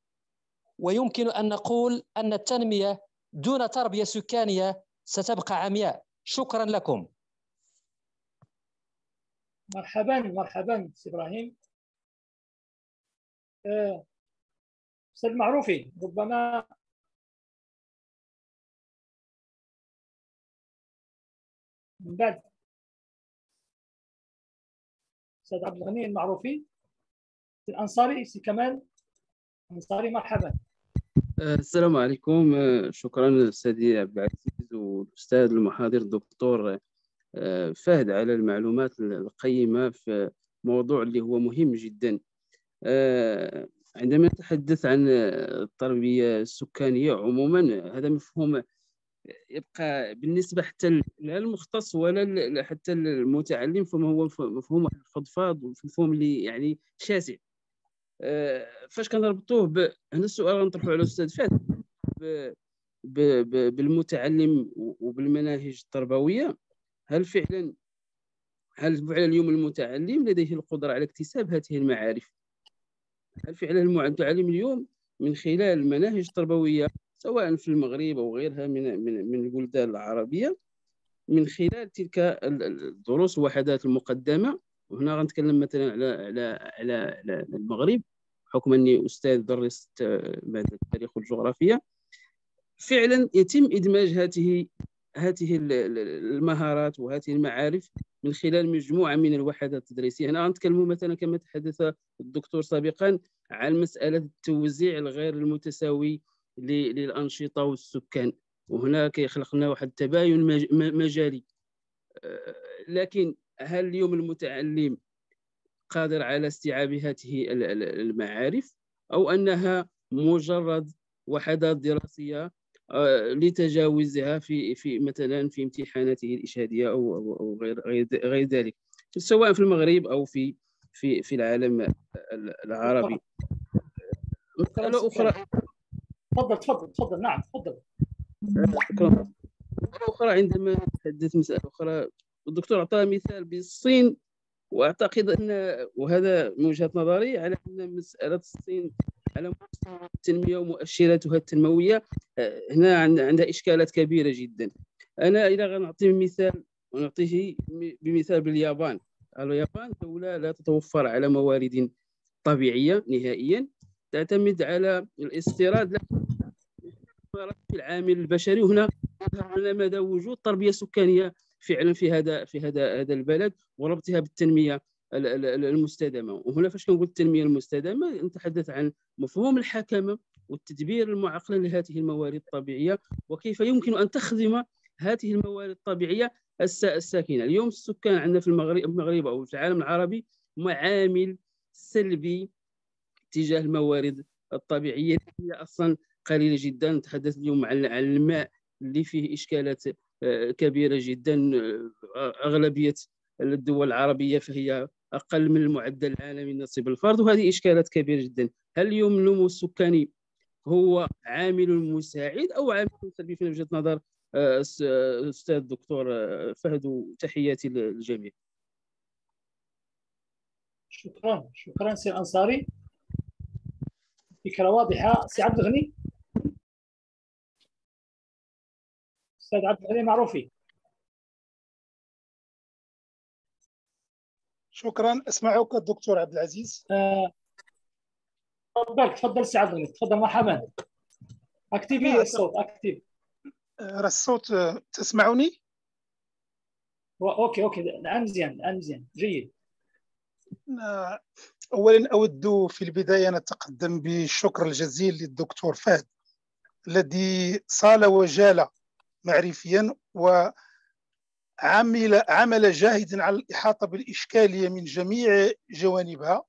[SPEAKER 10] ويمكن أن نقول أن التنمية دون تربية سكانية ستبقى عمياء. شكرا لكم.
[SPEAKER 2] مرحبا مرحبا سي إبراهيم. آه، أستاذ معروفي ربما من بعد. أستاذ عبد الغني المعروفي الأنصاري سي كمال أنصاري مرحبا.
[SPEAKER 11] آه، السلام عليكم. آه، شكرا أستاذي عبد العزيز والأستاذ المحاضر الدكتور آه، فهد على المعلومات القيمة في موضوع اللي هو مهم جدا. عندما نتحدث عن التربية السكانية عموما هذا مفهوم يبقى بالنسبة حتى لا المختص ولا حتى المتعلم فما هو مفهوم فضفاض ومفهوم اللي يعني شاسع. آه، فاش كنربطوه ب... هنا السؤال غنطرحه على الاستاذ فهد ب... ب... ب... بالمتعلم وبالمناهج التربوية هل فعلا هل فعلا اليوم المتعلم لديه القدرة على اكتساب هذه المعارف؟ هل فعلا المتعلم اليوم من خلال المناهج التربويه سواء في المغرب أو غيرها من من من البلدان العربية؟ من خلال تلك الدروس والوحدات المقدمة وهنا غنتكلم مثلا على على على, المغرب بحكم أني أستاذ درست ماده التاريخ والجغرافيا. فعلا يتم إدماج هذه هذه المهارات وهذه المعارف من خلال مجموعة من الوحدات التدريسية. هنا غنتكلموا مثلا كما تحدث الدكتور سابقا عن مسألة التوزيع الغير المتساوي للأنشطة والسكان. وهنا كيخلق لنا واحد التباين مجالي. آه، لكن هل اليوم المتعلم قادر على استيعاب هذه المعارف؟ أو أنها مجرد وحدات دراسية لتجاوزها في في مثلا في امتحاناته الإشهادية أو أو غير غير ذلك سواء في المغرب أو في في في العالم العربي.
[SPEAKER 2] مسألة أخرى. تفضل تفضل تفضل. نعم تفضل.
[SPEAKER 11] شكرا أخرى عندما تحدث مسألة أخرى الدكتور أعطى مثال بالصين وأعتقد أن وهذا من وجهه نظري على أن مسألة الصين على مستوى التنمية ومؤشراتها التنموية آه، هنا عندها إشكالات كبيرة جدا. أنا إلى غنعطي مثال ونعطيه بمثال باليابان. اليابان دولة لا تتوفر على موارد طبيعية نهائيا تعتمد على الاستيراد في العامل البشري. وهنا على مدى وجود تربية سكانية فعلا في هذا في هذا هذا البلد وربطها بالتنمية المستدامة. وهنا فاش كنقول التنمية المستدامة نتحدث عن مفهوم الحكمة والتدبير المعقل لهذه الموارد الطبيعية وكيف يمكن أن تخدم هذه الموارد الطبيعية الساكنة. اليوم السكان عندنا في المغرب أو في العالم العربي معامل سلبي تجاه الموارد الطبيعية. هي أصلا قليلة جدا. نتحدث اليوم عن الماء اللي فيه إشكالات آه، كبيرة جدا آه، أغلبية الدول العربية فهي أقل من المعدل العالمي نصيب الفرد وهذه إشكالات كبيرة جدا. هل اليوم النمو السكاني هو عامل مساعد أو عامل سلبي في وجهه نظر آه، أستاذ الدكتور فهد وتحياتي للجميع.
[SPEAKER 2] شكرا شكرا سي انصاري فكرة واضحة. سي عبد الغني؟ أستاذ عبد الغني معروفي.
[SPEAKER 3] شكرا. اسمعك الدكتور عبد العزيز.
[SPEAKER 2] آه تفضل تفضل سي عبد الغني. تفضل مرحبا. activer الصوت؟ active.
[SPEAKER 3] راه الصوت آه، تسمعوني؟
[SPEAKER 2] okay okay. الآن مزيان الآن مزيان. جيد.
[SPEAKER 3] اولا أود في البداية أن أتقدم بالشكر الجزيل للدكتور فهد الذي صال وجال معرفيا وعمل عمل جاهدا على الإحاطة بالإشكالية من جميع جوانبها.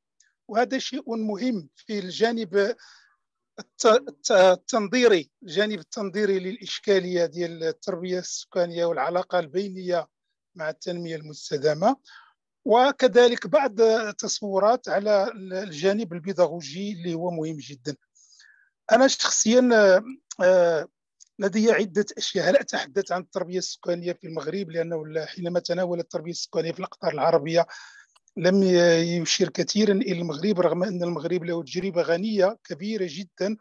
[SPEAKER 3] وهذا شيء مهم في الجانب التنظيري الجانب التنظيري للإشكالية ديال التربية السكانية والعلاقة البينية مع التنمية المستدامة. وكذلك بعض التصورات على الجانب البيداغوجي اللي هو مهم جدا. أنا شخصيا آه، لدي عدة أشياء. هل أتحدث عن التربية السكانية في المغرب؟ لأنه حينما تناول التربية السكانية في الأقطار العربية لم يشير كثيرا إلى المغرب رغم أن المغرب له تجربة غنية كبيرة جدا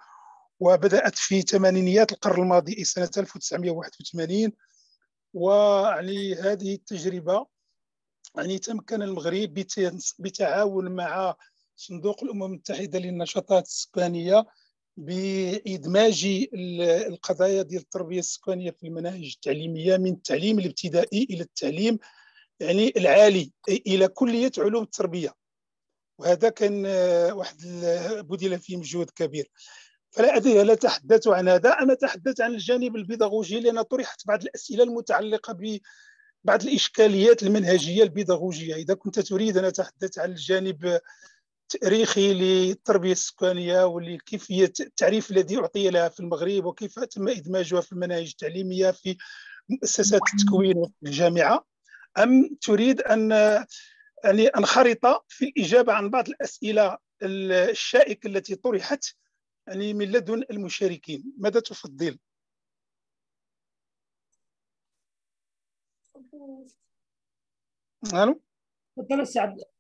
[SPEAKER 3] وبدأت في ثمانينيات القرن الماضي سنة 1981 ويعني هذه التجربة يعني تمكن المغرب بتعاون مع صندوق الأمم المتحدة للنشاطات السكانية بإدماج القضايا ديال التربية السكانيه في المناهج التعليمية من التعليم الابتدائي إلى التعليم يعني العالي إلى كلية علوم التربية. وهذا كان آه، واحد بذل فيه مجهود كبير. فلا أدري هل أتحدث عن هذا أم أتحدث عن الجانب البيداغوجي لأن طرحت بعض الأسئلة المتعلقة ببعض الإشكاليات المنهجية البيداغوجية. إذا كنت تريد أن أتحدث عن الجانب التاريخي للتربية السكانية وكيفيه التعريف الذي اعطي لها في المغرب وكيف تم إدماجها في المناهج التعليمية في مؤسسات التكوين وفي الجامعة. أم تريد أن يعني أنخرط في الإجابة عن بعض الأسئلة الشائكة التي طرحت يعني من لدن المشاركين. ماذا تفضل؟
[SPEAKER 2] ألو؟ تفضل سعد آه،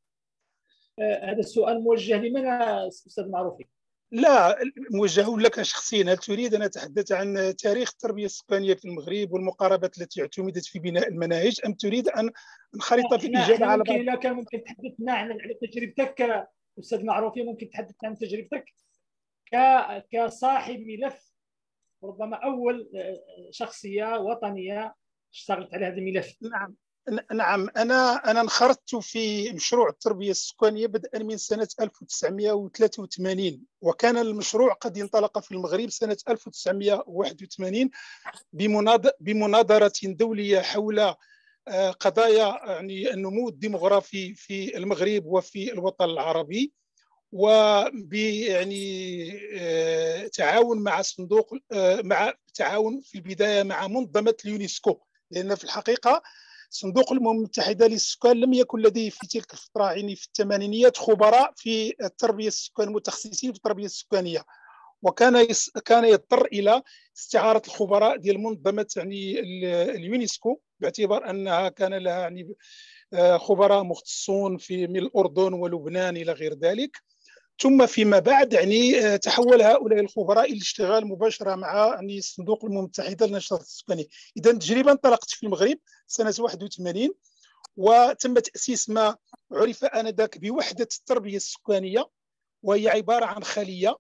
[SPEAKER 2] هذا السؤال موجه لمن أستاذ معروفي؟
[SPEAKER 3] لا موجه لك شخصيا؟ هل تريد أن أتحدث عن تاريخ التربية السكانيه في المغرب والمقاربات التي اعتمدت في بناء المناهج؟ أم تريد أن نخرط في الاجابه على
[SPEAKER 2] بعض؟ ممكن لك ممكن تحدثنا عن تجربتك أستاذ معروفي ممكن تحدثنا عن تجربتك؟ كصاحب ملف ربما أول شخصية وطنية اشتغلت على هذا الملف.
[SPEAKER 3] نعم. نعم أنا أنا انخرطت في مشروع التربية السكانية بدءا من سنة 1983 وكان المشروع قد انطلق في المغرب سنة 1981 بمناظرة دولية حول آه، قضايا يعني النمو الديمغرافي في المغرب وفي الوطن العربي وب يعني آه، تعاون مع صندوق آه، مع تعاون في البداية مع منظمة اليونسكو لأن في الحقيقة صندوق الامم المتحدة للسكان لم يكن لديه في تلك الفترة يعني في الثمانينيات خبراء في التربية السكانية متخصصين في التربية السكانية. وكان يس... كان يضطر إلى استعارة الخبراء ديال منظمة يعني اليونسكو باعتبار أنها كان لها يعني آه، خبراء مختصون في من الأردن ولبنان إلى غير ذلك. ثم فيما بعد يعني آه، تحول هؤلاء الخبراء إلى الاشتغال مباشرة مع يعني صندوق الامم المتحده للنشاط السكاني اذا التجربه انطلقت في المغرب سنة 81 وتم تأسيس ما عرف آنذاك بوحدة التربية السكانيه وهي عبارة عن خلية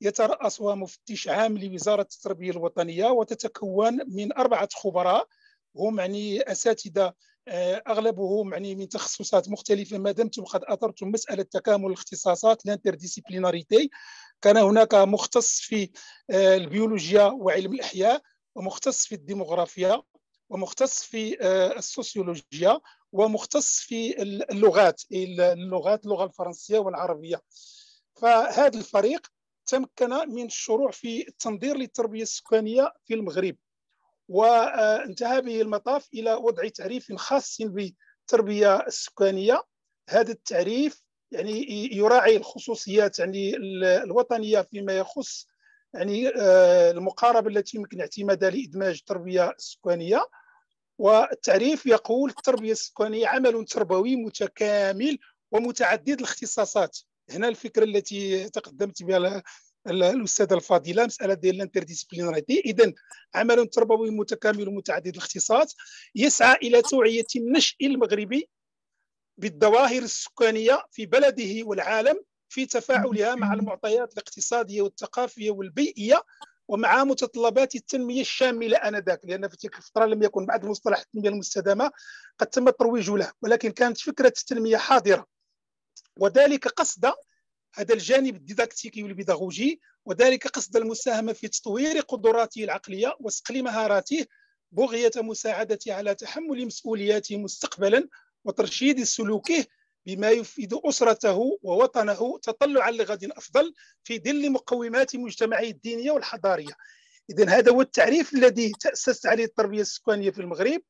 [SPEAKER 3] يترأسها مفتش عام لوزارة التربية الوطنية وتتكون من أربعة خبراء هم يعني أساتذة أغلبهم يعني من تخصصات مختلفة. ما دمتم قد اثرتم مسألة تكامل الاختصاصات الانترديسيبليناريتي كان هناك مختص في آه، البيولوجيا وعلم الإحياء ومختص في الديموغرافيا ومختص في آه، السوسيولوجيا ومختص في اللغات اللغات اللغة الفرنسية والعربية. فهذا الفريق تمكن من الشروع في التنظير للتربية السكانية في المغرب. وانتهى به المطاف إلى وضع تعريف خاص بالتربية السكانية. هذا التعريف يعني يراعي الخصوصيات يعني الوطنية فيما يخص يعني آه، المقاربة التي يمكن اعتمادها لإدماج التربية السكانية. والتعريف يقول التربية السكانية عمل تربوي متكامل ومتعدد الاختصاصات. هنا الفكرة التي تقدمت بها الاستاذه الفاضله مسألة ديال الانترديسيبليناريتي اذا عمل تربوي متكامل ومتعدد الاختصاصات يسعى إلى توعية النشء المغربي بالظواهر السكانية في بلده والعالم في تفاعلها مع المعطيات الاقتصادية والثقافية والبيئية ومع متطلبات التنمية الشاملة آنذاك. لأن في تلك الفترة لم يكن بعد مصطلح التنمية المستدامة قد تم الترويج له ولكن كانت فكرة التنمية حاضرة. وذلك قصد هذا الجانب الديداكتيكي والبيداغوجي وذلك قصد المساهمة في تطوير قدراته العقلية وصقل مهاراته بغية مساعدته على تحمل مسؤولياته مستقبلا وترشيد سلوكه بما يفيد أسرته ووطنه تطلعا لغد أفضل في ظل مقومات مجتمعه الدينية والحضارية. اذا هذا هو التعريف الذي تأسست عليه التربية السكانية في المغرب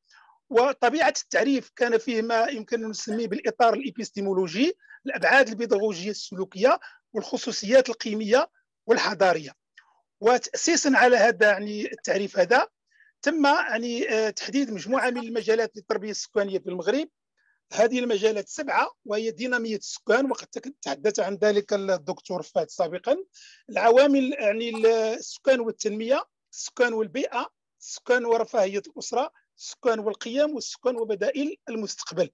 [SPEAKER 3] وطبيعة التعريف كان فيه ما يمكن نسميه بالإطار الابيستيمولوجي الأبعاد البيداغوجيه السلوكية والخصوصيات القيمية والحضارية. وتاسيسا على هذا يعني التعريف هذا تم يعني آه، تحديد مجموعة من المجالات للتربية السكانية في المغرب هذه المجالات سبعة وهي دينامية السكان وقد تحدث عن ذلك الدكتور فهد سابقا العوامل يعني السكان والتنمية السكان والبيئة السكان ورفاهية الأسرة السكان والقيم والسكان وبدائل المستقبل.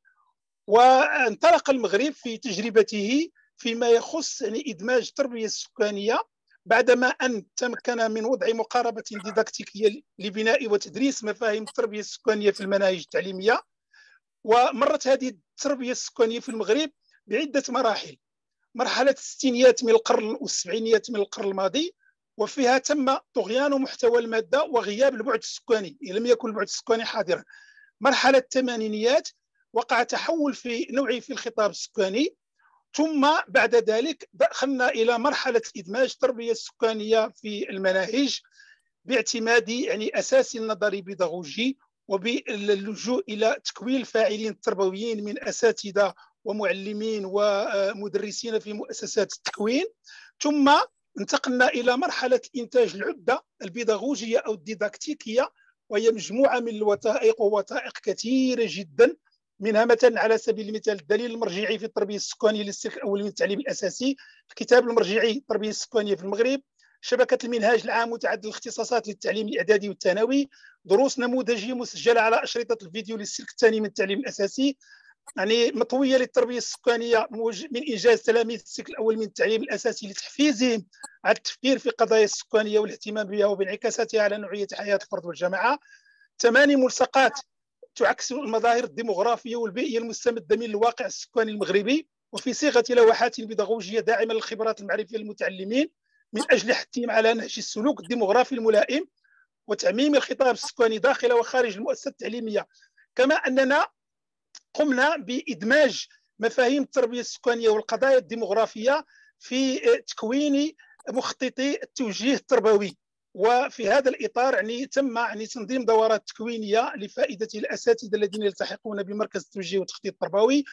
[SPEAKER 3] وانطلق المغرب في تجربته فيما يخص يعني إدماج التربية السكانية بعدما أن تمكن من وضع مقاربة ديداكتيكية لبناء وتدريس مفاهيم التربية السكانية في المناهج التعليمية. ومرت هذه التربية السكانية في المغرب بعدة مراحل. مرحلة الستينيات من القرن والسبعينيات من القرن الماضي وفيها تم طغيان محتوى المادة وغياب البعد السكاني لم يكن البعد السكاني حاضرا. مرحلة الثمانينيات وقع تحول في نوعي في الخطاب السكاني. ثم بعد ذلك دخلنا إلى مرحلة إدماج التربية السكانية في المناهج باعتماد يعني أساس النظري البيداغوجي وباللجوء إلى تكوين الفاعلين التربويين من أساتذة ومعلمين ومدرسين في مؤسسات التكوين. ثم انتقلنا إلى مرحلة إنتاج العده البيداغوجية أو الديداكتيكية وهي مجموعة من الوثائق ووثائق كثيرة جدا منها مثلا على سبيل المثال الدليل المرجعي في التربية السكانية للسلك الأول من التعليم الأساسي الكتاب المرجعي التربيه السكانية في المغرب شبكة المنهاج العام متعدد الاختصاصات للتعليم الإعدادي والثانوي دروس نموذجية مسجلة على أشرطة الفيديو للسلك الثاني من التعليم الأساسي يعني مطوية للتربية السكانية من إنجاز تلاميذ السلك الأول من التعليم الأساسي لتحفيزهم على التفكير في قضايا السكانية والاهتمام بها وبانعكاساتها على نوعية حياة الفرد والجماعة. ثماني ملصقات تعكس المظاهر الديموغرافيه والبيئية المستمدة من الواقع السكاني المغربي وفي صيغة لوحات بيداغوجية داعمة للخبرات المعرفية للمتعلمين من أجل حثهم على نهج السلوك الديموغرافي الملائم وتعميم الخطاب السكاني داخل وخارج المؤسسات التعليمية. كما أننا قمنا بإدماج مفاهيم التربية السكانية والقضايا الديموغرافيه في تكوين مخططي التوجيه التربوي. وفي هذا الإطار يعني تم يعني تنظيم دورات تكوينية لفائدة الأساتذة الذين يلتحقون بمركز التوجيه والتخطيط التربوي.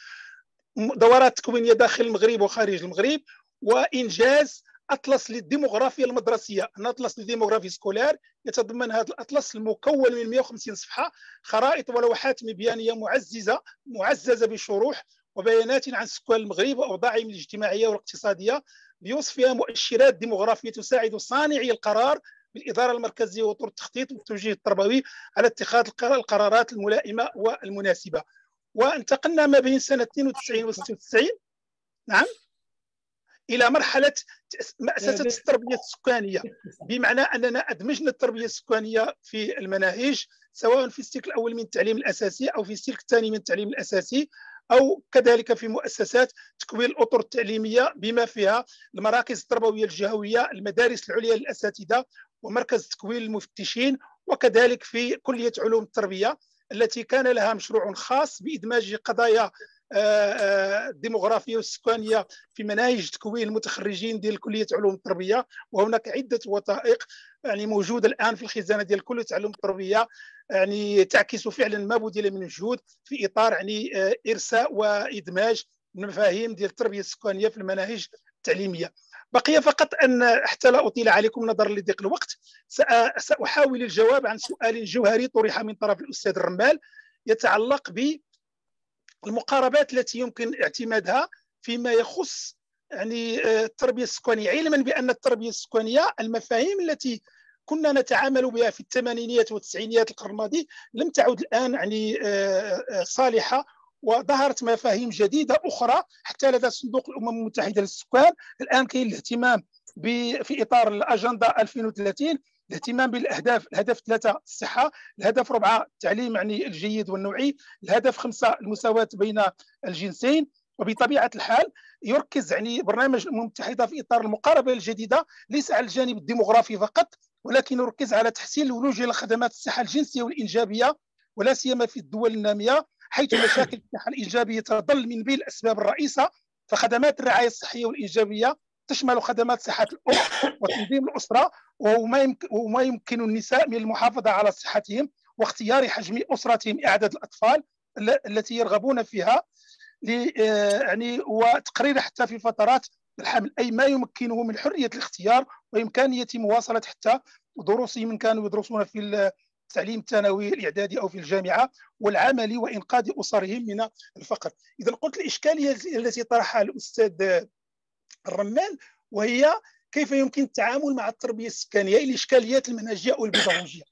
[SPEAKER 3] دورات تكوينية داخل المغرب وخارج المغرب وإنجاز أطلس للديموغرافيا المدرسية. الاطلس de démographie scolaire يتضمن هذا الأطلس المكون من 150 صفحة خرائط ولوحات مبيانية معززة معززة بشروح وبيانات عن سكان المغرب واوضاعهم الاجتماعية والاقتصادية بوصفها مؤشرات ديموغرافية تساعد صانعي القرار بالإدارة المركزية وطرق التخطيط والتوجيه التربوي على اتخاذ القرارات الملائمة والمناسبة. وانتقلنا ما بين سنة 92 و 96 نعم إلى مرحلة مأسسه التربية السكانية. بمعنى أننا أدمجنا التربية السكانية في المناهج سواء في السلك الأول من التعليم الأساسي أو في السلك الثاني من التعليم الأساسي أو كذلك في مؤسسات تكوين الأطر التعليمية بما فيها المراكز التربوية الجهوية المدارس العليا للأساتذة ومركز تكوين المفتشين وكذلك في كلية علوم التربية التي كان لها مشروع خاص بإدماج قضايا الديموغرافيه آه، والسكانيه في مناهج تكوين المتخرجين ديال كلية علوم التربية وهناك عدة وثائق يعني موجودة الآن في الخزانة ديال كلية علوم التربية. يعني تعكس فعلا ما بذل من جهود في إطار يعني آه، ارساء وإدماج المفاهيم ديال التربية السكانية في المناهج التعليمية. بقي فقط أن حتى لا أطيل عليكم نظرا لضيق الوقت سأحاول الجواب عن سؤال جوهري طرح من طرف الأستاذ الرمال يتعلق ب المقاربات التي يمكن اعتمادها فيما يخص يعني آه، التربية السكانية. علما بأن التربية السكانية المفاهيم التي كنا نتعامل بها في الثمانينيات والتسعينيات القرن الماضي لم تعد الآن يعني آه، آه، صالحة وظهرت مفاهيم جديدة أخرى. حتى لدى صندوق الأمم المتحدة للسكان الآن كاين الاهتمام في إطار الأجندة 2030 الاهتمام بالأهداف الهدف ثلاثة الصحة الهدف اربعه التعليم يعني الجيد والنوعي الهدف خمسة المساواة بين الجنسين. وبطبيعة الحال يركز يعني برنامج الامم المتحده في إطار المقاربة الجديدة ليس على الجانب الديموغرافي فقط ولكن يركز على تحسين الولوج إلى خدمات الصحة الجنسية والإنجابية ولا سيما في الدول النامية حيث مشاكل الصحة الإنجابية تظل من بين الأسباب الرئيسة. فخدمات الرعاية الصحية والإنجابية تشمل خدمات صحة الأم وتنظيم الأسرة وما وما يمكن النساء من المحافظة على صحتهم واختيار حجم أسرتهم اعداد الأطفال التي يرغبون فيها يعني وتقرير حتى في فترات الحمل أي ما يمكنه من حرية الاختيار وإمكانية مواصلة حتى دروسهم من كانوا يدرسون في التعليم الثانوي الإعدادي أو في الجامعة والعمل وإنقاذ أسرهم من الفقر. إذا قلت الإشكالية التي طرحها الأستاذ الرمال وهي كيف يمكن التعامل مع التربية السكانية الاشكاليات المنهجيه أو البيداغوجيه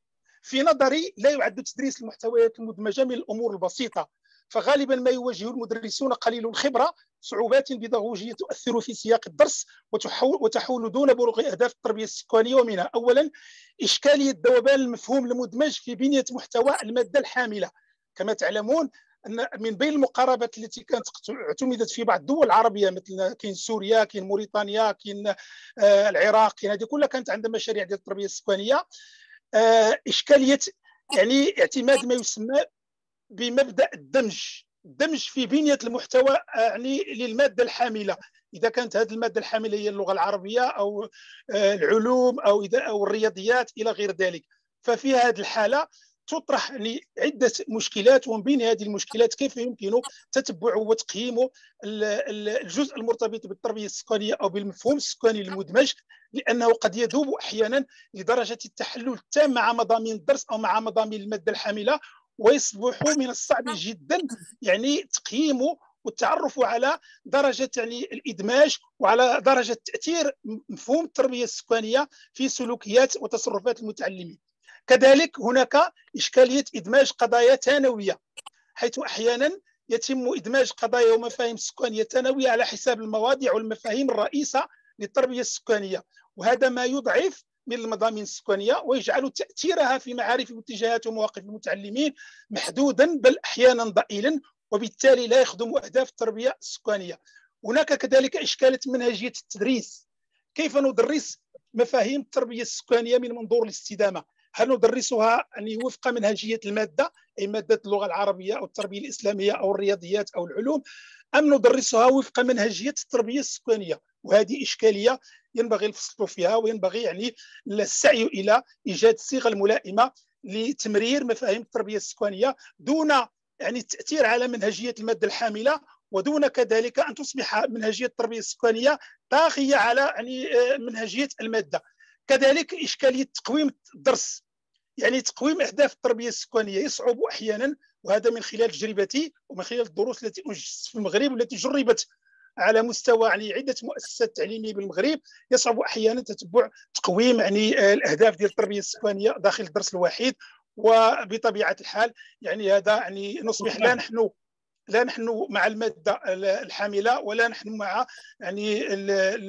[SPEAKER 3] في نظري لا يعد تدريس المحتويات المدمجة من الأمور البسيطة فغالبا ما يواجه المدرسون قليل الخبرة صعوبات بيداغوجيه تؤثر في سياق الدرس وتحول, وتحول دون بلوغ أهداف التربية السكانية. ومنها اولا إشكالية ذوبان المفهوم المدمج في بنية محتوى المادة الحاملة. كما تعلمون أن من بين المقاربات التي كانت اعتمدت في بعض الدول العربية مثل كاين سوريا كاين موريتانيا كاين آه العراق كاين هذه كلها كانت عندها مشاريع ديال التربية السكانية. آه إشكالية يعني اعتماد ما يسمى بمبدأ الدمج الدمج في بنية المحتوى يعني للمادة الحاملة. إذا كانت هذه المادة الحاملة هي اللغة العربية أو آه، العلوم أو اذا أو الرياضيات إلى غير ذلك. ففي هذه الحالة تطرح يعني عدة مشكلات ومن بين هذه المشكلات كيف يمكن تتبع وتقييم الجزء المرتبط بالتربية السكانية أو بالمفهوم السكاني المدمج لأنه قد يذوب أحيانا لدرجة التحلل التام مع مضامين الدرس أو مع مضامين المادة الحاملة ويصبح من الصعب جدا يعني تقييمه والتعرف على درجة يعني الإدماج وعلى درجة تأثير مفهوم التربية السكانية في سلوكيات وتصرفات المتعلمين. كذلك هناك إشكالية إدماج قضايا ثانوية حيث أحيانا يتم إدماج قضايا ومفاهيم سكانية ثانوية على حساب المواضيع والمفاهيم الرئيسة للتربية السكانية وهذا ما يضعف من المضامين السكانية ويجعل تأثيرها في معارف واتجاهات ومواقف المتعلمين محدودا بل أحيانا ضئيلا وبالتالي لا يخدم أهداف التربية السكانية. هناك كذلك إشكالية منهجية التدريس. كيف ندرس مفاهيم التربية السكانية من منظور الاستدامة؟ هل ندرسها يعني وفق منهجيه المادة أي مادة اللغة العربية أو التربية الإسلامية أو الرياضيات أو العلوم أم ندرسها وفق منهجيه التربية السكانية. وهذه إشكالية ينبغي الفصل فيها وينبغي يعني السعي إلى إيجاد الصيغه الملائمة لتمرير مفاهيم التربية السكانية دون يعني التأثير على منهجية المادة الحاملة ودون كذلك أن تصبح منهجية التربية السكانية طاغية على يعني آه، منهجية المادة. كذلك إشكالية تقويم الدرس. يعني تقويم أهداف التربية السكانية يصعب أحيانا وهذا من خلال تجربتي ومن خلال الدروس التي أنجزت في المغرب والتي جربت على مستوى يعني عدة مؤسسات تعليمية بالمغرب. يصعب أحيانا تتبع تقويم يعني آه، الأهداف ديال التربية السكانية داخل الدرس الواحد وبطبيعة الحال يعني هذا يعني نصبح لا نحن لا نحن مع المادة الحاملة ولا نحن مع يعني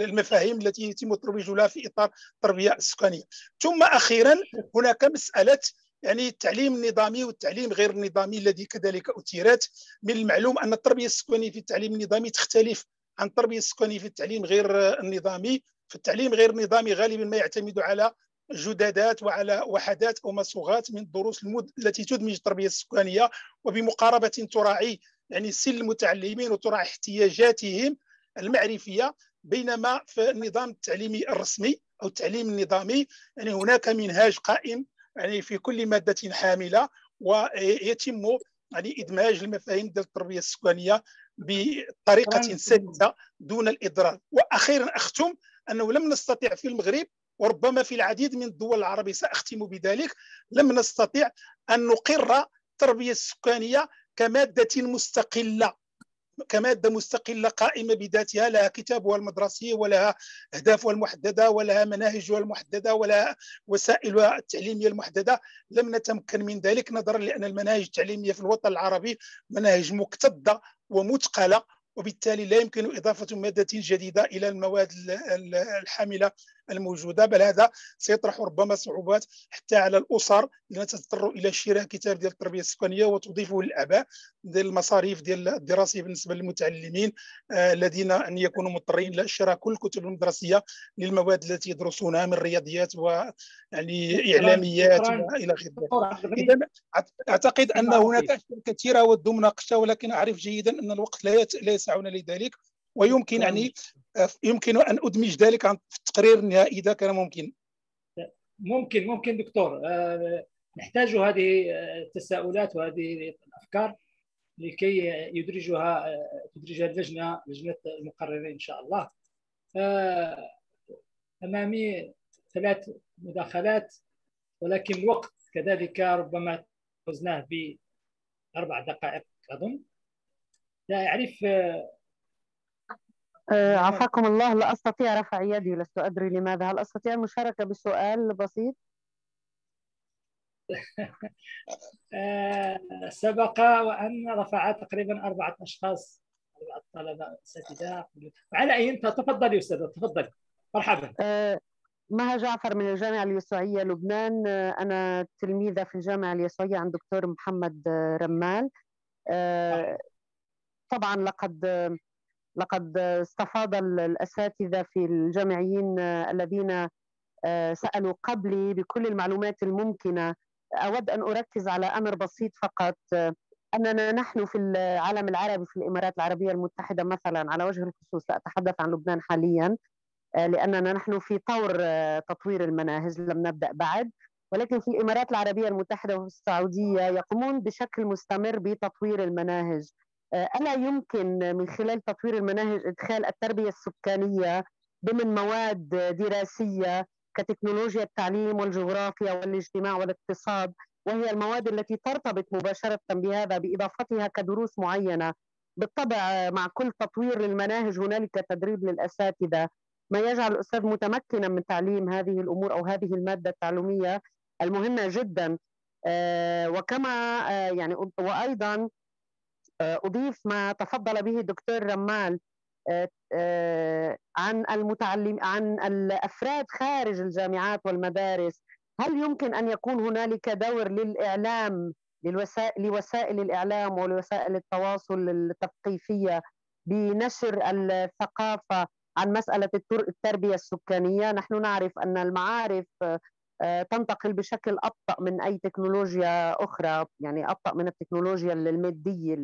[SPEAKER 3] المفاهيم التي يتم الترويج لها في إطار التربية السكانية ثم أخيرا هناك مسألة يعني التعليم النظامي والتعليم غير النظامي الذي كذلك أثيرت من المعلوم أن التربية السكانية في التعليم النظامي تختلف عن التربية السكانية في التعليم غير النظامي في التعليم غير النظامي غالبا ما يعتمد على جدادات وعلى وحدات أو مصوغات من الدروس. التي تدمج التربية السكانية وبمقاربة تراعي يعني سن المتعلمين وتراعي احتياجاتهم المعرفية بينما في النظام التعليمي الرسمي أو التعليم النظامي يعني هناك منهاج قائم يعني في كل مادة حاملة ويتم يعني إدماج المفاهيم ديال التربية السكانية بطريقة سلسة دون الاضرار وأخيرا أختم أنه لم نستطع في المغرب وربما في العديد من الدول العربية سأختم بذلك لم نستطع أن نقر التربية السكانية كمادة مستقلة كمادة مستقلة قائمة بذاتها لها كتابها المدرسي ولها اهدافها المحدده ولها مناهجها المحدده ولها وسائلها التعليمية المحددة. لم نتمكن من ذلك نظرا لأن المناهج التعليمية في الوطن العربي مناهج مكتظة ومثقلة وبالتالي لا يمكن إضافة مادة جديدة إلى المواد الحاملة الموجودة بل هذا سيطرح ربما صعوبات حتى على الأسر اللي تضطر إلى شراء كتاب ديال التربية السكانية وتضيفه للآباء ديال المصاريف ديال الدراسية بالنسبة للمتعلمين آه، الذين أن يكونوا مضطرين لشراء كل الكتب المدرسية للمواد التي يدرسونها من رياضيات ويعني إعلاميات وإلى آخره إذا أعتقد أن هناك كثيرة ود مناقشة ولكن أعرف جيدا أن الوقت لا يسعنا لذلك ويمكن يعني يمكن أن أدمج ذلك في التقرير النهائي إذا كان ممكن.
[SPEAKER 2] ممكن ممكن دكتور. آه، نحتاج هذه التساؤلات وهذه الأفكار لكي يدرجها آه، تدرجها اللجنة لجنة المقررين إن شاء الله. آه، أمامي ثلاث مداخلات ولكن الوقت كذلك ربما وزناه بأربع دقائق أظن. لا أعرف
[SPEAKER 12] آه، عفاكم الله لا أستطيع رفع يدي لست أدري لماذا. هل أستطيع المشاركة بسؤال بسيط؟
[SPEAKER 2] آه، سبق وأن رفع تقريبا أربعة أشخاص أربعة طلبة أساتذة على أي أنت؟ تفضل يا أستاذ تفضل. مرحبا.
[SPEAKER 12] آه، مها جعفر من الجامعة اليسوعية لبنان. أنا تلميذة في الجامعة اليسوعية عند دكتور محمد رمال. طبعا لقد لقد استفاض الأساتذة في الجامعيين الذين آه، سألوا قبلي بكل المعلومات الممكنة. أود أن أركز على أمر بسيط فقط أننا نحن في العالم العربي في الإمارات العربية المتحدة مثلا على وجه الخصوص لا أتحدث عن لبنان حاليا آه، لأننا نحن في طور آه، تطوير المناهج لم نبدأ بعد. ولكن في الإمارات العربية المتحدة وفي السعودية يقومون بشكل مستمر بتطوير المناهج. آه، ألا يمكن من خلال تطوير المناهج إدخال التربية السكانية ضمن مواد دراسية كتكنولوجيا التعليم والجغرافيا والاجتماع والاقتصاد وهي المواد التي ترتبط مباشرة بهذا بإضافتها كدروس معينة. بالطبع مع كل تطوير للمناهج هنالك تدريب للأساتذة. ما يجعل الأستاذ متمكنا من تعليم هذه الأمور أو هذه المادة التعليمية المهمة جدا. آه، وكما آه، يعني وأيضا آه، أضيف ما تفضل به الدكتور رمال آه، آه، عن المتعلم عن الأفراد خارج الجامعات والمدارس. هل يمكن أن يكون هنالك دور للإعلام للوسائل لوسائل الإعلام ولوسائل التواصل التثقيفية بنشر الثقافة عن مسألة التربية السكانية؟ نحن نعرف أن المعارف آه، تنتقل بشكل أبطأ من أي تكنولوجيا أخرى يعني أبطأ من التكنولوجيا المادية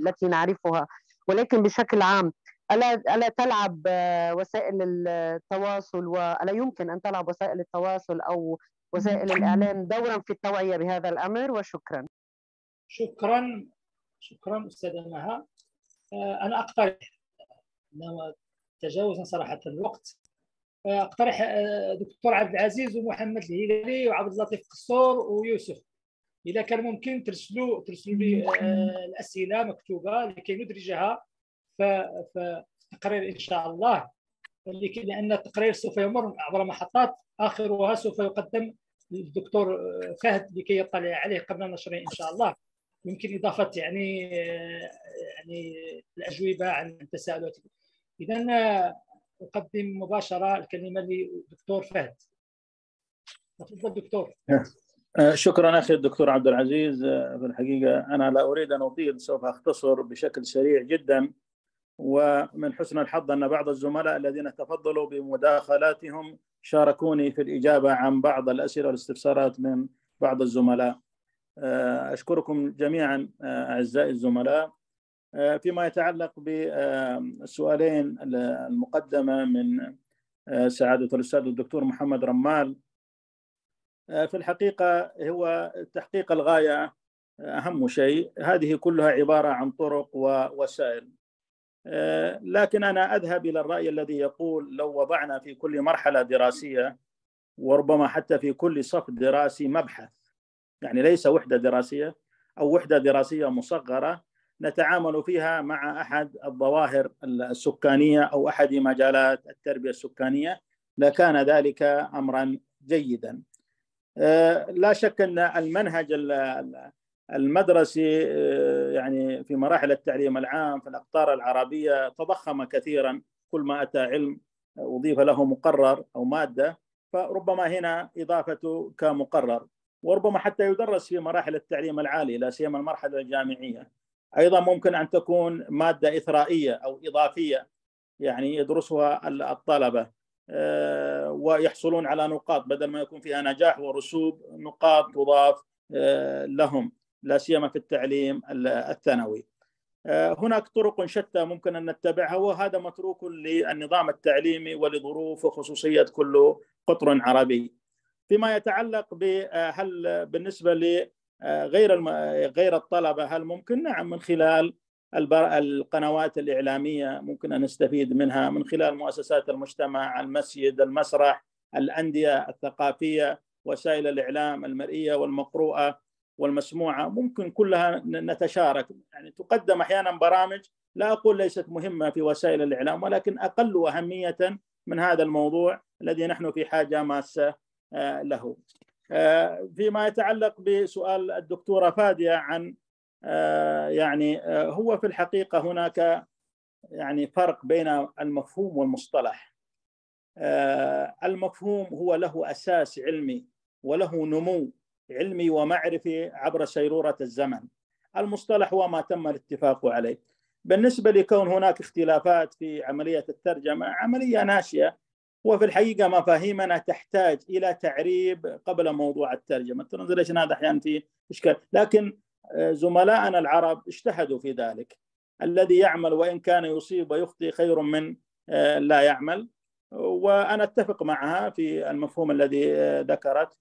[SPEAKER 12] التي نعرفها ولكن بشكل عام. ألا ألا تلعب آه، وسائل التواصل والا يمكن أن تلعب وسائل التواصل أو وسائل الإعلام دورا في التوعية بهذا الأمر وشكرا.
[SPEAKER 2] شكرا شكرا أستاذة مها. آه، أنا أقترح تجاوزا صراحة الوقت. اقترح آه، دكتور عبد العزيز ومحمد الهلالي وعبد اللطيف قصور ويوسف. إذا كان ممكن ترسلوا ترسلوا لي آه، الأسئلة مكتوبة لكي ندرجها في التقرير إن شاء الله. لأن التقرير سوف يمر عبر محطات آخرها سوف يقدم للدكتور آه، فهد لكي يطلع عليه قبل نشره إن شاء الله. يمكن إضافة يعني يعني الأجوبة عن التساؤلات. اذا أقدم مباشرة الكلمة للدكتور فهد. تفضل دكتور.
[SPEAKER 8] آه، شكرا أخي الدكتور عبد العزيز. آه، في الحقيقة أنا لا أريد أن أطيل سوف أختصر بشكل سريع جدا. ومن حسن الحظ أن بعض الزملاء الذين تفضلوا بمداخلاتهم شاركوني في الإجابة عن بعض الأسئلة والاستفسارات من بعض الزملاء. آه، أشكركم جميعا أعزائي الزملاء. فيما يتعلق بالسؤالين المقدمة من آه، سعادة الأستاذ الدكتور محمد رمال. آه، في الحقيقة هو تحقيق الغاية أهم شيء. هذه كلها عبارة عن طرق ووسائل لكن أنا أذهب إلى الرأي الذي يقول لو وضعنا في كل مرحلة دراسية وربما حتى في كل صف دراسي مبحث يعني ليس وحدة دراسية أو وحدة دراسية مصغرة نتعامل فيها مع أحد الظواهر السكانية أو أحد مجالات التربية السكانية لكان ذلك امرا جيدا. لا شك أن المنهج المدرسي يعني في مراحل التعليم العام في الأقطار العربية تضخم كثيرا. كل ما أتى علم أضيف له مقرر أو مادة فربما هنا اضافته كمقرر. وربما حتى يدرس في مراحل التعليم العالي لا سيما المرحلة الجامعية. أيضا ممكن أن تكون مادة إثرائية أو إضافية يعني يدرسها الطلبة ويحصلون على نقاط بدل ما يكون فيها نجاح ورسوب نقاط تضاف لهم لا سيما في التعليم الثانوي. هناك طرق شتى ممكن أن نتبعها وهذا متروك للنظام التعليمي ولظروف وخصوصية كل قطر عربي. فيما يتعلق بهل بالنسبة لغير غير الطلبة هل ممكن؟ نعم من خلال القنوات الإعلامية ممكن أن نستفيد منها من خلال مؤسسات المجتمع المسجد المسرح الأندية الثقافية وسائل الإعلام المرئية والمقروءة والمسموعة. ممكن كلها نتشارك. يعني تقدم أحيانا برامج لا أقول ليست مهمة في وسائل الإعلام ولكن أقل أهمية من هذا الموضوع الذي نحن في حاجة ماسة له. فيما يتعلق بسؤال الدكتورة فادية عن يعني هو في الحقيقة هناك يعني فرق بين المفهوم والمصطلح. المفهوم هو له أساس علمي وله نمو علمي ومعرفي عبر سيرورة الزمن. المصطلح هو ما تم الاتفاق عليه. بالنسبة لكون هناك اختلافات في عملية الترجمة عملية ناشئة وفي الحقيقة مفاهيمنا تحتاج إلى تعريب قبل موضوع الترجمة. الترانزليشن هذا أحيانا فيه إشكال. لكن زملائنا العرب اجتهدوا في ذلك. الذي يعمل وإن كان يصيب ويخطئ خير من لا يعمل. وأنا أتفق معها في المفهوم الذي ذكرت.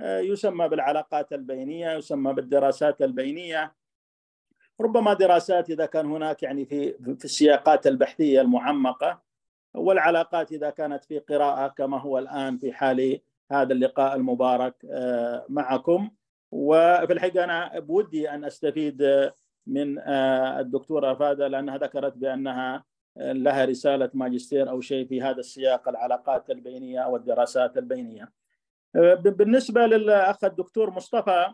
[SPEAKER 8] يسمى بالعلاقات البينية يسمى بالدراسات البينية. ربما دراسات إذا كان هناك يعني في في السياقات البحثية المعمقة والعلاقات إذا كانت في قراءة كما هو الآن في حال هذا اللقاء المبارك معكم. وفي الحقيقة أنا بودي أن أستفيد من الدكتورة فادة لأنها ذكرت بأنها لها رسالة ماجستير أو شيء في هذا السياق العلاقات البينية أو الدراسات البينية. بالنسبة للأخ الدكتور مصطفى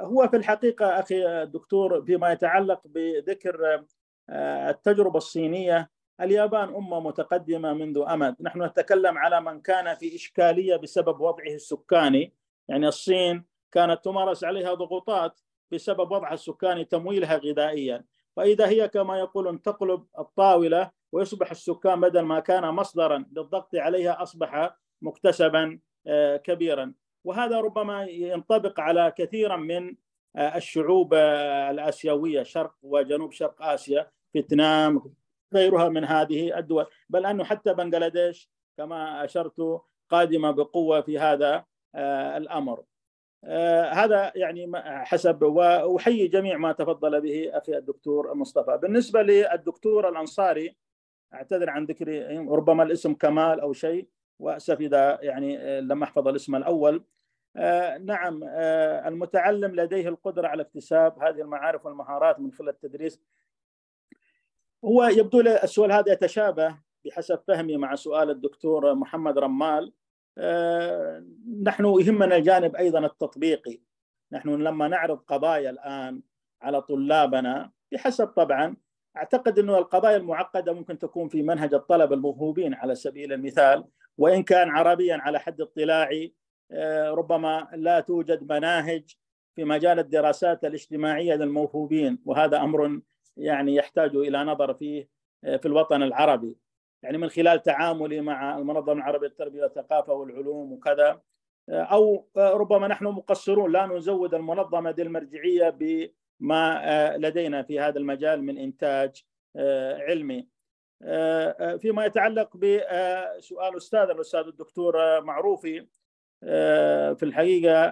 [SPEAKER 8] هو في الحقيقة أخي الدكتور فيما يتعلق بذكر التجربة الصينية اليابان أمة متقدمة منذ أمد. نحن نتكلم على من كان في إشكالية بسبب وضعه السكاني. يعني الصين كانت تمارس عليها ضغوطات بسبب وضعها السكاني تمويلها غذائيا. فإذا هي كما يقولون تقلب الطاولة ويصبح السكان بدل ما كان مصدرا للضغط عليها أصبح مكتسبا كبيرا. وهذا ربما ينطبق على كثيرا من الشعوب الآسيوية شرق وجنوب شرق آسيا فيتنام غيرها من هذه الدول. بل أنه حتى بنغلاديش كما أشرت قادمة بقوة في هذا الأمر. هذا يعني حسب وأحيي جميع ما تفضل به أخي الدكتور مصطفى. بالنسبة للدكتور الأنصاري أعتذر عن ذكري ربما الاسم كمال أو شيء وأسف إذا يعني لم أحفظ الاسم الأول. نعم المتعلم لديه القدرة على اكتساب هذه المعارف والمهارات من خلال التدريس هو يبدو لي السؤال هذا يتشابه بحسب فهمي مع سؤال الدكتور محمد رمال. نحن يهمنا الجانب أيضا التطبيقي. نحن لما نعرض قضايا الآن على طلابنا بحسب طبعا أعتقد إنه القضايا المعقدة ممكن تكون في منهج الطلبه الموهوبين على سبيل المثال. وإن كان عربيا على حد اطلاعي ربما لا توجد مناهج في مجال الدراسات الاجتماعية للموهوبين. وهذا أمر يعني يحتاج إلى نظر فيه في الوطن العربي يعني من خلال تعاملي مع المنظمة العربية للتربية والثقافة والعلوم وكذا أو ربما نحن مقصرون لا نزود المنظمة دي المرجعية بما لدينا في هذا المجال من إنتاج علمي. فيما يتعلق بسؤال أستاذ الأستاذ الدكتور معروفي في الحقيقة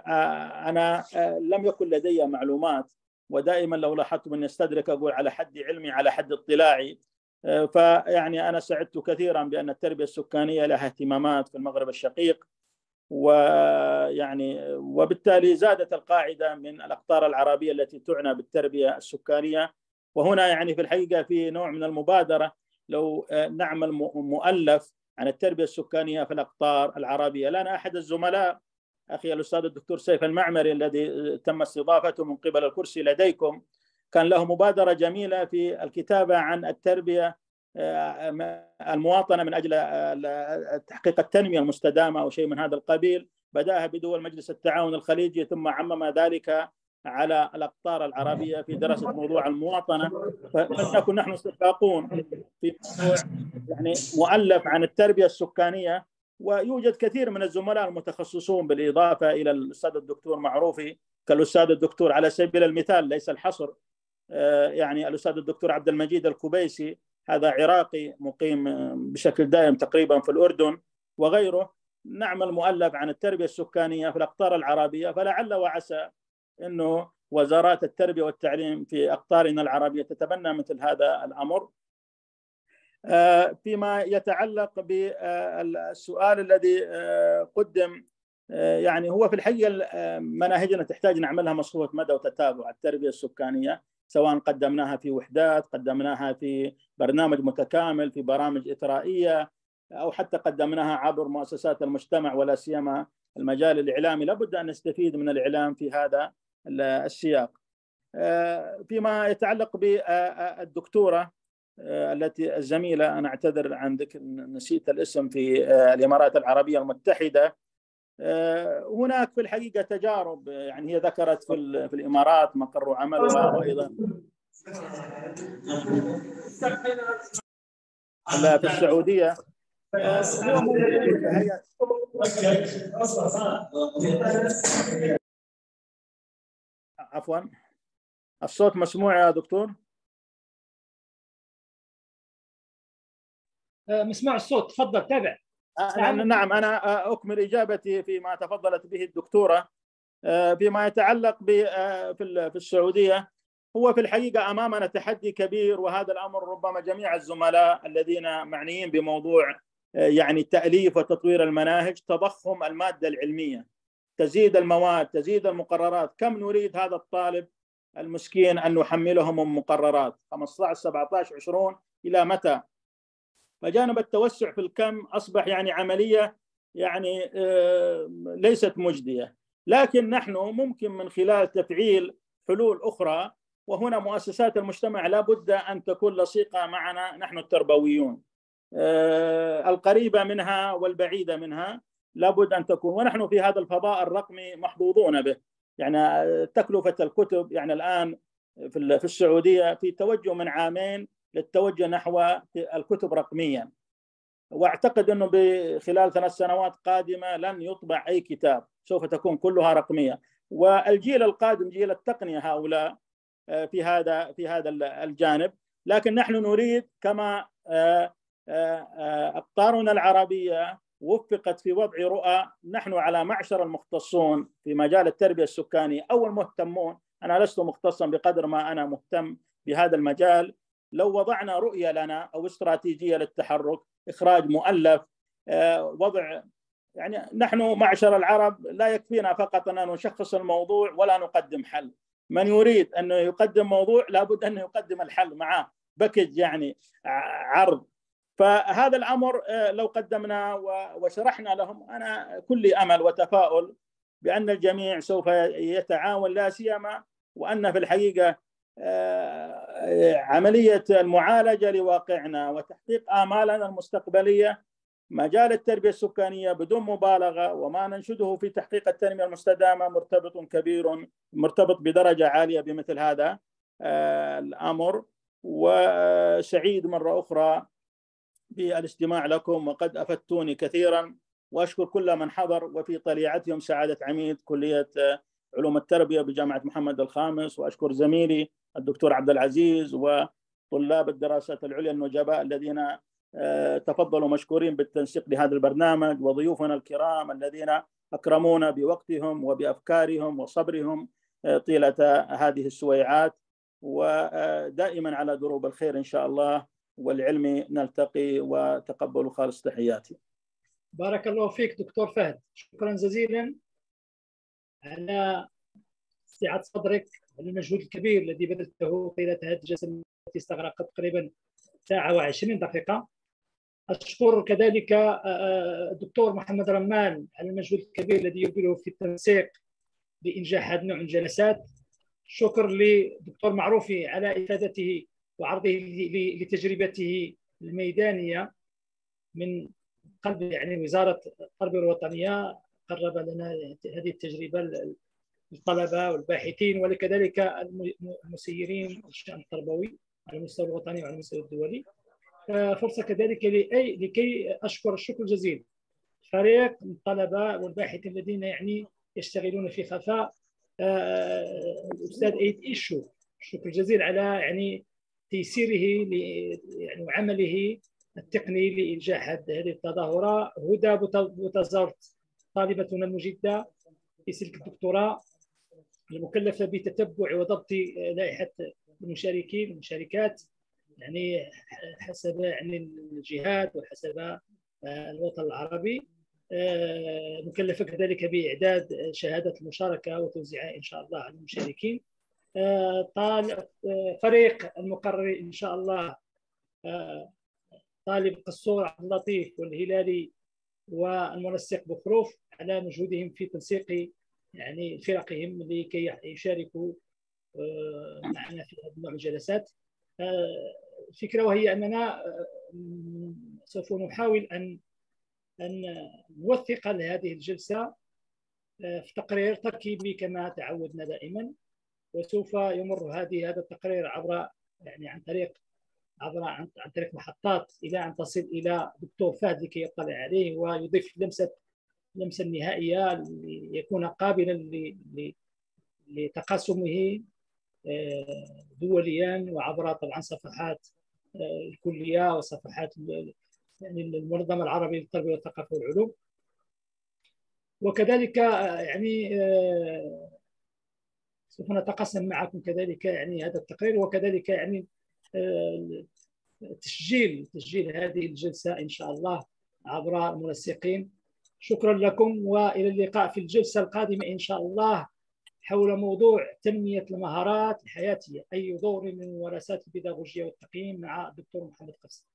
[SPEAKER 8] أنا لم يكن لدي معلومات ودائما لو لاحظت من يستدرك أقول على حد علمي على حد اطلاعي. فيعني أنا سعدت كثيرا بأن التربية السكانية لها اهتمامات في المغرب الشقيق ويعني وبالتالي زادت القاعدة من الأقطار العربية التي تعنى بالتربية السكانية. وهنا يعني في الحقيقة في نوع من المبادرة لو نعمل مؤلف عن التربية السكانية في الأقطار العربية. لنا أحد الزملاء أخي الأستاذ الدكتور سيف المعمري الذي تم استضافته من قبل الكرسي لديكم كان له مبادرة جميلة في الكتابة عن التربية المواطنة من أجل تحقيق التنمية المستدامة أو شيء من هذا القبيل. بدأها بدول مجلس التعاون الخليجي ثم عمم ذلك على الأقطار العربية في دراسة موضوع المواطنة. فلنكن نحن اتفاقون في يعني مؤلف عن التربية السكانية. ويوجد كثير من الزملاء المتخصصون بالإضافة إلى الأستاذ الدكتور معروفي كالأستاذ الدكتور على سبيل المثال ليس الحصر يعني الأستاذ الدكتور عبد المجيد الكبيسي هذا عراقي مقيم بشكل دائم تقريبا في الأردن وغيره نعمل مؤلف عن التربية السكانية في الأقطار العربية فلعل وعسى إنه وزارات التربية والتعليم في أقطارنا العربية تتبنى مثل هذا الأمر. فيما يتعلق بالسؤال الذي قدم يعني هو في الحقيقة مناهجنا تحتاج نعملها مصفوفه مدى وتتابع التربية السكانية سواء قدمناها في وحدات قدمناها في برنامج متكامل في برامج إثرائية أو حتى قدمناها عبر مؤسسات المجتمع ولا سيما المجال الإعلامي. لابد أن نستفيد من الإعلام في هذا السياق. فيما يتعلق بالدكتورة التي الزميله أنا أعتذر عن ذكر نسيت الاسم في الإمارات العربية المتحدة. هناك في الحقيقة تجارب يعني هي ذكرت في, في الإمارات مقر عملها وأيضا. في السعودية. عفوا. الصوت مسموع يا دكتور؟
[SPEAKER 2] مسموع الصوت. تفضل تابع.
[SPEAKER 8] نعم, نعم أنا أكمل إجابتي فيما تفضلت به الدكتورة فيما يتعلق في السعودية. هو في الحقيقة أمامنا تحدي كبير وهذا الأمر ربما جميع الزملاء الذين معنيين بموضوع يعني تاليف وتطوير المناهج تضخم المادة العلمية. تزيد المواد تزيد المقررات. كم نريد هذا الطالب المسكين أن نحمله من مقررات؟ 15 17 20 إلى متى؟ فجانب التوسع في الكم أصبح يعني عملية يعني ليست مجدية. لكن نحن ممكن من خلال تفعيل حلول أخرى وهنا مؤسسات المجتمع لابد أن تكون لصيقة معنا نحن التربويون. القريبة منها والبعيدة منها لابد أن تكون. ونحن في هذا الفضاء الرقمي محظوظون به. يعني تكلفة الكتب يعني الآن في السعودية في توجه من عامين للتوجه نحو الكتب رقميا. واعتقد أنه بخلال ثلاث سنوات قادمة لن يطبع أي كتاب سوف تكون كلها رقمية. والجيل القادم جيل التقنية هؤلاء في هذا في هذا الجانب. لكن نحن نريد كما أقطارنا العربية وفقت في وضع رؤى نحن على معشر المختصون في مجال التربية السكانية أو المهتمون. أنا لست مختصا بقدر ما أنا مهتم بهذا المجال. لو وضعنا رؤية لنا أو استراتيجية للتحرك إخراج مؤلف وضع يعني نحن معشر العرب لا يكفينا فقط أن نشخص الموضوع ولا نقدم حل. من يريد انه يقدم موضوع لابد انه يقدم الحل معاه بكج يعني عرض. فهذا الأمر لو قدمنا وشرحنا لهم أنا كل أمل وتفاؤل بأن الجميع سوف يتعاون لا سيما وأن في الحقيقة عملية المعالجة لواقعنا وتحقيق آمالنا المستقبلية. مجال التربية السكانية بدون مبالغة وما ننشده في تحقيق التنمية المستدامة مرتبط كبير مرتبط بدرجة عالية بمثل هذا الأمر. وسعيد مرة أخرى بالاستماع لكم وقد أفدتوني كثيرا. وأشكر كل من حضر وفي طليعتهم سعادة عميد كلية علوم التربية بجامعة محمد الخامس وأشكر زميلي الدكتور عبد العزيز وطلاب الدراسات العليا النجباء الذين تفضلوا مشكورين بالتنسيق لهذا البرنامج وضيوفنا الكرام الذين أكرمونا بوقتهم وبأفكارهم وصبرهم طيلة هذه السويعات. ودائما على دروب الخير إن شاء الله والعلم نلتقي وتقبلوا خالص تحياتي.
[SPEAKER 2] بارك الله فيك دكتور فهد. شكرا جزيلا. على سعة صدرك على المجهود الكبير الذي بذلته طيله هذه الجلسة التي استغرقت تقريبا ساعة و20 دقيقة. أشكر كذلك الدكتور محمد رمان على المجهود الكبير الذي يبذله في التنسيق لانجاح هذا النوع من الجلسات. شكر للدكتور معروفي على إفادته وعرضه لتجربته الميدانية من قلب يعني وزارة التربية الوطنية قرب لنا هذه التجربة للطلبه والباحثين ولكذلك المسيرين الشأن التربوي على المستوى الوطني وعلى المستوى الدولي. فرصه كذلك لأي لكي أشكر الشكر الجزيل. فريق الطلبة والباحثين الذين يعني يشتغلون في خفاء آه، الأستاذ إيد إيشو. الشكر الجزيل على يعني تيسيره يعني وعمله التقني لانجاح هذه التظاهرة. هدى بوتازارت طالبتنا المجده في سلك الدكتوراه المكلفة بتتبع وضبط لائحة المشاركين والمشاركات يعني حسب يعني الجهات وحسب آه، الوطن العربي. آه، مكلفة كذلك بإعداد شهاده المشاركة وتوزيعها إن شاء الله على المشاركين. آه، طالب فريق المقرر إن شاء الله طالب قصور عبد اللطيف والهلالي والمنسق بخروف. على مجهودهم في تنسيق يعني فرقهم لكي يشاركوا معنا في هذه الجلسات الفكرة وهي أننا سوف نحاول أن أن نوثق لهذه الجلسة في تقرير تركيبي كما تعودنا دائما وسوف يمر هذه هذا التقرير عبر يعني عن طريق عبر عن, عن طريق محطات إلى أن تصل إلى دكتور فهد لكي يطلع عليه ويضيف لمسة لمسه النهائيه ليكون قابلا لتقاسمه آه، دوليا وعبر طبعا صفحات آه، الكلية وصفحات يعني المنظمة العربية للتربيه والثقافة والعلوم. وكذلك آه، يعني سوف نتقاسم معكم كذلك يعني هذا التقرير وكذلك يعني تسجيل تسجيل هذه الجلسة إن شاء الله عبر المنسقين. شكرا لكم وإلى اللقاء في الجلسة القادمة إن شاء الله حول موضوع تنمية المهارات الحياتية أي دور من ممارسات البيداغوجية والتقييم مع الدكتور محمد قفص.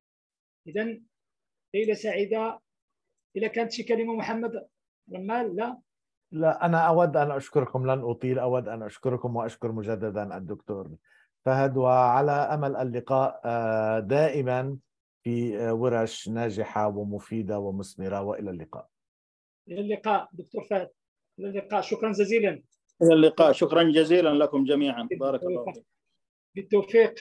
[SPEAKER 2] إذا ليلة سعيدة إذا كانت شي كلمة محمد رمال؟ لا.
[SPEAKER 1] لا أنا أود أن أشكركم لن أطيل أود أن أشكركم وأشكر مجددا الدكتور. فهد وعلى أمل اللقاء آه، دائما في آه، ورش ناجحة ومفيدة ومثمرة وإلى اللقاء.
[SPEAKER 2] إلى اللقاء دكتور فهد. إلى اللقاء. شكرا جزيلا.
[SPEAKER 8] إلى اللقاء. شكرا جزيلا لكم جميعا. بارك الله فيك.
[SPEAKER 2] بالتوفيق.